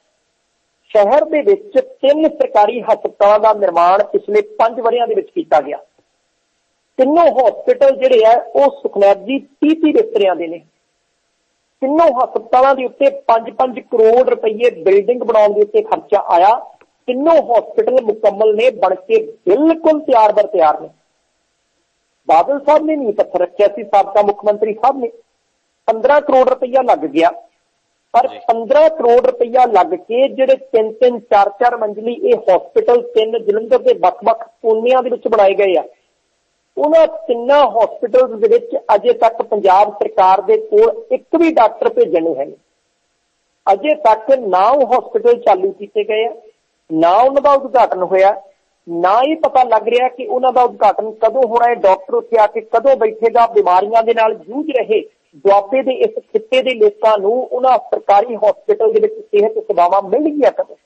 ਸ਼ਹਿਰ ਦੇ ਵਿੱਚ ਤਿੰਨ ਸਰਕਾਰੀ ਹਸਪਤਾਲਾਂ ਦਾ ਨਿਰਮਾਣ ਪਿਛਲੇ 5 ਵਰਿਆਂ ਦੇ ਵਿੱਚ ਕੀਤਾ ਗਿਆ। ਤਿੰਨੋਂ ਹਸਪਤਾਲ ਜਿਹੜੇ ਆ, ਉਹ ਸੁਖਨੈਬ ਜੀ 30-30 ਬਿਸਤਰਿਆਂ ਦੇ ਨੇ। ਤਿੰਨੋਂ ਹਸਪਤਾਲਾਂ ਦੇ ਉੱਤੇ 5-5 ਕਰੋੜ ਰੁਪਏ ਬਿਲਡਿੰਗ ਬਣਾਉਣ ਦੇ ਉੱਤੇ ਖਰਚਾ ਆਇਆ। ਤਿੰਨੋਂ ਹਸਪੀਟਲ ਮੁਕੰਮਲ ਨੇ, ਬਣ ਕੇ ਬਿਲਕੁਲ ਤਿਆਰ ਬਰ ਤਿਆਰ ਨੇ। ਬਾਦਲ ਸਾਹਿਬ ਨੇ ਨਹੀਂ ਪੱਥਰ ਰੱਖਿਆ ਸੀ, ਸਾਬਕਾ ਮੁੱਖ ਮੰਤਰੀ ਸਾਹਿਬ ਨੇ। 15 ਕਰੋੜ ਰੁਪਈਆ ਲੱਗ ਗਿਆ। ਪਰ 15 ਕਰੋੜ ਰੁਪਈਆ ਲੱਗ ਕੇ ਜਿਹੜੇ ਤਿੰਨ ਤਿੰਨ ਚਾਰ ਚਾਰ ਮੰਜ਼ਲੀ ਇਹ ਹਸਪੀਟਲ ਤਿੰਨ ਜਲੰਧਰ ਦੇ ਵੱਖ-ਵੱਖ ਕੋਨਿਆਂ ਦੇ ਵਿੱਚ ਬਣਾਏ ਗਏ ਆ। ਉਹਨਾਂ ਤਿੰਨਾਂ ਹਸਪੀਟਲਸ ਦੇ ਵਿੱਚ ਅਜੇ ਤੱਕ ਪੰਜਾਬ ਸਰਕਾਰ ਦੇ ਕੋਲ ਇੱਕ ਵੀ ਡਾਕਟਰ ਭੇਜਣ ਨੂੰ ਹੈ ਅਜੇ ਤੱਕ ਨਾ ਉਹ ਹਸਪੀਟਲ ਚਾਲੂ ਕੀਤੇ ਗਏ ਆ ਨਾ ਉਹਨਾਂ ਦਾ ਉਦਘਾਟਨ ਹੋਇਆ ਨਾ ਹੀ ਪਤਾ ਲੱਗ ਰਿਹਾ ਕਿ ਉਹਨਾਂ ਦਾ ਉਦਘਾਟਨ ਕਦੋਂ ਹੋਣਾ ਹੈ ਡਾਕਟਰ ਉੱਥੇ ਆ ਕੇ ਕਦੋਂ ਬੈਠੇਗਾ ਬਿਮਾਰੀਆਂ ਦੇ ਨਾਲ ਜੂਝ ਰਹੇ ਦੁਆਬੇ ਦੇ ਇਸ ਖਿੱਤੇ ਦੇ ਲੋਕਾਂ ਨੂੰ ਉਹਨਾਂ ਸਰਕਾਰੀ ਹਸਪੀਟਲ ਦੇ ਵਿੱਚ ਸਿਹਤ ਸੇਵਾਵਾਂ ਮਿਲਣਗੀਆਂ ਕਦੋਂ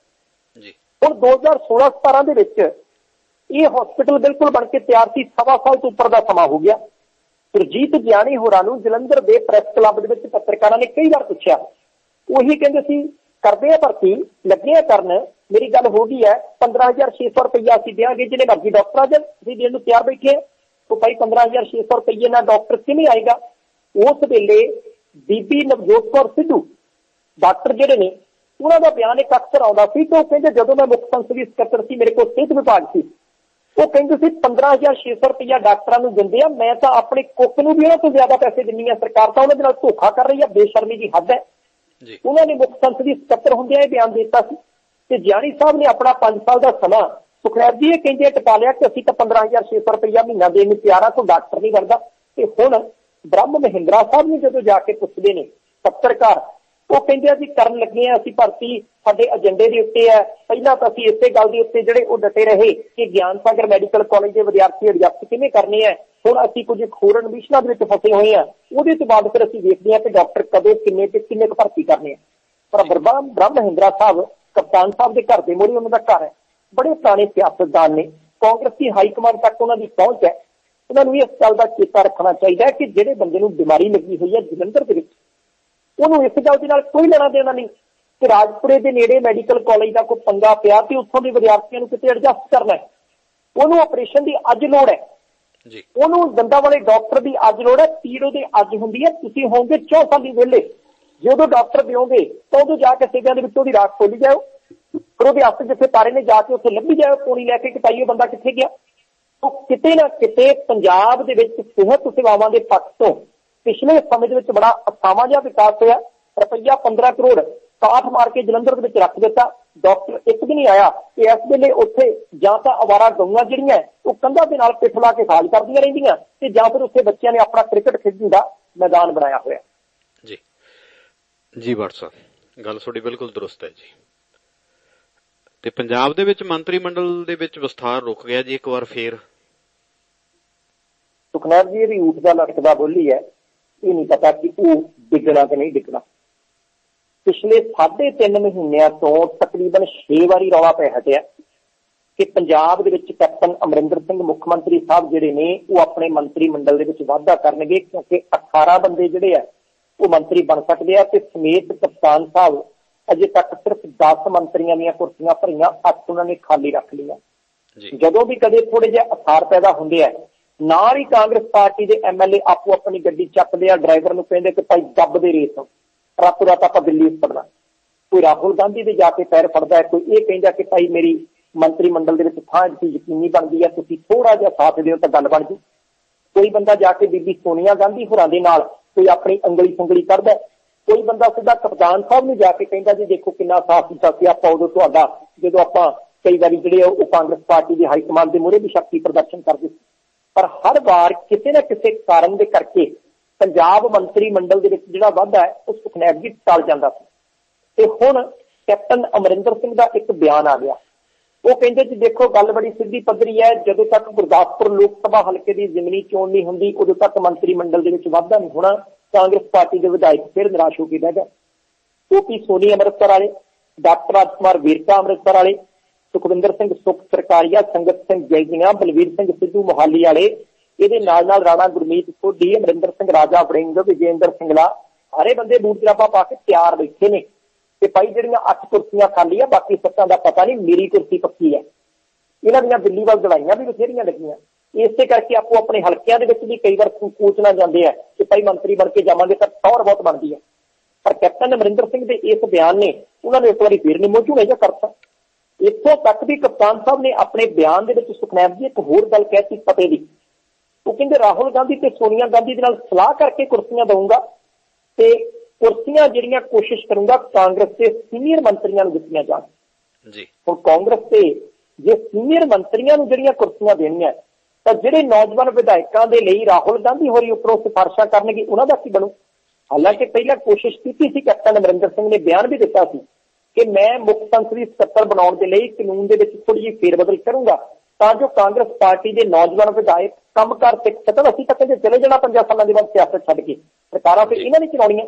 ਜੀ। ਹੁਣ 2016-17 ਦੇ ਵਿੱਚ ਇਹ ਹਸਪੀਟਲ ਬਿਲਕੁਲ ਬਣ ਕੇ ਤਿਆਰ ਸੀ ਸਵਾ ਸਾਲ ਤੋਂ ਉੱਪਰ ਦਾ ਸਮਾਂ ਹੋ ਗਿਆ। ਸੁਰਜੀਤ ਗਿਆਨੀ ਹੋਰਾਂ ਨੂੰ ਜਲੰਧਰ ਦੇ ਪ੍ਰੈਸ ਕਲੱਬ ਦੇ ਵਿੱਚ ਪੱਤਰਕਾਰਾਂ ਨੇ ਕਈ ਵਾਰ ਪੁੱਛਿਆ। ਉਹੀ ਕਹਿੰਦੇ ਸੀ ਕਰਦੇ ਆ ਭਰਤੀ ਲੱਗੇ ਆ ਕਰਨ ਮੇਰੀ ਗੱਲ ਹੋ ਗਈ ਹੈ 15600 ਰੁਪਇਆ ਅਸੀਂ ਦੇਾਂਗੇ ਜਿਹਨੇ ਮਰਜ਼ੀ ਡਾਕਟਰ ਆ ਜਾਣ ਅਸੀਂ ਦੇਣ ਨੂੰ ਤਿਆਰ ਬੈਠੇ ਆ। ਉਹ ਭਾਈ 15600 ਰੁਪਏ ਨਾਲ ਡਾਕਟਰ ਕਿਵੇਂ ਆਏਗਾ? ਉਸ ਵੇਲੇ ਬੀਬੀ ਨਵਜੋਤ ਕੌਰ ਸਿੱਧੂ ਡਾਕਟਰ ਜਿਹੜੇ ਨੇ ਉਹਨਾਂ ਦਾ ਬਿਆਨ ਇੱਕ ਅਕਸਰ ਆਉਂਦਾ ਸੀ ਕਿ ਉਹ ਕਹਿੰਦੇ ਜਦੋਂ ਮੈਂ ਮੁੱਖ ਸੰਸਦੀ ਸਕੱਤਰ ਸੀ ਮੇਰੇ ਕੋਲ ਸਿਹਤ ਵਿਭਾਗ ਸੀ। ਉਹ ਕਹਿੰਦੇ ਸੀ 15600 ਰੁਪਇਆ ਡਾਕਟਰਾਂ ਨੂੰ ਦਿੰਦੇ ਆ ਮੈਂ ਤਾਂ ਆਪਣੇ ਕੁੱਕ ਨੂੰ ਵੀ ਉਹਨਾਂ ਤੋਂ ਜ਼ਿਆਦਾ ਪੈਸੇ ਦਿੰਨੀ ਆ ਸਰਕਾਰ ਤਾਂ ਉਹਨਾਂ ਦੇ ਨਾਲ ਧੋਖਾ ਕਰ ਰਹੀ ਆ ਬੇਸ਼ਰਮੀ ਦੀ ਹੱਦ ਹੈ। ਜੀ। ਉਹਨਾਂ ਨੇ ਮੁੱਖ ਸੰਸਦੀ ਸਕੱਤਰ ਹੁੰਦਿਆਂ ਇਹ ਬਿਆਨ ਦਿੱਤਾ ਸੀ। ਤੇ ਜਿਆਣੀ ਸਾਹਿਬ ਨੇ ਆਪਣਾ 5 ਸਾਲ ਦਾ ਸਮਾਂ ਸੁਖਰਾਜ ਜੀ ਇਹ ਕਹਿੰਦੇ ਟਪਾ ਲਿਆ ਕਿ ਅਸੀਂ ਤਾਂ 15600 ਰੁਪਇਆ ਮਹੀਨਾ ਦੇਣ ਨੂੰ ਤਿਆਰ ਆ ਕੋਈ ਡਾਕਟਰ ਨਹੀਂ ਕਰਦਾ ਤੇ ਹੁਣ ਬ੍ਰਹਮ ਮਹਿੰਦਰਾ ਸਾਹਿਬ ਨੇ ਜਦੋਂ ਜਾ ਕੇ ਪੁੱਛਦੇ ਨੇ ਪੱਤਰਕਾਰ ਉਹ ਕਹਿੰਦੇ ਆ ਜੀ ਕਰਨ ਲੱਗੇ ਆ ਅਸੀਂ ਭਰਤੀ ਸਾਡੇ ਏਜੰਡੇ ਦੇ ਉੱਤੇ ਹੈ ਪਹਿਲਾਂ ਤਾਂ ਅਸੀਂ ਇਸੇ ਗੱਲ ਦੇ ਉੱਤੇ ਜਿਹੜੇ ਉਹ ਡਟੇ ਰਹੇ ਕਿ ਗਿਆਨ ਸਾਗਰ ਮੈਡੀਕਲ ਕਾਲਜ ਦੇ ਵਿਦਿਆਰਥੀ ਅਡਜਸਟ ਕਿਵੇਂ ਕਰਨੇ ਆ। ਹੁਣ ਅਸੀਂ ਕੁਝ ਖੋਰਨ ਮਿਸ਼ਨਾਂ ਦੇ ਵਿੱਚ ਫਸੇ ਹੋਏ ਆ। ਉਹਦੇ ਤੋਂ ਬਾਅਦ ਫਿਰ ਅਸੀਂ ਦੇਖਦੇ ਆ ਕਿ ਡਾਕਟਰ ਕਦੋਂ ਕਿੰਨੇ ਤੇ ਕਿੰਨੇ ਕੁ ਭਰਤੀ ਕਰਨੇ ਆ। ਪਰ ਬ੍ਰਹਮ ਬ੍ਰਹਮ ਮਹਿੰਦਰਾ ਸਾਹਿਬ ਕਪਤਾਨ ਸਾਹਿਬ ਦੇ ਘਰ ਦੇ ਮੋਰੀ ਉਹਨਾਂ ਦਾ ਘਰ ਹੈ। ਬੜੇ ਪੁਰਾਣੇ ਸਿਆਸਤਦਾਨ ਨੇ। ਕਾਂਗਰਸੀ ਹਾਈ ਕਮਾਂਡ ਤੱਕ ਉਹਨਾਂ ਦੀ ਪਹੁੰਚ ਹੈ। ਉਹਨਾਂ ਨੂੰ ਇਸ ਗੱਲ ਦਾ ਚੇਤਾ ਰੱਖਣਾ ਚਾਹੀਦਾ ਕਿ ਜਿਹੜੇ ਬੰਦੇ ਨੂੰ ਬਿਮਾਰੀ ਲੱਗੀ ਹੋਈ ਹੈ ਜਲੰਧਰ ਦੇ ਵਿੱਚ ਉਹਨੂੰ ਇਸ ਗੱਲ ਦੇ ਨਾਲ ਕੋਈ ਲੈਣਾ ਦੇਣਾ ਨਹੀਂ ਕਿ ਰਾਜਪੁਰੇ ਦੇ ਨੇੜੇ ਮੈਡੀਕਲ ਕਾਲਜ ਦਾ ਕੋਈ ਪੰਗਾ ਪਿਆ ਤੇ ਉੱਥੋਂ ਦੇ ਵਿਦਿਆਰਥੀਆਂ ਨੂੰ ਕਿਤੇ ਐਡਜਸਟ ਕਰਨਾ ਹੈ। ਉਹਨੂੰ ਆਪਰੇਸ਼ਨ ਦੀ ਅੱਜ ਲੋੜ ਹੈ। ਜੀ। ਉਹਨੂੰ ਦੰਦਾਂ ਵਾਲੇ ਡਾਕਟਰ ਦੀ ਅੱਜ ਲੋੜ ਹੈ। ਪੀੜ ਉਹਦੇ ਅੱਜ ਹੁੰਦੀ ਹੈ। ਤੁਸੀਂ ਹੋਵੋਗੇ 4 ਸਾਲ ਦੀ ਵੇਲੇ ਜਦੋਂ ਡਾਕਟਰ ਦਿਓਗੇ ਤਾਂ ਉਦੋਂ ਜਾ ਕੇ ਸੇਵਿਆਂ ਦੇ ਵਿੱਚ ਉਹਦੀ ਰਾਖ ਖੋਲੀ ਜਾਓ। ਫਿਰ ਉਹਦੇ ਹੱਥ ਜਿੱਥੇ ਤਾਰੇ ਨੇ ਜਾ ਕੇ ਉੱਥੇ ਲੱਭੀ ਜਾਓ। ਪੋਣੀ ਲੈ ਕੇ ਕਿਤਾਈਏ ਬੰਦਾ ਕਿੱਥੇ ਗਿਆ? ਉਹ ਕਿਤੇ ਨਾ ਕਿਤੇ ਪੰਜਾਬ ਦੇ ਵਿੱਚ ਸਿਹਤ ਸੇਵਾਵਾਂ ਦੇ ਪੱਖ ਤੋਂ ਪਿਛਲੇ ਸਮੇਂ ਦੇ ਵਿੱਚ ਬੜਾ ਅਸਾਵਾਂ ਜਿਹਾ ਵਿਕਾਸ ਹੋਇਆ। ਰੁਪਈਆ 15 ਕਰੋੜ ਕਾਠ ਮਾਰ ਕੇ ਜਲੰਧਰ ਦੇ ਵਿੱਚ ਰੱਖ ਦਿੱਤਾ। ਡਾਕਟਰ ਇੱਕ ਵੀ ਨਹੀਂ ਆਇਆ ਕਿ ਇਸ ਵੇਲੇ ਉੱਥੇ ਜਾਂ ਤਾਂ ਅਵਾਰਾ ਗਊਆਂ ਜਿਹੜੀਆਂ ਉਹ ਕੰਧਾਂ ਦੇ ਨਾਲ ਪਿੱਠ ਲਾ ਕੇ ਖਾਲ ਕਰਦੀਆਂ ਰਹਿੰਦੀਆਂ ਤੇ ਜਾਂ ਫਿਰ ਉੱਥੇ ਬੱਚਿਆਂ ਨੇ ਆਪਣਾ ਕ੍ਰਿਕਟ ਖੇਡਣ ਦਾ ਮੈਦਾਨ ਬਣਾਇਆ ਹੋਇਆ। ਜੀ। ਜੀ ਵਟਸਐਪ ਗੱਲ ਤੁਹਾਡੀ ਬਿਲਕੁਲ ਦਰੁਸਤ ਹੈ ਜੀ। ਤੇ ਪੰਜਾਬ ਦੇ ਵਿੱਚ ਮੰਤਰੀ ਮੰਡਲ ਦੇ ਵਿੱਚ ਵਿਸਥਾਰ ਰੁਕ ਗਿਆ ਜੀ ਇੱਕ ਵਾਰ ਫੇਰ। ਸੁਖਨਾਰ ਜੀ, ਇਹਦੀ ਊਠ ਦਾ ਲਟਕਦਾ ਬੋਲੀ ਹੈ। ਇਹ ਨਹੀਂ ਪਤਾ ਕਿ ਉਹ ਡਿੱਗਣਾ ਕਿ ਨਹੀਂ ਡਿੱਗਣਾ। ਪਿਛਲੇ 3.5 ਮਹੀਨਿਆਂ ਤੋਂ ਤਕਰੀਬਨ 6 ਵਾਰੀ ਰੌਲਾ ਪੈ ਹਟਿਆ ਕਿ ਪੰਜਾਬ ਦੇ ਵਿੱਚ ਕੈਪਟਨ ਅਮਰਿੰਦਰ ਸਿੰਘ, ਮੁੱਖ ਮੰਤਰੀ ਸਾਹਿਬ ਜਿਹੜੇ ਨੇ, ਉਹ ਆਪਣੇ ਮੰਤਰੀ ਮੰਡਲ ਦੇ ਵਿੱਚ ਵਾਧਾ ਕਰਨਗੇ ਕਿਉਂਕਿ 18 ਬੰਦੇ ਜਿਹੜੇ ਆ, ਉਹ ਮੰਤਰੀ ਬਣ ਸਕਦੇ ਆ ਤੇ ਸਮੇਤ ਕਪਤਾਨ ਸਾਹਿਬ ਅਜੇ ਤੱਕ ਸਿਰਫ 10 ਮੰਤਰੀਆਂ ਦੀਆਂ ਕੁਰਸੀਆਂ ਭਰੀਆਂ 8 ਉਹਨਾਂ ਨੇ ਖਾਲੀ ਰੱਖ ਲਈਆਂ। ਜਦੋਂ ਵੀ ਕਦੇ ਥੋੜੇ ਜਿਹਾ ਅਥਾਰ ਪੈਦਾ ਹੁੰਦੇ ਆ ਨਾਲ ਹੀ ਕਾਂਗਰਸ ਪਾਰਟੀ ਦੇ ਐਮਐਲਏ ਆਪੋ ਆਪਣੀ ਗੱਡੀ ਚੱਕਦੇ ਆ ਡਰਾਈਵਰ ਨੂੰ ਕਹਿੰਦੇ ਕਿ ਭਾਈ ਦੱਬ ਦੇ ਰੇਸ ਰਾਤੋਂ ਰਾਤ ਆਪਾਂ ਦਿੱਲੀ ਫੜਨਾ ਕੋਈ ਰਾਹੁਲ ਗਾਂਧੀ ਦੇ ਜਾ ਕੇ ਪੈਰ ਫੜਦਾ ਹੈ ਕੋਈ ਇਹ ਕਹਿੰਦਾ ਕਿ ਭਾਈ ਮੇਰੀ ਮੰਤਰੀ ਮੰਡਲ ਦੇ ਵਿੱਚ ਥਾਂ ਜਿਹੜੀ ਯਕੀਨੀ ਬਣਦੀ ਹੈ ਤੁਸੀਂ ਥੋੜਾ ਜਿਹਾ ਸਾਥ ਦਿਓ ਤਾਂ ਗੱਲ ਬਣ ਜੂ। ਕੋਈ ਬੰਦਾ ਜਾ ਕੇ ਬੀਬੀ ਸੋਨੀਆ ਗਾਂਧੀ ਹੋਰਾਂ ਦੇ ਨਾਲ ਕੋਈ ਆਪਣੀ ਅੰਗਲੀ ਸੰਗਲੀ ਕਰਦਾ। ਕੋਈ ਬੰਦਾ ਸਿੱਧਾ ਕਪਤਾਨ ਸਾਹਿਬ ਨੂੰ ਜਾ ਕੇ ਕਹਿੰਦਾ ਜੀ, ਦੇਖੋ ਕਿੰਨਾ ਸਾਥ ਦਿੱਤਾ ਸੀ ਆਪਾਂ ਉਦੋਂ ਤੁਹਾਡਾ, ਜਦੋਂ ਆਪਾਂ ਕਈ ਵਾਰੀ ਜਿਹੜੇ ਉਹ ਕਾਂਗਰਸ ਪਾਰਟੀ ਦੇ ਹਾਈ ਕਮਾਂਡ ਦੇ ਮੂਹਰੇ ਵੀ ਸ਼ਕਤੀ ਪ੍ਰਦਰਸ਼ਨ ਕਰਦੇ ਸੀ। ਪਰ ਹਰ ਵਾਰ ਕਿਸੇ ਨਾ ਕਿਸੇ ਕਾਰਨ ਦੇ ਕਰਕੇ ਪੰਜਾਬ ਮੰਤਰੀ ਮੰਡਲ ਦੇ ਵਿੱਚ ਜਿਹੜਾ ਵਾਧਾ ਹੈ ਉਹ ਸੁਖਨੈਬ ਜੀ ਟਲ ਜਾਂਦਾ ਸੀ। ਤੇ ਹੁਣ ਕੈਪਟਨ ਅਮਰਿੰਦਰ ਸਿੰਘ ਦਾ ਇੱਕ ਬਿਆਨ ਆ ਗਿਆ। ਉਹ ਕਹਿੰਦੇ ਜੀ, ਦੇਖੋ ਗੱਲ ਬੜੀ ਸਿੱਧੀ ਪੱਧਰੀ ਹੈ, ਜਦੋਂ ਤੱਕ ਗੁਰਦਾਸਪੁਰ ਲੋਕ ਸਭਾ ਹਲਕੇ ਦੀ ਜ਼ਿਮਨੀ ਚੋਣ ਨਹੀਂ ਹੁੰਦੀ, ਉਦੋਂ ਤੱਕ ਮੰਤਰੀ ਮੰਡਲ ਦੇ ਵਿੱਚ ਵਾਧਾ ਨਹੀਂ ਹੋਣਾ। ਕਾਂਗਰਸ ਪਾਰਟੀ ਦੇ ਵਿਧਾਇਕ ਫਿਰ ਨਿਰਾਸ਼ ਹੋ ਕੇ ਬਹਿ ਗਏ। ਓਪੀ ਸੋਨੀ ਅੰਮ੍ਰਿਤਸਰ ਵਾਲੇ, ਡਾਕਟਰ ਰਾਜ ਕੁਮਾਰ ਵੇਰਕਾ ਅੰਮ੍ਰਿਤਸਰ ਵਾਲੇ, ਸੁਖਵਿੰਦਰ ਸਿੰਘ ਸੁਖ ਸਰਕਾਰੀਆ, ਸੰਗਤ ਸਿੰਘ ਜੈਜੀਆਂ ਬਲਵੀਰ ਸਿੰਘ ਸਿੱਧੂ ਮੋਹਾਲੀ ਵਾਲੇ, ਇਹਦੇ ਨਾਲ ਨਾਲ ਰਾਣਾ ਗੁਰਮੀਤ ਸੋਢੀ, ਅਮਰਿੰਦਰ ਸਿੰਘ ਰਾਜਾ ਵੜਿੰਗ, ਵਿਜੇਂਦਰ ਸਿੰਘਲਾ ਹਰੇ ਬੰਦੇ ਬੂਟ ਜਰਾਬਾ ਪਾ ਕੇ ਤਿਆਰ ਬੈਠੇ ਨੇ। ਤੇ ਭਾਈ ਜਿਹੜੀਆਂ 8 ਕੁਰਸੀਆਂ ਖਾਲੀ ਆ, ਬਾਕੀ ਸੱਤਾਂ ਦਾ ਪਤਾ ਨਹੀਂ, ਮੇਰੀ ਕੁਰਸੀ ਪੱਕੀ ਹੈ ਇਹਨਾਂ ਦੀਆਂ ਦਿੱਲੀ ਵੱਲ ਦਵਾਈਆਂ ਵੀ ਬਥੇਰੀਆਂ ਲੱਗੀਆਂ। ਇਸੇ ਕਰਕੇ ਆਪੋ ਆਪਣੇ ਹਲਕਿਆਂ ਦੇ ਵਿੱਚ ਵੀ ਕਈ ਵਾਰ ਕੂਚਣਾ ਜਾਂਦੇ ਆ ਕਿ ਭਾਈ ਮੰਤਰੀ ਬਣ ਕੇ ਜਾਵਾਂਗੇ ਤਾਂ ਟੌਰ ਬਹੁਤ ਬਣਦੀ ਹੈ ਪਰ ਕੈਪਟਨ ਅਮਰਿੰਦਰ ਸਿੰਘ ਦੇ ਇਸ ਬਿਆਨ ਨੇ ਉਹਨਾਂ ਨੂੰ ਇੱਕ ਵਾਰੀ ਫੇਰ ਨਿਮੋ ਝੂਣੇ ਜਿਹਾ ਕਰਤਾ। ਇੱਥੋਂ ਤੱਕ ਵੀ ਕਪਤਾਨ ਸਾਹਿਬ ਨੇ ਆਪਣੇ ਬਿਆਨ ਦੇ ਵਿੱਚ ਸੁਖਨੈਬ ਜੀ ਇੱਕ ਹੋਰ ਗੱਲ ਕਹਿਤੀ ਪਤੇ ਦੀ। ਉਹ ਕਹਿੰਦੇ ਰਾਹੁਲ ਗਾਂਧੀ ਤੇ ਸੋਨੀਆ ਗਾਂਧੀ ਦੇ ਨਾਲ ਸਲਾਹ ਕਰਕੇ ਕੁਰਸੀਆਂ ਦਊਂਗਾ ਤੇ ਕੁਰਸੀਆਂ ਜਿਹੜੀਆਂ ਕੋਸ਼ਿਸ਼ ਕਰੂੰਗਾ ਕਾਂਗਰਸ ਦੇ ਸੀਨੀਅਰ ਮੰਤਰੀਆਂ ਨੂੰ ਦਿੱਤੀਆਂ ਜਾਣ। ਜੀ। ਹੁਣ ਕਾਂਗਰਸ ਤੇ ਜੇ ਸੀਨੀਅਰ ਮੰਤਰੀਆਂ ਨੂੰ ਜਿਹੜੀਆਂ ਕੁਰਸੀਆਂ ਦੇਣੀਆਂ ਤਾਂ ਜਿਹੜੇ ਨੌਜਵਾਨ ਵਿਧਾਇਕਾਂ ਦੇ ਲਈ ਰਾਹੁਲ ਗਾਂਧੀ ਹੋਰੀ ਉੱਪਰੋਂ ਸਿਫਾਰਸ਼ਾਂ ਕਰਨਗੇ, ਉਹਨਾਂ ਦਾ ਕੀ ਬਣੂ? ਹਾਲਾਂਕਿ ਪਹਿਲਾਂ ਕੋਸ਼ਿਸ਼ ਕੀਤੀ ਸੀ ਕੈਪਟਨ ਅਮਰਿੰਦਰ ਸਿੰਘ ਨੇ ਬਿਆਨ ਵੀ ਦਿੱਤਾ ਸੀ ਕਿ ਮੈਂ ਮੁੱਖ ਸੰਸਦੀ ਸਕੱਤਰ ਬਣਾਉਣ ਦੇ ਲਈ ਕਾਨੂੰਨ ਦੇ ਵਿੱਚ ਥੋੜੀ ਜਿਹੀ ਫੇਰਬਦਲ ਕਰੂੰਗਾ, ਤਾਂ ਜੋ ਕਾਂਗਰਸ ਪਾਰਟੀ ਦੇ ਨੌਜਵਾਨ ਵਿਧਾਇਕ ਕੰਮ ਕਰ ਸਿੱਖ ਸਕਣ ਅਸੀਂ ਤਾਂ ਕਹਿੰਦੇ ਚਲੇ ਜਾਣਾ ਪੰਜਾਂ ਸਾਲਾਂ ਦੇ ਬਾਅਦ ਸਿਆਸਤ ਛੱਡ ਕੇ। ਸਰਕਾਰਾਂ ਫਿਰ ਇਹਨਾਂ ਨੇ ਚਲਾਉਣੀਆਂ।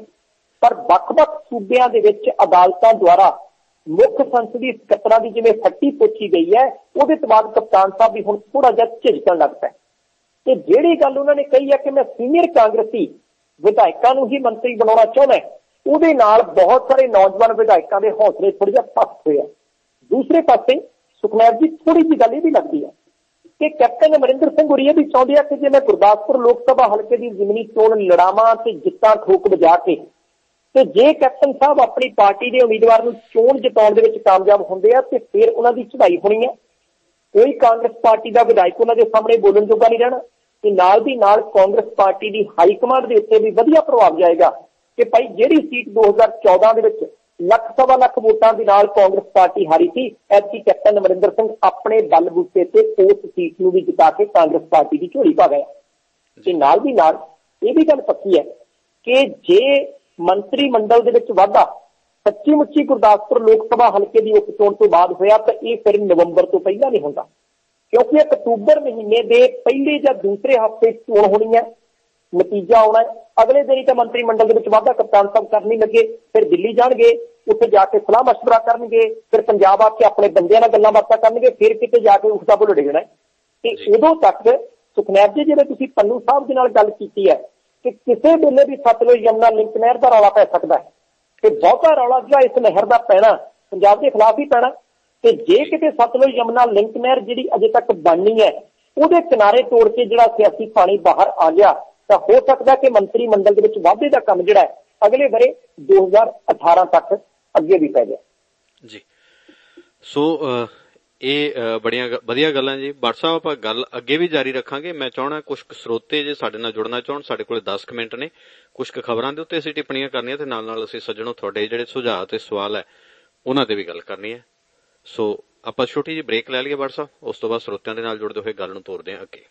ਪਰ ਵੱਖ-ਵੱਖ ਸੂਬਿਆਂ ਦੇ ਵਿੱਚ ਅਦਾਲਤਾਂ ਦੁਆਰਾ ਮੁੱਖ ਸੰਸਦੀ ਸਕੱਤਰਾਂ ਦੀ ਜਿਵੇਂ ਫੱਟੀ ਪੋਚੀ ਗਈ ਹੈ, ਉਹਦੇ ਤੋਂ ਬਾਅਦ ਕਪਤਾਨ ਸਾਹਿਬ ਵੀ ਹੁਣ ਥੋੜਾ ਜਿਹਾ ਝਿਜਕਣ ਲੱਗ ਪਿਆ ਤੇ ਜਿਹੜੀ ਗੱਲ ਉਹਨਾਂ ਨੇ ਕਹੀ ਹੈ ਕਿ ਮੈਂ ਸੀਨੀਅਰ ਕਾਂਗਰਸੀ ਵਿਧਾਇਕਾਂ ਨੂੰ ਹੀ ਮੰਤਰੀ ਬਣਾਉਣਾ ਚਾਹੁੰਦਾ ਉਹਦੇ ਨਾਲ ਬਹੁਤ ਸਾਰੇ ਨੌਜਵਾਨ ਵਿਧਾਇਕਾਂ ਦੇ ਹੌਸਲੇ ਥੋੜੇ ਜਿਹਾ ਪੱਕ ਹੋਏ ਆ। ਦੂਸਰੇ ਪਾਸੇ ਸੁਖਨੈਬ ਜੀ ਥੋੜੀ ਜਿਹੀ ਗੱਲ ਇਹ ਵੀ ਲੱਗਦੀ ਹੈ ਕਿ ਕੈਪਟਨ ਅਮਰਿੰਦਰ ਸਿੰਘ ਗੁਰੀਆ ਵੀ ਚਾਹੁੰਦੇ ਆ ਕਿ ਜੇ ਮੈਂ ਗੁਰਦਾਸਪੁਰ ਲੋਕ ਸਭਾ ਹਲਕੇ ਦੀ ਜ਼ਿਮਨੀ ਚੋਣ ਲੜਾਵਾਂ ਤੇ ਜਿੱਤਾਂ ਠੋਕ ਵਜਾ ਕੇ ਤੇ ਜੇ ਕੈਪਟਨ ਸਾਹਿਬ ਆਪਣੀ ਪਾਰਟੀ ਦੇ ਉਮੀਦਵਾਰ ਨੂੰ ਚੋਣ ਜਿਤਾਉਣ ਦੇ ਵਿੱਚ ਕਾਮਯਾਬ ਹੁੰਦੇ ਆ, ਤੇ ਫਿਰ ਉਹਨਾਂ ਦੀ ਚੜ੍ਹਾਈ ਹੋਣੀ ਹੈ ਕੋਈ ਕਾਂਗਰਸ ਪਾਰਟੀ ਦਾ ਵਿਧਾਇਕ ਉਹਨਾਂ ਦੇ ਸਾਹਮਣੇ ਬੋਲਣ ਜੋਗਾ ਨਹੀਂ ਰਹਿਣਾ। ਤੇ ਨਾਲ ਦੀ ਨਾਲ ਕਾਂਗਰਸ ਪਾਰਟੀ ਦੀ ਹਾਈ ਕਮਾਂਡ ਦੇ ਉੱਤੇ ਵੀ ਵਧੀਆ ਪ੍ਰਭਾਵ ਜਾਏਗਾ ਕਿ ਭਾਈ ਜਿਹੜੀ ਸੀਟ 2014 ਦੇ ਵਿੱਚ ਲੱਖ ਸਵਾ ਲੱਖ ਵੋਟਾਂ ਦੇ ਨਾਲ ਕਾਂਗਰਸ ਪਾਰਟੀ ਹਾਰੀ ਸੀ, ਐਤਕੀ ਕੈਪਟਨ ਅਮਰਿੰਦਰ ਸਿੰਘ ਆਪਣੇ ਬਲ ਬਲਬੂਤੇ ਤੇ ਉਸ ਸੀਟ ਨੂੰ ਵੀ ਜਿਤਾ ਕੇ ਕਾਂਗਰਸ ਪਾਰਟੀ ਦੀ ਝੋਲੀ ਪਾ ਗਿਆ। ਤੇ ਨਾਲ ਦੀ ਨਾਲ ਇਹ ਵੀ ਗੱਲ ਪੱਕੀ ਹੈ ਕਿ ਜੇ ਮੰਤਰੀ ਮੰਡਲ ਦੇ ਵਿੱਚ ਵਾਧਾ। ਸੱਚੀ ਮੁੱਚੀ ਗੁਰਦਾਸਪੁਰ ਲੋਕ ਸਭਾ ਹਲਕੇ ਦੀ ਉਪ ਚੋਣ ਤੋਂ ਬਾਅਦ ਹੋਇਆ ਤਾਂ ਇਹ ਫਿਰ ਨਵੰਬਰ ਤੋਂ ਪਹਿਲਾਂ ਨਹੀਂ ਹੁੰਦਾ। ਕਿਉਂਕਿ ਅਕਤੂਬਰ ਮਹੀਨੇ ਦੇ ਪਹਿਲੇ ਜਾਂ ਦੂਸਰੇ ਹਫ਼ਤੇ ਚੋਣ ਹੋਣੀ ਹੈ। ਨਤੀਜਾ ਆਉਣਾ ਹੈ। ਅਗਲੇ ਦਿਨ ਹੀ ਤਾਂ ਮੰਤਰੀ ਮੰਡਲ ਦੇ ਵਿੱਚ ਵਾਧਾ ਕਪਤਾਨ ਸਾਹਿਬ ਕਰਨੀ ਲੱਗੇ। ਫਿਰ ਦਿੱਲੀ ਜਾਣਗੇ ਉੱਥੇ ਜਾ ਕੇ ਸਲਾਹ ਮਸ਼ਵਰਾ ਕਰਨਗੇ। ਫਿਰ ਪੰਜਾਬ ਆ ਕੇ ਆਪਣੇ ਬੰਦਿਆਂ ਨਾਲ ਗੱਲਾਂ ਬਾਤਾਂ ਕਰਨਗੇ। ਫਿਰ ਕਿਤੇ ਜਾ ਕੇ ਉੱਠਦਾ ਬੁੱਲ ਡਿੱਗਣਾ ਤੇ ਉਦੋਂ ਤੱਕ ਸੁਖਨੈਬ ਜੀ ਜਿਹੜੇ ਤੁਸੀਂ ਪੰਨੂ ਸਾਹਿਬ ਦੇ ਨਾਲ ਗੱਲ ਕੀਤੀ ਹੈ ਕਿ ਕਿਸੇ ਵੇਲੇ ਵੀ ਸਤਲੁਜ ਯਮਨਾ ਲਿੰਕ ਨਹਿਰ ਦਾ ਰੌਲਾ ਪੈ ਸਕਦਾ ਹੈ। ਤੇ ਬਹੁਤਾ ਰੌਲਾ ਜਿਹੜਾ ਇਸ ਨਹਿਰ ਦਾ ਪੈਣਾ, ਪੰਜਾਬ ਦੇ ਖਿਲਾਫ ਹੀ ਪੈਣਾ। ਤੇ ਜੇ ਕਿਤੇ ਸਤਲੁਜ ਯਮਨਾ ਲਿੰਕ ਨਹਿਰ ਜਿਹੜੀ ਅਜੇ ਤੱਕ ਬਣਨੀ ਹੈ, ਉਹਦੇ ਕਿਨਾਰੇ ਤੋੜ ਕੇ ਜਿਹੜਾ ਸਿਆਸੀ ਪਾਣੀ ਬਾਹਰ ਆ ਗਿਆ, ਤਾਂ ਹੋ ਸਕਦਾ ਕਿ ਮੰਤਰੀ ਮੰਡਲ ਦੇ ਵਿੱਚ ਵਾਧੇ ਦਾ ਕੰਮ ਜਿਹੜਾ ਹੈ, ਅਗਲੇ ਬਰੇ 2018 ਤੱਕ ਅੱਗੇ ਵੀ ਪੈ ਗਿਆ ਜੀ। ਸੋ ਇਹ ਬੜੀਆਂ ਵਧੀਆ ਗੱਲਾਂ ਜੀ। ਬਟ ਸਾਹਿਬ, ਆਪਾਂ ਗੱਲ ਅੱਗੇ ਵੀ ਜਾਰੀ ਰੱਖਾਂਗੇ। ਮੈਂ ਚਾਹਣਾ ਕੁਝ ਸਰੋਤੇ ਜੇ ਸਾਡੇ ਨਾਲ ਜੁੜਨਾ ਚਾਹਣ, ਸਾਡੇ ਕੋਲੇ 10 ਮਿੰਟ ਨੇ। ਕੁਝ ਖਬਰਾਂ ਦੇ ਉੱਤੇ ਅਸੀਂ ਟਿੱਪਣੀਆਂ ਕਰਨੀਆਂ ਤੇ ਨਾਲ ਨਾਲ ਅਸੀਂ ਸੱਜਣੋ ਤੁਹਾਡੇ ਜਿਹੜੇ ਸੁਝਾਅ ਤੇ ਸਵਾਲ ਹੈ, ਉਹਨਾਂ ਤੇ ਵੀ ਗੱਲ ਕਰਨੀ ਹੈ। ਸੋ, ਆਪਾਂ ਛੋਟੀ ਜਿਹੀ ਬ੍ਰੇਕ ਲੈ ਲਈਏ ਬਟ ਸਾਹਿਬ। ਉਸ ਤੋਂ ਬਾਅਦ ਸਰੋਤਿਆਂ ਦੇ ਨਾਲ ਜੁੜਦੇ ਹੋਏ ਗੱਲ ਨੂੰ ਤੋਰਦੇ ਹਾਂ ਅੱਗੇ।